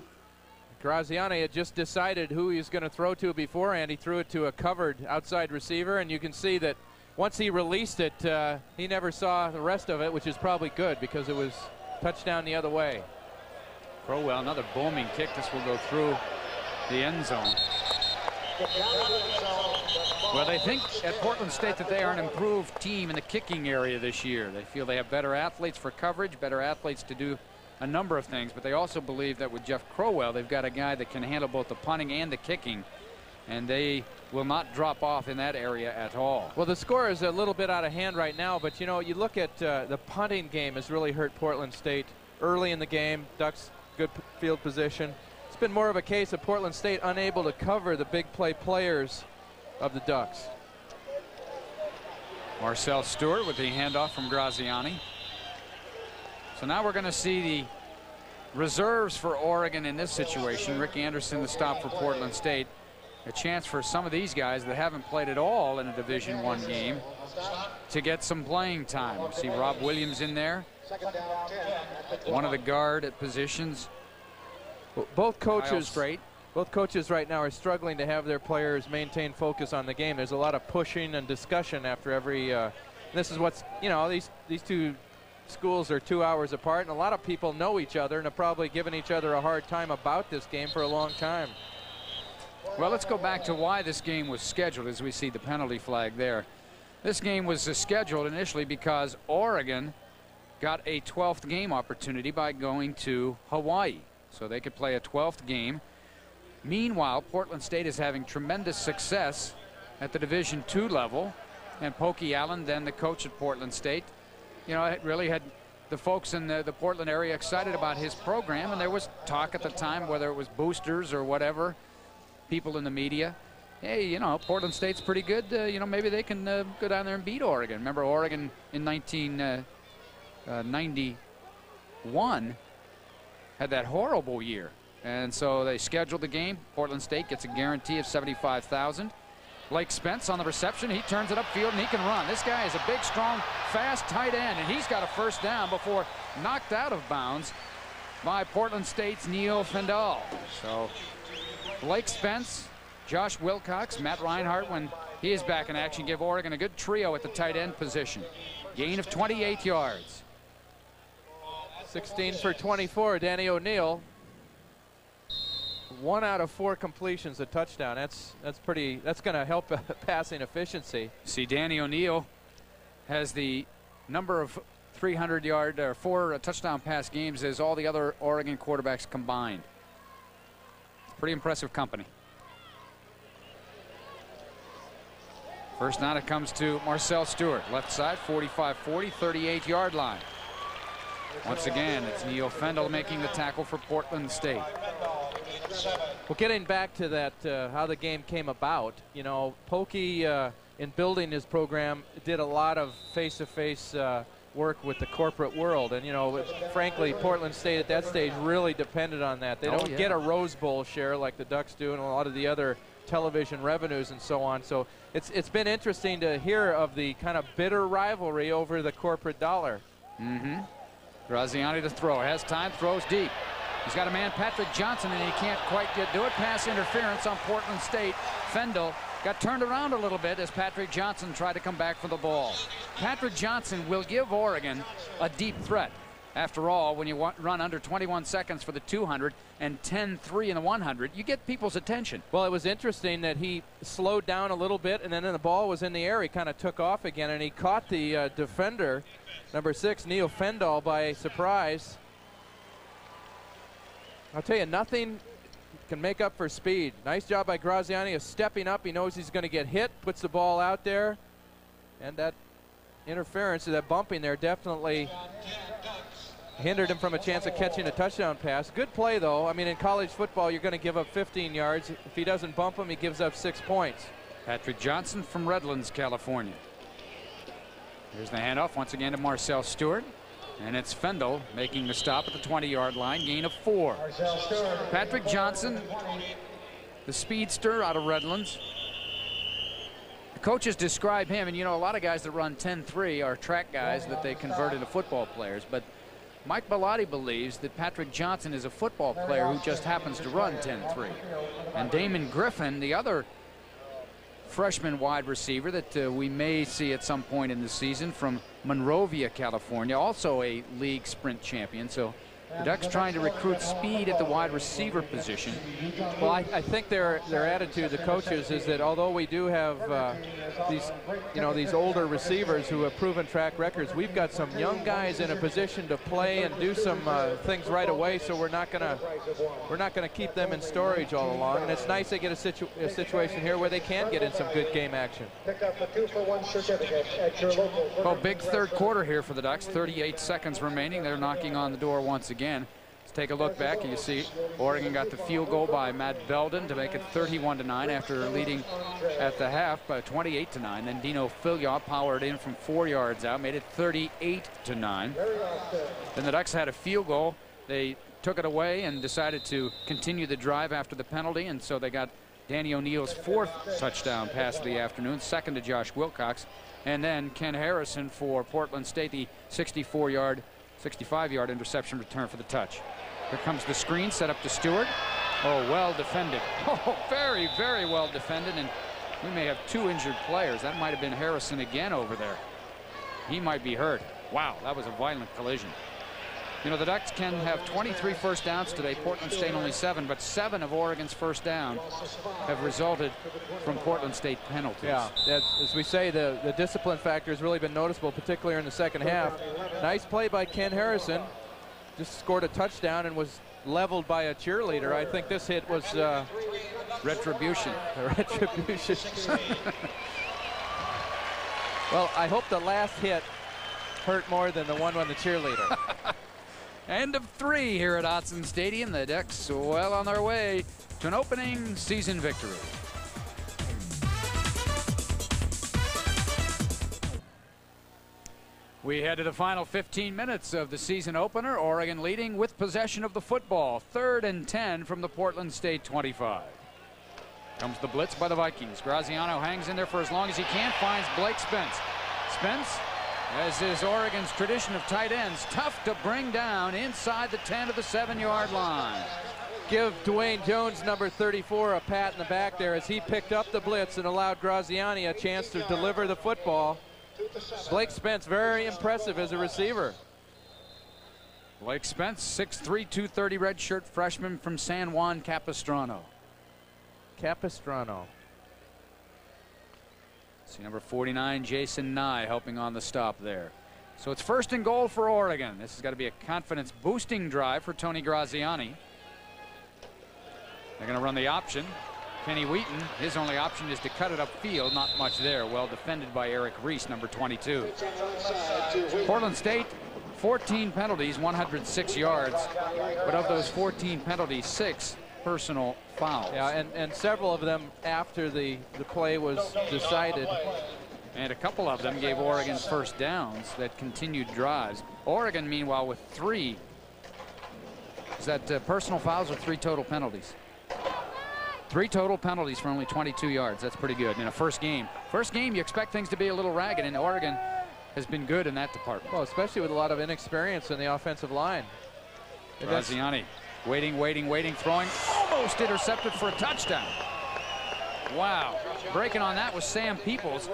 Graziani had just decided who he was going to throw to beforehand. He threw it to a covered outside receiver, and you can see that once he released it, uh, he never saw the rest of it, which is probably good because it was touchdown the other way. Crowell, another booming kick. This will go through the end zone. Well, they think at Portland State that they are an improved team in the kicking area this year. They feel they have better athletes for coverage, better athletes to do a number of things, but they also believe that with Jeff Crowell, they've got a guy that can handle both the punting and the kicking, and they will not drop off in that area at all. Well, the score is a little bit out of hand right now, but you know, you look at uh, the punting game has really hurt Portland State early in the game. Ducks good field position. It's been more of a case of Portland State unable to cover the big play players of the Ducks. Marcel Stewart with the handoff from Graziani. So now we're going to see the reserves for Oregon in this situation. Rick Anderson, the stop for Portland State. A chance for some of these guys that haven't played at all in a Division One game to get some playing time. See Rob Williams in there. One of the guard at positions. Both coaches straight. Both coaches right now are struggling to have their players maintain focus on the game. There's a lot of pushing and discussion after every. Uh, this is what's you know these these two schools are two hours apart, and a lot of people know each other and have probably given each other a hard time about this game for a long time. Well, let's go back to why this game was scheduled as we see the penalty flag there. This game was scheduled initially because Oregon got a 12th game opportunity by going to Hawaii. So they could play a 12th game. Meanwhile, Portland State is having tremendous success at the Division two level. And Pokey Allen, then the coach at Portland State, you know, it really had the folks in the, the Portland area excited about his program. And there was talk at the time, whether it was boosters or whatever, people in the media. Hey, you know, Portland State's pretty good. Uh, you know, maybe they can uh, go down there and beat Oregon. Remember Oregon in 1991 uh, had that horrible year. And so they scheduled the game. Portland State gets a guarantee of 75,000. Blake Spence on the reception. He turns it upfield and he can run. This guy is a big, strong, fast tight end, and he's got a first down before knocked out of bounds by Portland State's Neil Fendall. So Blake Spence, Josh Wilcox, Matt Reinhart, when he is back in action, give Oregon a good trio at the tight end position. Gain of 28 yards. 16 for 24, Danny O'Neil one out of four completions a touchdown. That's that's pretty. That's going to help *laughs* passing efficiency. See, Danny O'Neil has the number of 300 yard or four uh, touchdown pass games as all the other Oregon quarterbacks combined. Pretty impressive company. First down it comes to Marcel Stewart. Left side, 45-40, 38-yard line. Once again, it's Neil Fendall making the tackle for Portland State. Well, getting back to that, uh, how the game came about, you know, Pokey, uh, in building his program, did a lot of face-to-face uh, work with the corporate world. And, you know, frankly, Portland State at that stage really depended on that. They oh, don't yeah. get a Rose Bowl share like the Ducks do and a lot of the other television revenues and so on. So it's, it's been interesting to hear of the kind of bitter rivalry over the corporate dollar. Mm-hmm. Graziani to throw. Has time, throws deep. He's got a man, Patrick Johnson, and he can't quite get do it. Pass interference on Portland State. Fendall got turned around a little bit as Patrick Johnson tried to come back for the ball. Patrick Johnson will give Oregon a deep threat. After all, when you run under 21 seconds for the 200 and 10-3 in the 100, you get people's attention. Well, it was interesting that he slowed down a little bit, and then the ball was in the air. He kind of took off again, and he caught the uh, defender, number six, Neil Fendall, by surprise. I'll tell you, nothing can make up for speed. Nice job by Graziani of stepping up. He knows he's going to get hit, puts the ball out there. And that interference, that bumping there definitely hindered him from a chance of catching a touchdown pass. Good play, though. I mean, in college football, you're going to give up 15 yards. If he doesn't bump him, he gives up six points. Patrick Johnson from Redlands, California. Here's the handoff once again to Marcel Stewart. And it's Fendall making the stop at the 20-yard line, gain of four. Patrick Johnson, the speedster out of Redlands. The coaches describe him, and you know, a lot of guys that run 10-3 are track guys that they converted to football players, but Mike Bellotti believes that Patrick Johnson is a football player who just happens to run 10-3. And Damon Griffin, the other freshman wide receiver that uh, we may see at some point in the season from Monrovia, California, also a league sprint champion. So the Ducks trying to recruit speed at the wide receiver position. Well, I, I think their their attitude, the coaches, is that although we do have uh, these, you know, these older receivers who have proven track records, we've got some young guys in a position to play and do some uh, things right away. So we're not gonna we're not gonna keep them in storage all along. And it's nice they get a, situ a situation here where they can get in some good game action. Well, big third quarter here for the Ducks. 38 seconds remaining. They're knocking on the door once again. Let's take a look back and you see Oregon got the field goal by Matt Belden to make it 31 to 9 after leading at the half by 28 to 9. Then Dino Philyaw powered in from four yards out, made it 38 to 9. Then the Ducks had a field goal. They took it away and decided to continue the drive after the penalty, and so they got Danny O'Neil's fourth touchdown pass of the afternoon, second to Josh Wilcox, and then Ken Harrison for Portland State, the 64-yard 65-yard interception return for the touch. Here comes the screen set up to Stewart. Oh, well defended. *laughs* Oh, very, very well defended. And we may have two injured players. That might have been Harrison again over there. He might be hurt. Wow, that was a violent collision. You know, the Ducks can have 23 first downs today. Portland State only seven, but seven of Oregon's first down have resulted from Portland State penalties. Yeah, that, as we say, the, the discipline factor has really been noticeable, particularly in the second half. Nice play by Ken Harrison. Just scored a touchdown and was leveled by a cheerleader. I think this hit was uh, *laughs* retribution. *laughs* retribution. *laughs* well, I hope the last hit hurt more than the one on the cheerleader. End of three here at Autzen Stadium. The Ducks well on their way to an opening season victory. We head to the final 15 minutes of the season opener. Oregon leading with possession of the football. Third and 10 from the Portland State 25. Comes the blitz by the Vikings. Graziani hangs in there for as long as he can. Finds Blake Spence. Spence as is Oregon's tradition of tight ends, tough to bring down inside the 10 to the 7-yard line. Give Dwayne Jones, number 34, a pat in the back there as he picked up the blitz and allowed Graziani a chance to deliver the football. Blake Spence, very impressive as a receiver. Blake Spence, 6'3", 230 redshirt freshman from San Juan Capistrano. Capistrano. See number 49, Jason Nye, helping on the stop there. So it's first and goal for Oregon. This has got to be a confidence boosting drive for Tony Graziani. They're going to run the option. Kenny Wheaton, his only option is to cut it upfield. Not much there. Well defended by Eric Reese, number 22. Portland State, 14 penalties, 106 yards. But of those 14 penalties, six personal fouls. Yeah, and, and several of them after the, the play was decided. And a couple of them gave Oregon first downs that continued drives. Oregon, meanwhile, with three. Is that uh, personal fouls or three total penalties? Three total penalties for only 22 yards. That's pretty good in a first game. First game, you expect things to be a little ragged, and Oregon has been good in that department. Well, especially with a lot of inexperience in the offensive line. Graziani Waiting, waiting, waiting, throwing. Almost intercepted for a touchdown. Wow. Breaking on that was Sam Peoples.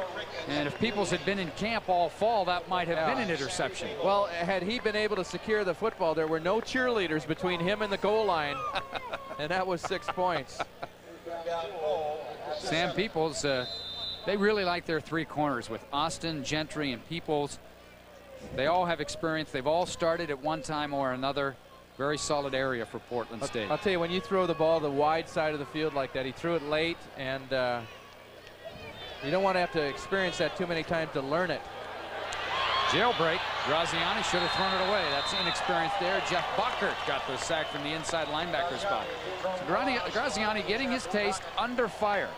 And if Peoples had been in camp all fall, that might have yeah. been an interception. Well, had he been able to secure the football, there were no cheerleaders between him and the goal line. *laughs* and that was six points. Sam Peoples, uh, they really like their three corners with Austin, Gentry, and Peoples. They all have experience. They've all started at one time or another. Very solid area for Portland State. I'll, I'll, tell you, when you throw the ball the wide side of the field like that, he threw it late, and uh, you don't want to have to experience that too many times to learn it. Jailbreak. Graziani should have thrown it away. That's inexperience there. Jeff Buckert got the sack from the inside linebacker spot. So Graziani getting his taste under fire.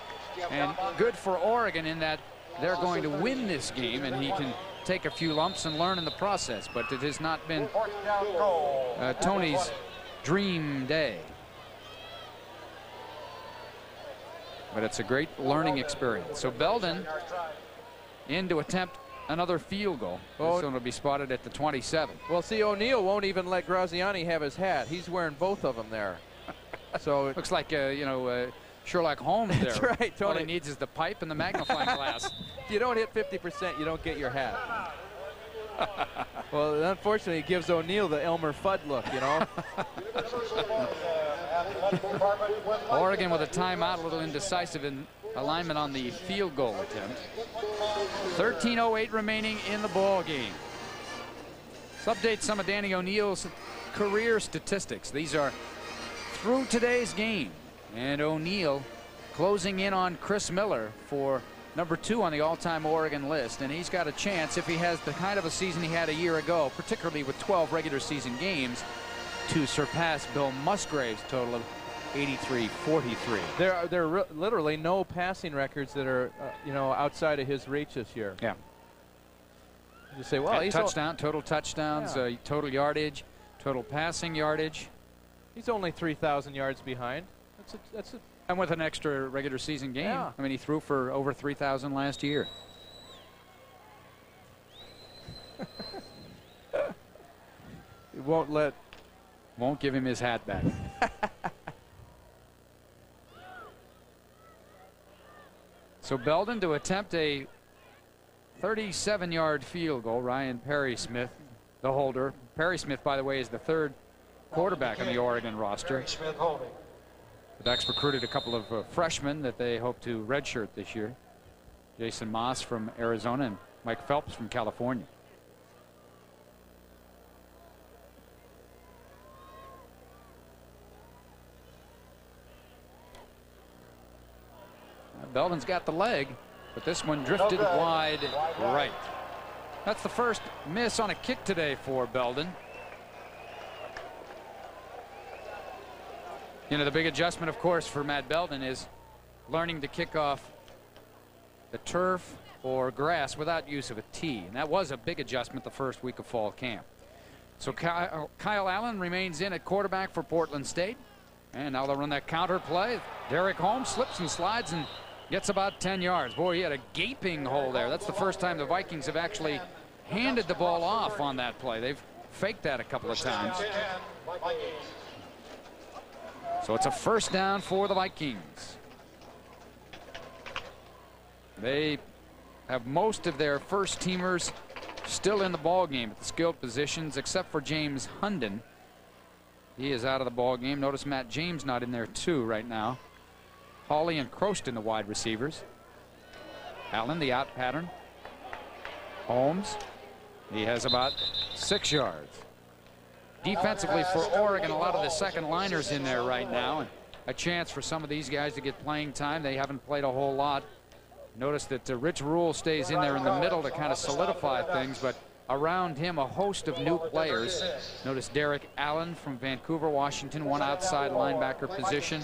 And good for Oregon in that they're going to win this game, and he can take a few lumps and learn in the process, but it has not been uh, Tony's dream day. But it's a great learning experience. So Belden in to attempt another field goal. Oh. This one will be spotted at the 27. Well, see, O'Neil won't even let Graziani have his hat. He's wearing both of them there. *laughs* So it Looks like, uh, you know, uh, Sherlock Holmes there. That's right, All he needs is the pipe and the magnifying glass. if *laughs* you don't hit 50%, you don't get your hat. *laughs* well, unfortunately, it gives O'Neil the Elmer Fudd look, you know. *laughs* Oregon with a timeout, a little indecisive in alignment on the field goal attempt. 13.08 remaining in the ball game. Let's update some of Danny O'Neil's career statistics. These are through today's game. And O'Neil closing in on Chris Miller for number two on the all-time Oregon list. And he's got a chance, if he has the kind of a season he had a year ago, particularly with 12 regular season games, to surpass Bill Musgrave's total of 83-43. there are there are literally no passing records that are, uh, you know, outside of his reach this year. Yeah. You say, well, At he's, touchdown, total touchdowns, Yeah. uh, total yardage, total passing yardage, he's only 3,000 yards behind. That's a, that's a, and with an extra regular season game. Yeah. I mean, he threw for over 3,000 last year. *laughs* he won't let Won't give him his hat back. *laughs* so Belden to attempt a 37-yard field goal. Ryan Perry Smith, the holder. Perry Smith, by the way, is the third quarterback on the Oregon roster. Smith holding. The Ducks recruited a couple of uh, freshmen that they hope to redshirt this year. Jason Moss from Arizona and Mike Phelps from California. Belden's got the leg, but this one drifted wide Wide right. right. That's the first miss on a kick today for Belden. You know, the big adjustment, of course, for Matt Belden is learning to kick off the turf or grass without use of a tee. And that was a big adjustment the first week of fall camp. So Kyle, Kyle Allen remains in at quarterback for Portland State. And now they'll run that counter play. Derek Holmes slips and slides and gets about 10 yards. Boy, he had a gaping hole there. That's the first time the Vikings have actually handed the ball off on that play. They've faked that a couple of times. So it's a first down for the Vikings. They have most of their first teamers still in the ball game at the skilled positions, except for James Hunden. He is out of the ball game. Notice Matt James not in there too right now. Hawley and Croston the wide receivers. Allen the out pattern. Holmes. He has about six yards. Defensively for Oregon, a lot of the second liners in there right now, and a chance for some of these guys to get playing time. They haven't played a whole lot. Notice that uh, Rich Ruhl stays in there in the middle to kind of solidify things, but around him a host of new players. Notice Derek Allen from Vancouver, Washington, one outside linebacker position.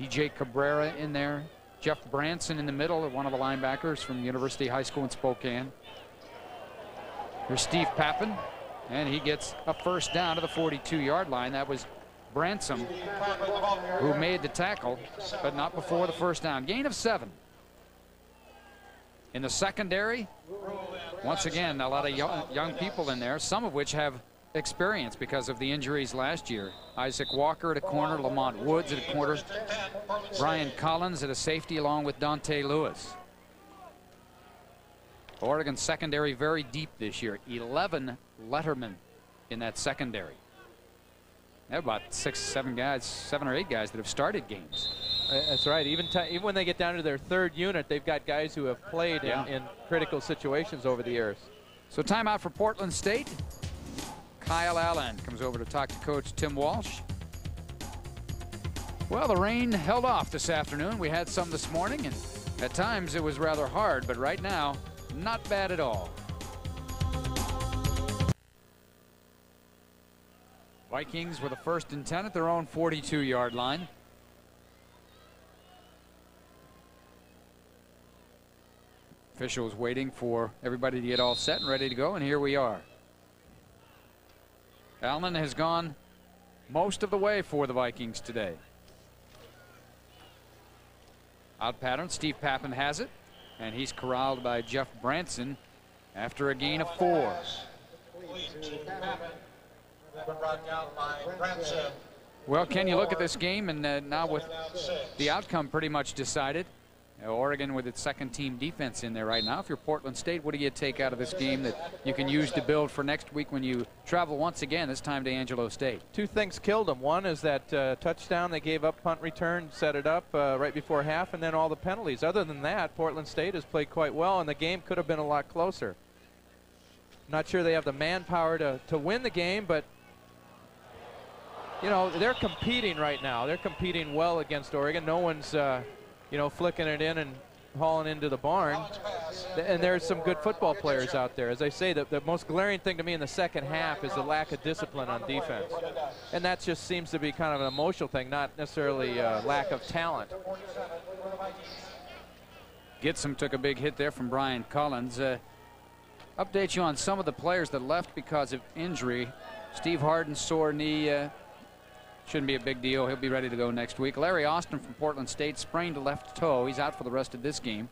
DJ Cabrera in there. Jeff Branson in the middle, one of the linebackers from University High School in Spokane. Here's Steve Pappen, and he gets a first down to the 42-yard line. That was Branson who made the tackle, but not before the first down. Gain of seven. In the secondary, once again, a lot of young, young people in there, some of which have experience because of the injuries last year. Isaac Walker at a corner, Lamont Woods at a corner, Brian Collins at a safety along with Dante Lewis. Oregon secondary very deep this year. 11 lettermen in that secondary. They have about six, seven guys, seven or eight guys that have started games. Uh, That's right. Even even when they get down to their third unit, they've got guys who have played Yeah. in, in critical situations over the years. So timeout for Portland State. Kyle Allen comes over to talk to Coach Tim Walsh. Well, the rain held off this afternoon. We had some this morning, and at times it was rather hard, but right now, not bad at all. Vikings with a first and 10 at their own 42-yard line. Officials waiting for everybody to get all set and ready to go, and here we are. Allen has gone most of the way for the Vikings today. Out pattern, Steve Pappen has it, and he's corralled by Jeff Branson after a gain of four. Well, can you look at this game, and uh, now with the outcome pretty much decided, Oregon with its second team defense in there right now. If you're Portland State, what do you take out of this game that you can use to build for next week when you travel once again, this time to Angelo State? Two things killed them. One is that uh, touchdown they gave up, punt return, set it up uh, right before half, and then all the penalties. Other than that, Portland State has played quite well, and the game could have been a lot closer. Not sure they have the manpower to, to win the game, but you know, they're competing right now. They're competing well against Oregon. No one's, uh, you know, flicking it in and hauling into the barn. And there's some good football players out there. As I say, the, the most glaring thing to me in the second half is the lack of discipline on defense. And that just seems to be kind of an emotional thing, not necessarily a lack of talent. Gitsom took a big hit there from Brian Collins. Uh, update you on some of the players that left because of injury. Steve Harden, sore knee. Uh, Shouldn't be a big deal. He'll be ready to go next week. Larry Austin from Portland State sprained a left toe. He's out for the rest of this game.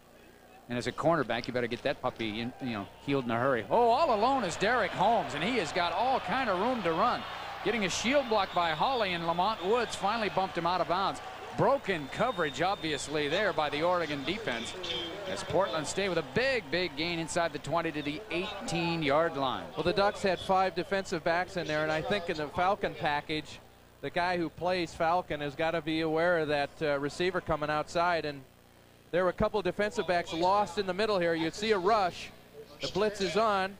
And as a cornerback, you better get that puppy, in, you know, healed in a hurry. Oh, all alone is Derek Holmes, and he has got all kind of room to run. Getting a shield block by Holly and Lamont Woods finally bumped him out of bounds. Broken coverage, obviously, there by the Oregon defense. As Portland State with a big, big gain inside the 20 to the 18-yard line. Well, the Ducks had five defensive backs in there, and I think in the Falcon package, the guy who plays Falcon has got to be aware of that uh, receiver coming outside. And there were a couple defensive backs lost in the middle here. You'd see a rush. The blitz is on.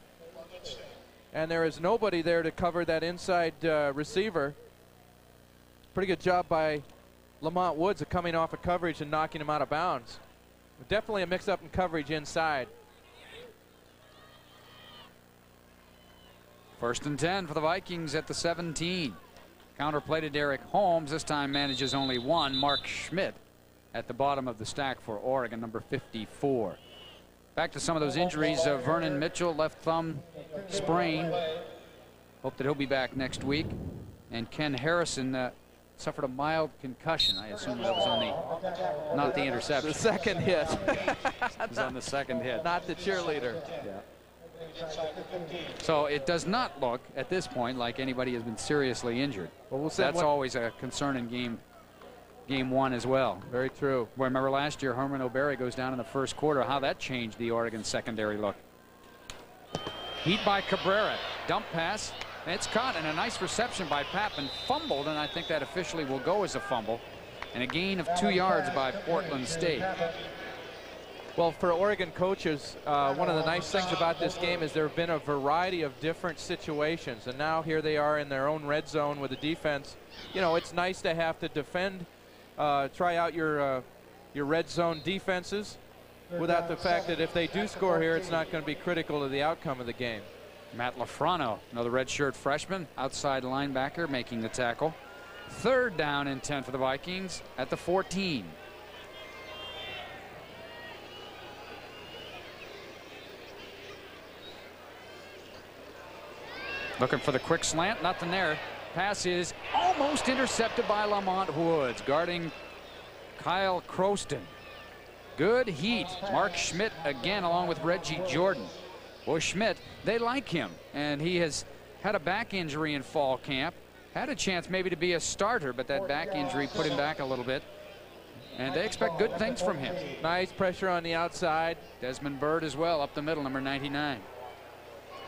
And there is nobody there to cover that inside uh, receiver. Pretty good job by Lamont Woods of coming off of coverage and knocking him out of bounds. Definitely a mix-up in coverage inside. First and 10 for the Vikings at the 17. Counterplay to Derek Holmes. This time manages only one. Mark Schmidt at the bottom of the stack for Oregon, number 54. Back to some of those injuries. Uh, Vernon Mitchell, left thumb sprain. Hope that he'll be back next week. And Ken Harrison uh, suffered a mild concussion. I assume that was on the, not the interception. The second hit. *laughs* it was on the second hit. Not the cheerleader. Yeah. So it does not look at this point like anybody has been seriously injured. Well, we'll That's always a concern in game game one as well. Very true. Well, remember last year Herman O'Berry goes down in the first quarter. How that changed the Oregon secondary look. Heat by Cabrera. Dump pass. It's caught and a nice reception by Pappen. Fumbled and I think that officially will go as a fumble. And a gain of two yards by Portland State. Well, for Oregon coaches, uh, one of the nice things about this game is there have been a variety of different situations. And now here they are in their own red zone with the defense. You know, it's nice to have to defend, uh, try out your, uh, your red zone defenses without the fact that if they do score here, it's not going to be critical to the outcome of the game. Matt Lafrano, another redshirt freshman, outside linebacker, making the tackle. Third down and 10 for the Vikings at the 14. Looking for the quick slant, nothing there. Pass is almost intercepted by Lamont Woods, guarding Kyle Croston. Good heat. Mark Schmidt again along with Reggie Jordan. Well, Schmidt, they like him, and he has had a back injury in fall camp. Had a chance maybe to be a starter, but that back injury put him back a little bit. And they expect good things from him. Nice pressure on the outside. Desmond Bird as well, up the middle, number 99.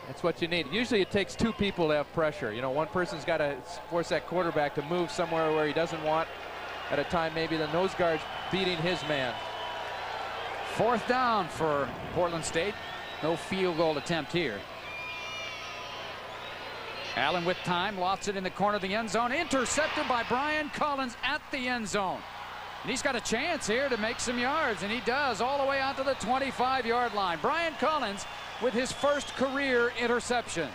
That's what you need. Usually it takes two people to have pressure. You know, one person's got to force that quarterback to move somewhere where he doesn't want at a time maybe the nose guard's beating his man. Fourth down for Portland State. No field goal attempt here. Allen with time, lost it in the corner of the end zone. Intercepted by Brian Collins at the end zone. And he's got a chance here to make some yards, and he does all the way out to the 25-yard line. Brian Collins with his first career interception.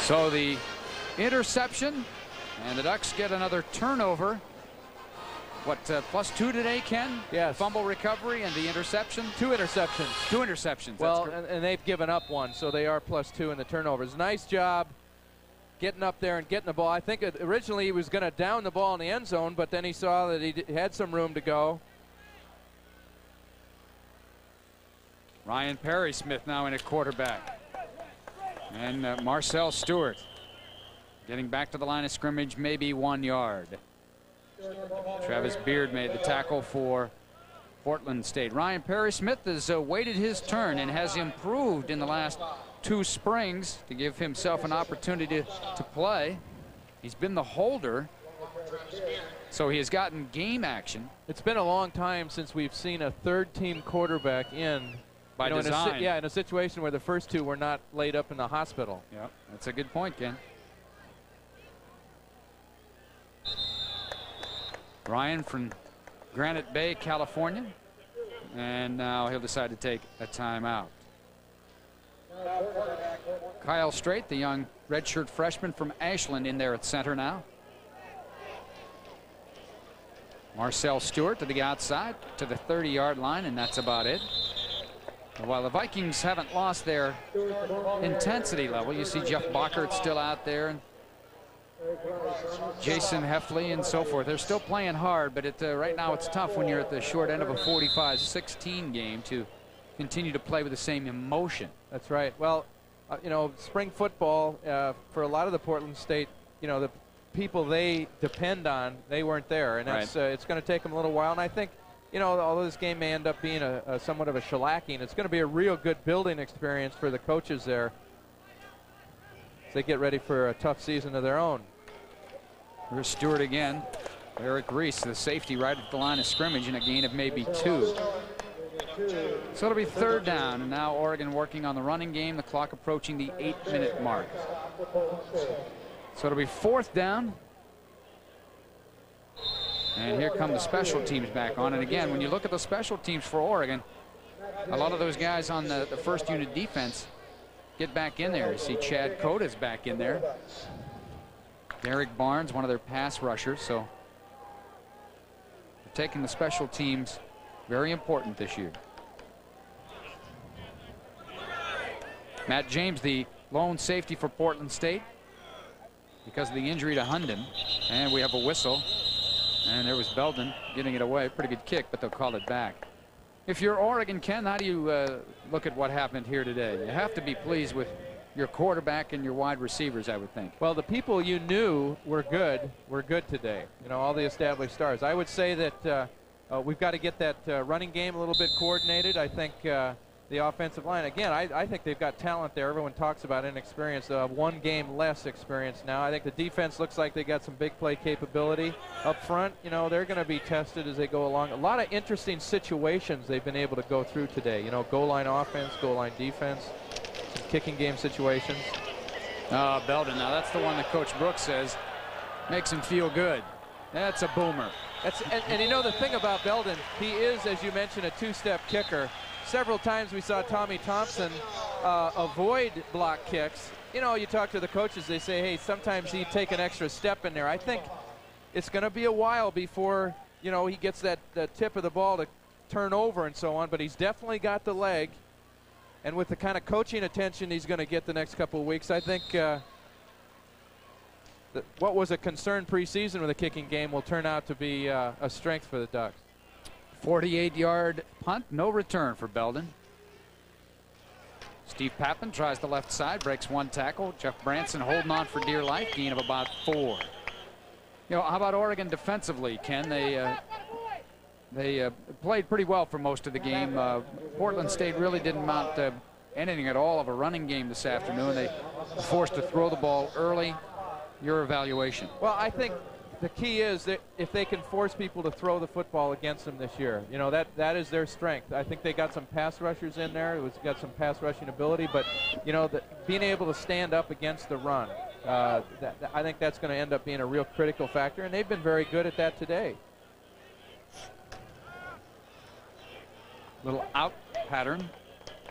So the interception, and the Ducks get another turnover. What, uh, plus two today, Ken? Yes. Fumble recovery and the interception? Two interceptions. Two interceptions. Well, and, and they've given up one, so they are plus two in the turnovers. Nice job getting up there and getting the ball. I think originally he was going to down the ball in the end zone, but then he saw that he had some room to go. Ryan Perry Smith now in at quarterback. And uh, Marcel Stewart getting back to the line of scrimmage, maybe one yard. Travis Beard made the tackle for Portland State. Ryan Perry Smith has uh, waited his turn and has improved in the last two springs to give himself an opportunity to, to play. He's been the holder, so he has gotten game action. It's been a long time since we've seen a third-team quarterback in By you know, in a design. yeah, in a situation where the first two were not laid up in the hospital. Yeah, that's a good point, Ken. Ryan from Granite Bay, California. And now he'll decide to take a timeout. Kyle Strait, the young redshirt freshman from Ashland, in there at center now. Marcel Stewart to the outside, to the 30-yard line, and that's about it. While the Vikings haven't lost their intensity level, you see Jeff Bockert still out there, and Jason Heffley and so forth. They're still playing hard, but it, uh, right now it's tough when you're at the short end of a 45-16 game to continue to play with the same emotion. That's right. Well, uh, you know, spring football uh, for a lot of the Portland State, you know, the people they depend on, they weren't there, and that's uh, it's going to take them a little while. And I think, you know, although this game may end up being a, a somewhat of a shellacking, it's going to be a real good building experience for the coaches there as they get ready for a tough season of their own. Here's Stewart again. Eric Reese, the safety right at the line of scrimmage in a gain of maybe two. So it'll be third down, and now Oregon working on the running game, the clock approaching the eight-minute mark. So it'll be fourth down. And here come the special teams back on. And again, when you look at the special teams for Oregon, a lot of those guys on the, the first unit defense get back in there. You see Chad Cota's back in there. Derek Barnes, one of their pass rushers. So taking the special teams very important this year. Matt James, the lone safety for Portland State because of the injury to Hunden. And we have a whistle. And there was Belden getting it away. Pretty good kick, but they'll call it back. If you're Oregon, Ken, how do you uh, look at what happened here today? You have to be pleased with your quarterback and your wide receivers, I would think. Well, the people you knew were good were good today. You know, all the established stars. I would say that uh, uh, we've got to get that uh, running game a little bit coordinated. I think uh, the offensive line, again, I, I, think they've got talent there. Everyone talks about inexperience. Uh, one game less experience now. I think the defense looks like they got some big play capability. Up front, you know, they're going to be tested as they go along. A lot of interesting situations they've been able to go through today. You know, goal line offense, goal line defense, some kicking game situations. Uh, Belden, now that's the one that Coach Brooks says makes him feel good. That's a boomer. That's, and, and you know the thing about Belden, he is, as you mentioned, a two-step kicker. Several times we saw Tommy Thompson uh, avoid block kicks. You know, you talk to the coaches, they say, hey, sometimes he'd take an extra step in there. I think it's going to be a while before, you know, he gets that, that tip of the ball to turn over and so on, but he's definitely got the leg. And with the kind of coaching attention he's going to get the next couple of weeks, I think uh, that what was a concern preseason with a kicking game will turn out to be uh, a strength for the Ducks. 48 yard punt, no return for Belden. Steve Pappen tries the left side, breaks one tackle. Jeff Branson holding on for dear life, gain of about four. You know, how about Oregon defensively, Ken? They uh, they uh, played pretty well for most of the game. Uh, Portland State really didn't mount uh, anything at all of a running game this afternoon. They were forced to throw the ball early. Your evaluation? Well, I think the key is that if they can force people to throw the football against them this year, you know that that is their strength. I think they got some pass rushers in there. It was got some pass rushing ability, but you know the, being able to stand up against the run, uh, that- I think that's going to end up being a real critical factor, and they've been very good at that today. Little out pattern.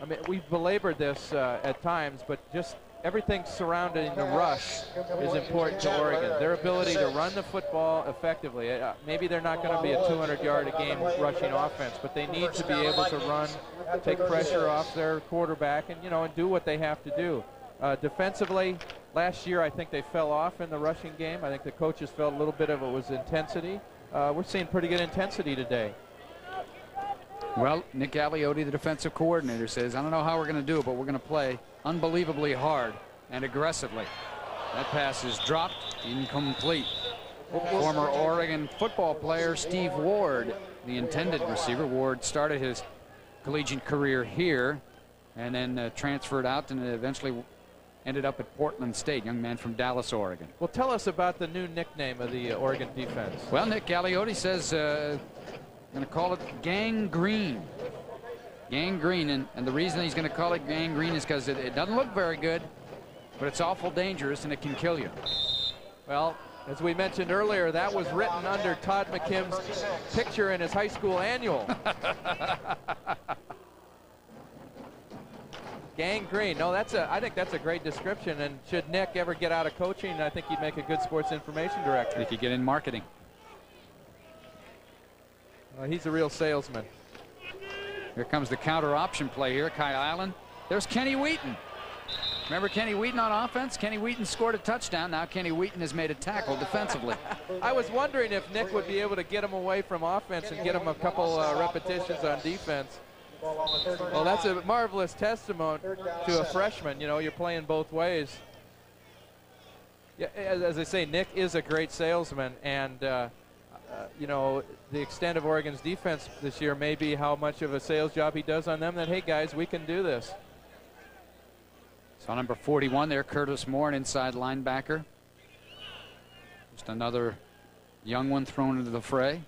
I mean, we've belabored this uh, at times, but just everything surrounding the rush is important to Oregon. Their ability to run the football effectively. Uh, maybe they're not going to be a 200-yard a game rushing offense, but they need to be able to run, take pressure off their quarterback, and you know, and do what they have to do. Uh, defensively, last year I think they fell off in the rushing game. I think the coaches felt a little bit of it was intensity. Uh, we're seeing pretty good intensity today. Well, Nick Aliotti, the defensive coordinator, says, I don't know how we're going to do it, but we're going to play unbelievably hard and aggressively. That pass is dropped, incomplete. Former Oregon football player Steve Ward, the intended receiver. Ward started his collegiate career here and then uh, transferred out and eventually ended up at Portland State, young man from Dallas, Oregon. Well, tell us about the new nickname of the uh, Oregon defense. Well, Nick Aliotti says uh, going to call it Gang Green. Gang Green, and, and the reason he's going to call it Gang Green is because it, it doesn't look very good, but it's awful dangerous and it can kill you. Well, as we mentioned earlier, that was written under Todd McKim's picture in his high school annual. *laughs* Gang Green. No, that's a. I think that's a great description. And should Nick ever get out of coaching, I think he'd make a good sports information director. He could get in marketing. Uh, he's a real salesman. Here comes the counter option play here. Kyle Allen. There's Kenny Wheaton. Remember Kenny Wheaton on offense? Kenny Wheaton scored a touchdown. Now Kenny Wheaton has made a tackle defensively. *laughs* I was wondering if Nick would be able to get him away from offense and get him a couple uh, repetitions on defense. Well, that's a marvelous testament to a freshman. You know, you're playing both ways. Yeah, as, as I say, Nick is a great salesman, and uh, you know, the extent of Oregon's defense this year may be how much of a sales job he does on them. That hey, guys, we can do this. So number 41 there, Curtis Moore, an inside linebacker. Just another young one thrown into the fray.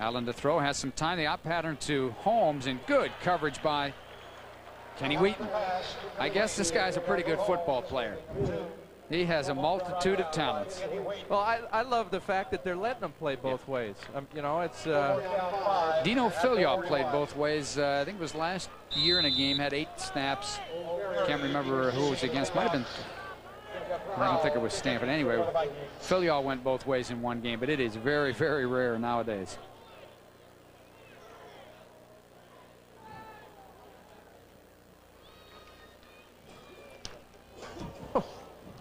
Allen to throw, has some time. The out pattern to Holmes, and good coverage by Kenny Wheaton. I guess this guy's a pretty good football player. He has a multitude of talents. Well, I, I love the fact that they're letting him play both ways. Um, you know, it's... Uh, Dino Philyaw played both ways. Uh, I think it was last year in a game, had eight snaps. Can't remember who it was against. Might have been... I don't think it was Stanford. Anyway, Philyaw went both ways in one game, but it is very, very rare nowadays.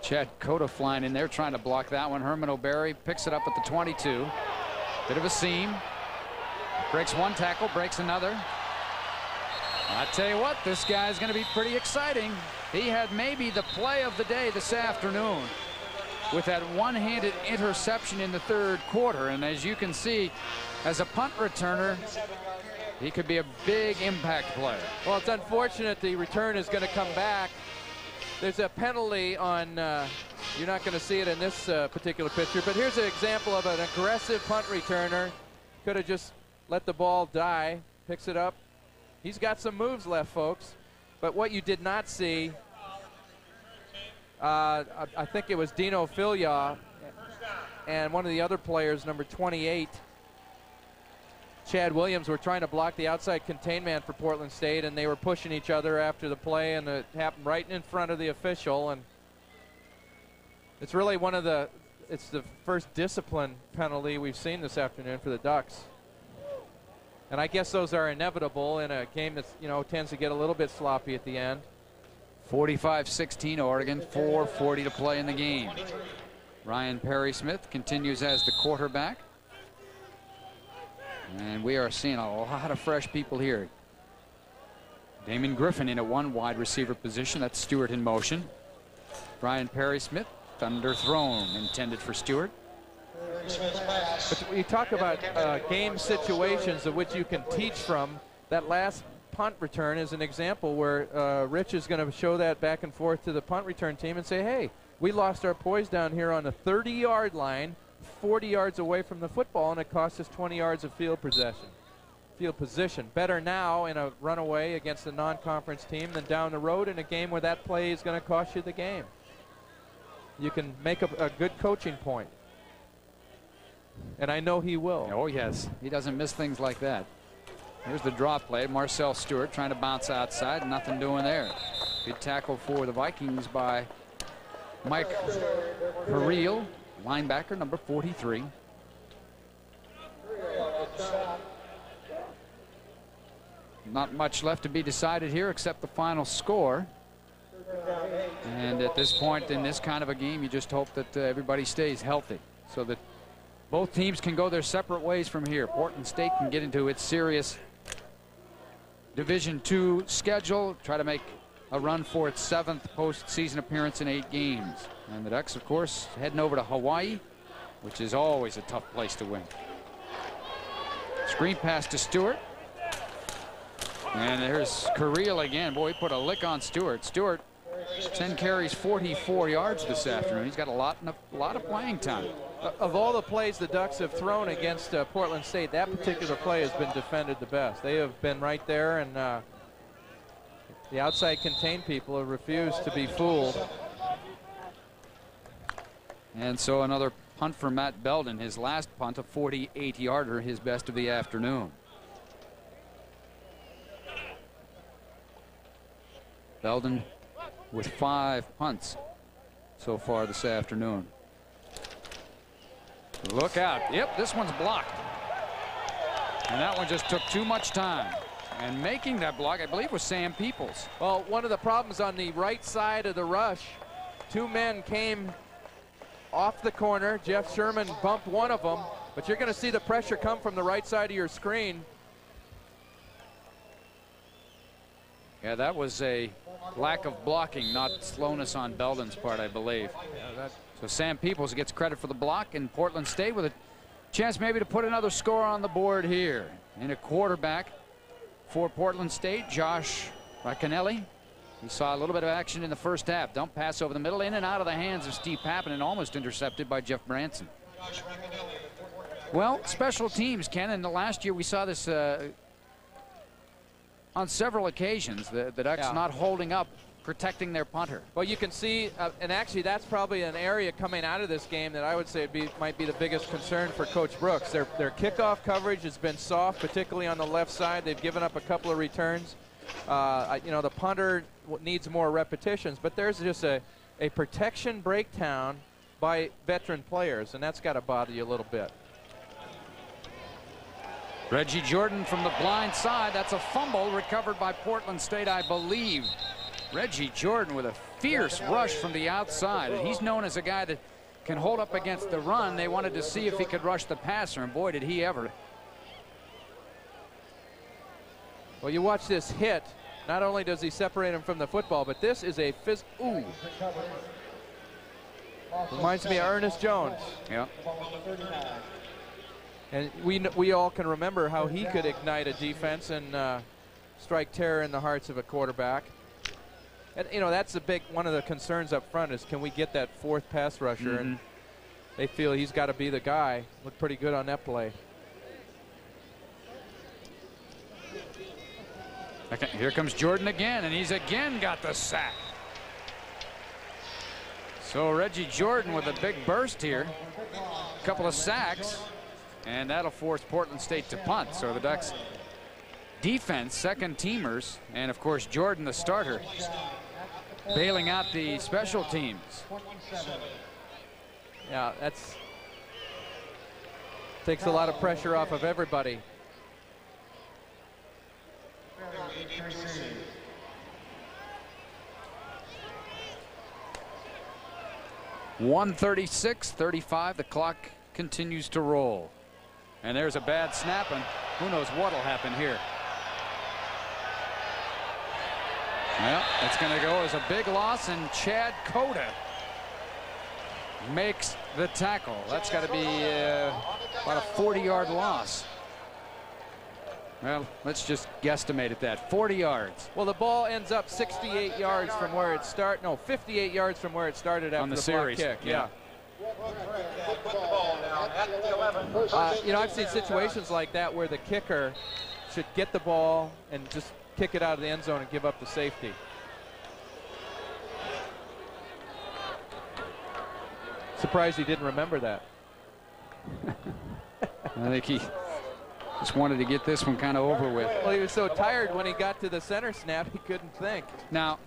Chad Cota flying in there trying to block that one. Herman O'Berry picks it up at the 22. Bit of a seam. Breaks one tackle, breaks another. I tell you what, this guy's going to be pretty exciting. He had maybe the play of the day this afternoon with that one-handed interception in the third quarter. And as you can see, as a punt returner, he could be a big impact player. Well, it's unfortunate the return is going to come back there's a penalty on, uh, you're not going to see it in this uh, particular picture, but here's an example of an aggressive punt returner. Could have just let the ball die, picks it up. He's got some moves left, folks. But what you did not see, uh, I, I, think it was Dino Philyaw and one of the other players, number 28, Chad Williams were trying to block the outside contain man for Portland State, and they were pushing each other after the play, and it happened right in front of the official. And it's really one of the, it's the first discipline penalty we've seen this afternoon for the Ducks. And I guess those are inevitable in a game that you know tends to get a little bit sloppy at the end. 45-16 Oregon, 4.40 to play in the game. Ryan Perry Smith continues as the quarterback. And we are seeing a lot of fresh people here. Damon Griffin in a one wide receiver position. That's Stewart in motion. Brian Perry Smith underthrown intended for Stewart. But you talk about uh, game situations of which you can teach from. That last punt return is an example where uh, Rich is going to show that back and forth to the punt return team and say, hey, we lost our poise down here on the 30 yard line 40 yards away from the football, and it cost us 20 yards of field possession. Field position. Better now in a runaway against a non-conference team than down the road in a game where that play is going to cost you the game. You can make a, a good coaching point. And I know he will. Oh, yes. He doesn't miss things like that. Here's the draw play. Marcel Stewart trying to bounce outside. Nothing doing there. Good tackle for the Vikings by Mike Harrell, linebacker number 43. Not much left to be decided here except the final score. And at this point in this kind of a game, you just hope that uh, everybody stays healthy so that both teams can go their separate ways from here. Portland State can get into its serious Division two schedule, try to make a run for its seventh postseason appearance in eight games. And the Ducks, of course, heading over to Hawaii, which is always a tough place to win. Screen pass to Stewart. And there's Carrillo again. Boy, he put a lick on Stewart. Stewart, 10 carries, 44 yards this afternoon. He's got a lot, a lot of playing time. Of all the plays the Ducks have thrown against uh, Portland State, that particular play has been defended the best. They have been right there, and uh, the outside contained people have refused to be fooled. And so another punt for Matt Belden, his last punt, a 48-yarder, his best of the afternoon. Belden with five punts so far this afternoon. Look out. Yep, this one's blocked. And that one just took too much time. And making that block, I believe, was Sam Peoples. Well, one of the problems on the right side of the rush, two men came off the corner. Jeff Sherman bumped one of them, but you're going to see the pressure come from the right side of your screen. Yeah, that was a lack of blocking, not slowness on Belden's part, I believe. Yeah, so Sam Peoples gets credit for the block, and Portland State with a chance maybe to put another score on the board here. In a quarterback for Portland State, Josh Racanelli. He saw a little bit of action in the first half. Dump pass over the middle, in and out of the hands of Steve Pappen, and almost intercepted by Jeff Branson. Well, special teams, Ken, and the last year we saw this uh, on several occasions. The, the Ducks yeah. not holding up protecting their punter. Well, you can see, uh, and actually that's probably an area coming out of this game that I would say be, might be the biggest concern for Coach Brooks. Their, their kickoff coverage has been soft, particularly on the left side. They've given up a couple of returns. Uh, you know, the punter needs more repetitions, but there's just a, a protection breakdown by veteran players, and that's got to bother you a little bit. Reggie Jordan from the blind side. That's a fumble recovered by Portland State, I believe. Reggie Jordan with a fierce rush from the outside. And he's known as a guy that can hold up against the run. They wanted to see if he could rush the passer, and boy, did he ever. Well, you watch this hit. Not only does he separate him from the football, but this is a phys. Ooh. Reminds me of Ernest Jones. Yeah. And we we all can remember how he could ignite a defense and uh, strike terror in the hearts of a quarterback. And you know that's a big one of the concerns up front is can we get that fourth pass rusher? Mm -hmm. And they feel he's got to be the guy. Looked pretty good on that play. Okay, here comes Jordan again, and he's again got the sack. So Reggie Jordan with a big burst here. A couple of sacks. And that'll force Portland State to punt. So the Ducks defense, second teamers, and of course Jordan, the starter, bailing out the special teams. Yeah, that's takes a lot of pressure off of everybody. One thirty-six, thirty-five. The clock continues to roll. And there's a bad snap, and who knows what'll happen here. Well, it's going to go as a big loss, and Chad Cota makes the tackle. That's got to be uh, about a 40-yard loss. Well, let's just guesstimate at that. 40 yards. Well, the ball ends up 68 yards from where it started. No, 58 yards from where it started after On the, the series. kick. yeah. yeah. Uh, you know, I've seen situations like that where the kicker should get the ball and just kick it out of the end zone and give up the safety. Surprised he didn't remember that. *laughs* I think he just wanted to get this one kind of over with. Well, he was so tired when he got to the center snap, he couldn't think. Now,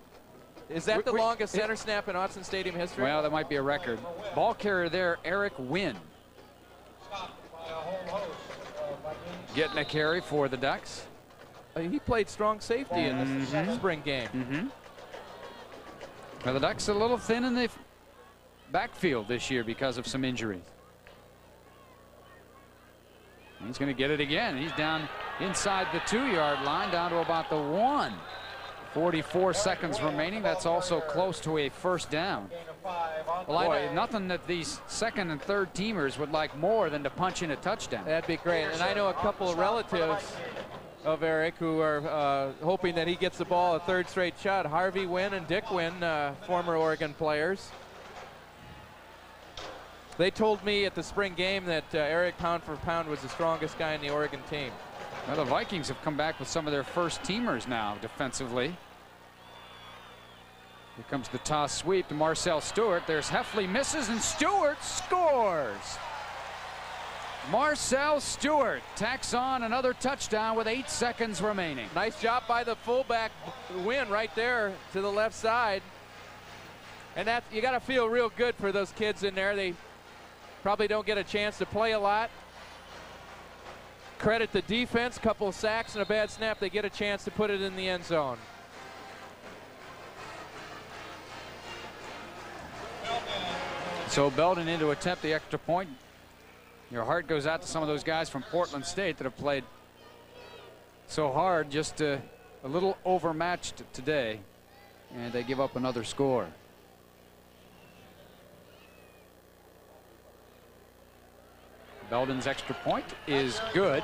Is that the longest center snap in Autzen Stadium history? Well, that might be a record. Ball carrier there, Eric Wynn. Getting a carry for the Ducks. Uh, he played strong safety in the Mm-hmm. spring game. Well, the Ducks are a little thin in the backfield this year because of some injuries. He's going to get it again. He's down inside the two-yard line, down to about the one. 44 seconds remaining. That's also close to a first down. Well, Boy, nothing that these second and third teamers would like more than to punch in a touchdown. That'd be great. And I know a couple of relatives of Eric who are uh, hoping that he gets the ball a third straight shot. Harvey Wynn and Dick Wynn, uh, former Oregon players. They told me at the spring game that uh, Eric pound for pound was the strongest guy in the Oregon team. Now the Vikings have come back with some of their first teamers now defensively. Here comes the toss sweep to Marcel Stewart. There's Heffley misses and Stewart scores. Marcel Stewart tacks on another touchdown with eight seconds remaining. Nice job by the fullback Wynn right there to the left side. And that you got to feel real good for those kids in there. They probably don't get a chance to play a lot. Credit the defense, couple of sacks and a bad snap. They get a chance to put it in the end zone. So Belden in to attempt the extra point. Your heart goes out to some of those guys from Portland State that have played so hard, just uh, a little overmatched today, and they give up another score. Belden's extra point is good.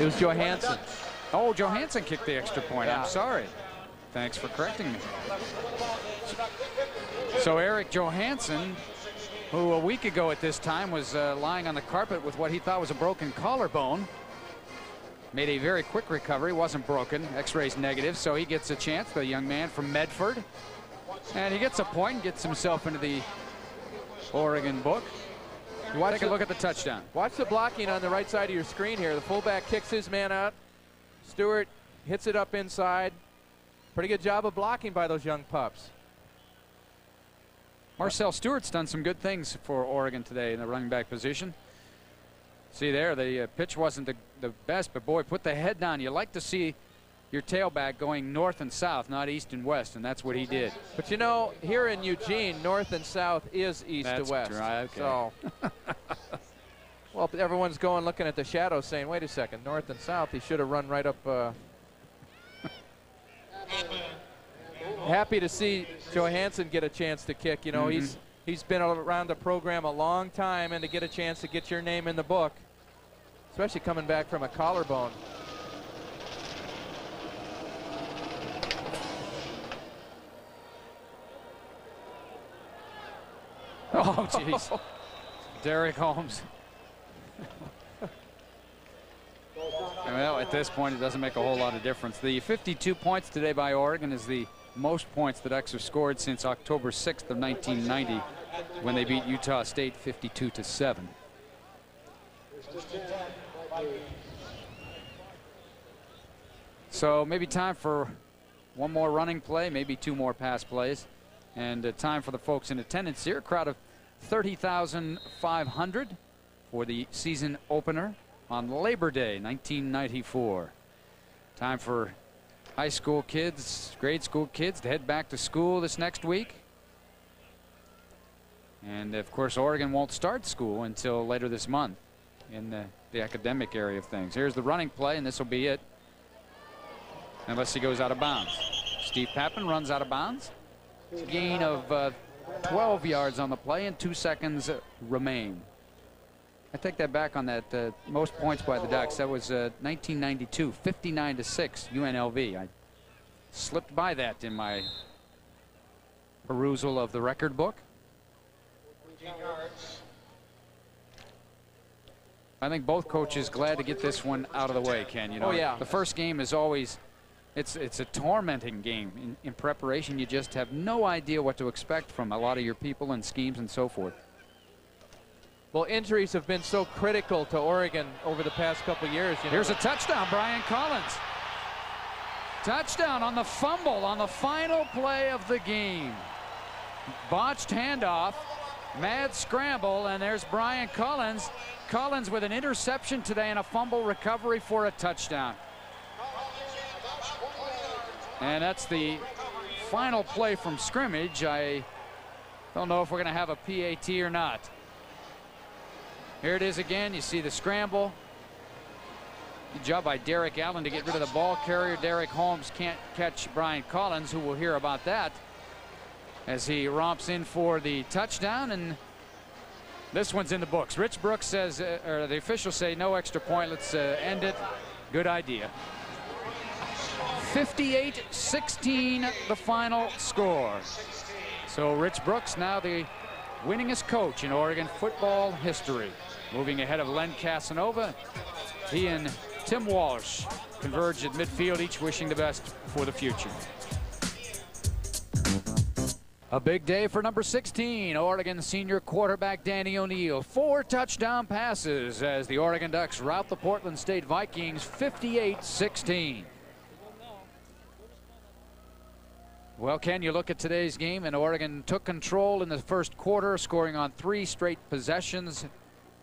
It was Johansson. Oh, Johansson kicked the extra point. Yeah. I'm sorry. Thanks for correcting me. So Eric Johansson, who a week ago at this time was uh, lying on the carpet with what he thought was a broken collarbone, made a very quick recovery. Wasn't broken. X-rays negative, so he gets a chance. The young man from Medford, and he gets a point and gets himself into the Oregon book. Watch Take a the- look at the touchdown. Watch the blocking on the right side of your screen here. The fullback kicks his man out. Stewart hits it up inside. Pretty good job of blocking by those young pups. Marcel Stewart's done some good things for Oregon today in the running back position. See there, the uh, pitch wasn't the, the best, but boy, put the head down. You like to see your tailback going north and south, not east and west, and that's what he did. But you know, here in Eugene, north and south is east That's to west. right, okay. So, well, everyone's going looking at the shadow, saying, "Wait a second, north and south. He should have run right up." Uh... *laughs* Happy to see Johansson get a chance to kick. You know, Mm-hmm. he's he's been around the program a long time, and to get a chance to get your name in the book, especially coming back from a collarbone. Oh, jeez. Derek Holmes. well, at this point, it doesn't make a whole lot of difference. The 52 points today by Oregon is the most points that have scored since October 6th of 1990 when they beat Utah State 52 to 7. So maybe time for one more running play, maybe two more pass plays. And uh, time for the folks in attendance here. Crowd of 30,500 for the season opener on Labor Day 1994. Time for high school kids, grade school kids to head back to school this next week. And of course, Oregon won't start school until later this month in the, the academic area of things. Here's the running play, and this will be it. Unless he goes out of bounds. Steve Pappen runs out of bounds. Gain of uh, 12 yards on the play, and two seconds remain. I take that back on that uh, most points by the Ducks. That was uh, 1992, 59 to 6, UNLV. I slipped by that in my perusal of the record book. I think both coaches glad to get this one out of the way, Ken. You know, Oh, yeah. the first game is always it's it's a tormenting game in, in preparation. You just have no idea what to expect from a lot of your people and schemes and so forth. Well, injuries have been so critical to Oregon over the past couple years. You know, Here's a touchdown, Brian Collins. Touchdown on the fumble on the final play of the game. Botched handoff, mad scramble, and there's Brian Collins. Collins with an interception today and a fumble recovery for a touchdown. And that's the final play from scrimmage. I don't know if we're going to have a PAT or not. Here it is again. You see the scramble. Good job by Derek Allen to get rid of the ball carrier. Derek Holmes can't catch Brian Collins, who will hear about that as he romps in for the touchdown. And this one's in the books. Rich Brooks says, uh, or the officials say, no extra point. Let's uh, end it. Good idea. 58-16 the final score. So Rich Brooks now the winningest coach in Oregon football history. Moving ahead of Len Casanova. He and Tim Walsh converge at midfield, each wishing the best for the future. A big day for number 16, Oregon senior quarterback Danny O'Neil. Four touchdown passes as the Oregon Ducks rout the Portland State Vikings 58-16. Well, Ken, you look at today's game, and Oregon took control in the first quarter, scoring on three straight possessions.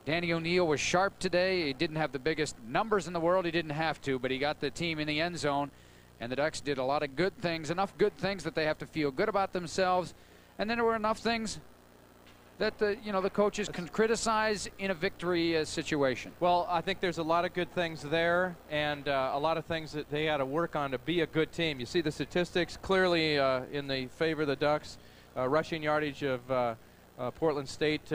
Danny O'Neil was sharp today. He didn't have the biggest numbers in the world. He didn't have to, but he got the team in the end zone. And the Ducks did a lot of good things, enough good things that they have to feel good about themselves. And then there were enough things that the you know the coaches can criticize in a victory uh, situation. Well, I think there's a lot of good things there, and uh, a lot of things that they had to work on to be a good team. You see the statistics clearly uh, in the favor of the Ducks. Uh, rushing yardage of uh, uh, Portland State.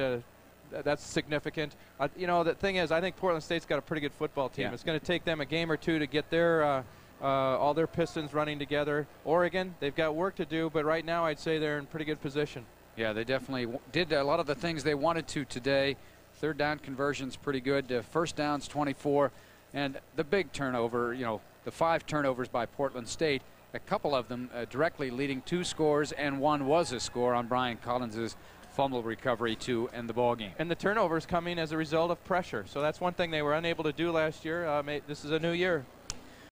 that's significant. you know, the thing is, I think Portland State's got a pretty good football team. Yeah. It's going to take them a game or two to get their all their pistons running together. Oregon, they've got work to do, but right now I'd say they're in pretty good position. Yeah, they definitely did a lot of the things they wanted to today. Third down conversions pretty good. Uh, first downs 24, and the big turnover. You know, the five turnovers by Portland State. A couple of them uh, directly leading two scores, and one was a score on Brian Collins's fumble recovery to end the ball game. And the turnovers coming as a result of pressure. So that's one thing they were unable to do last year. Uh, this is a new year.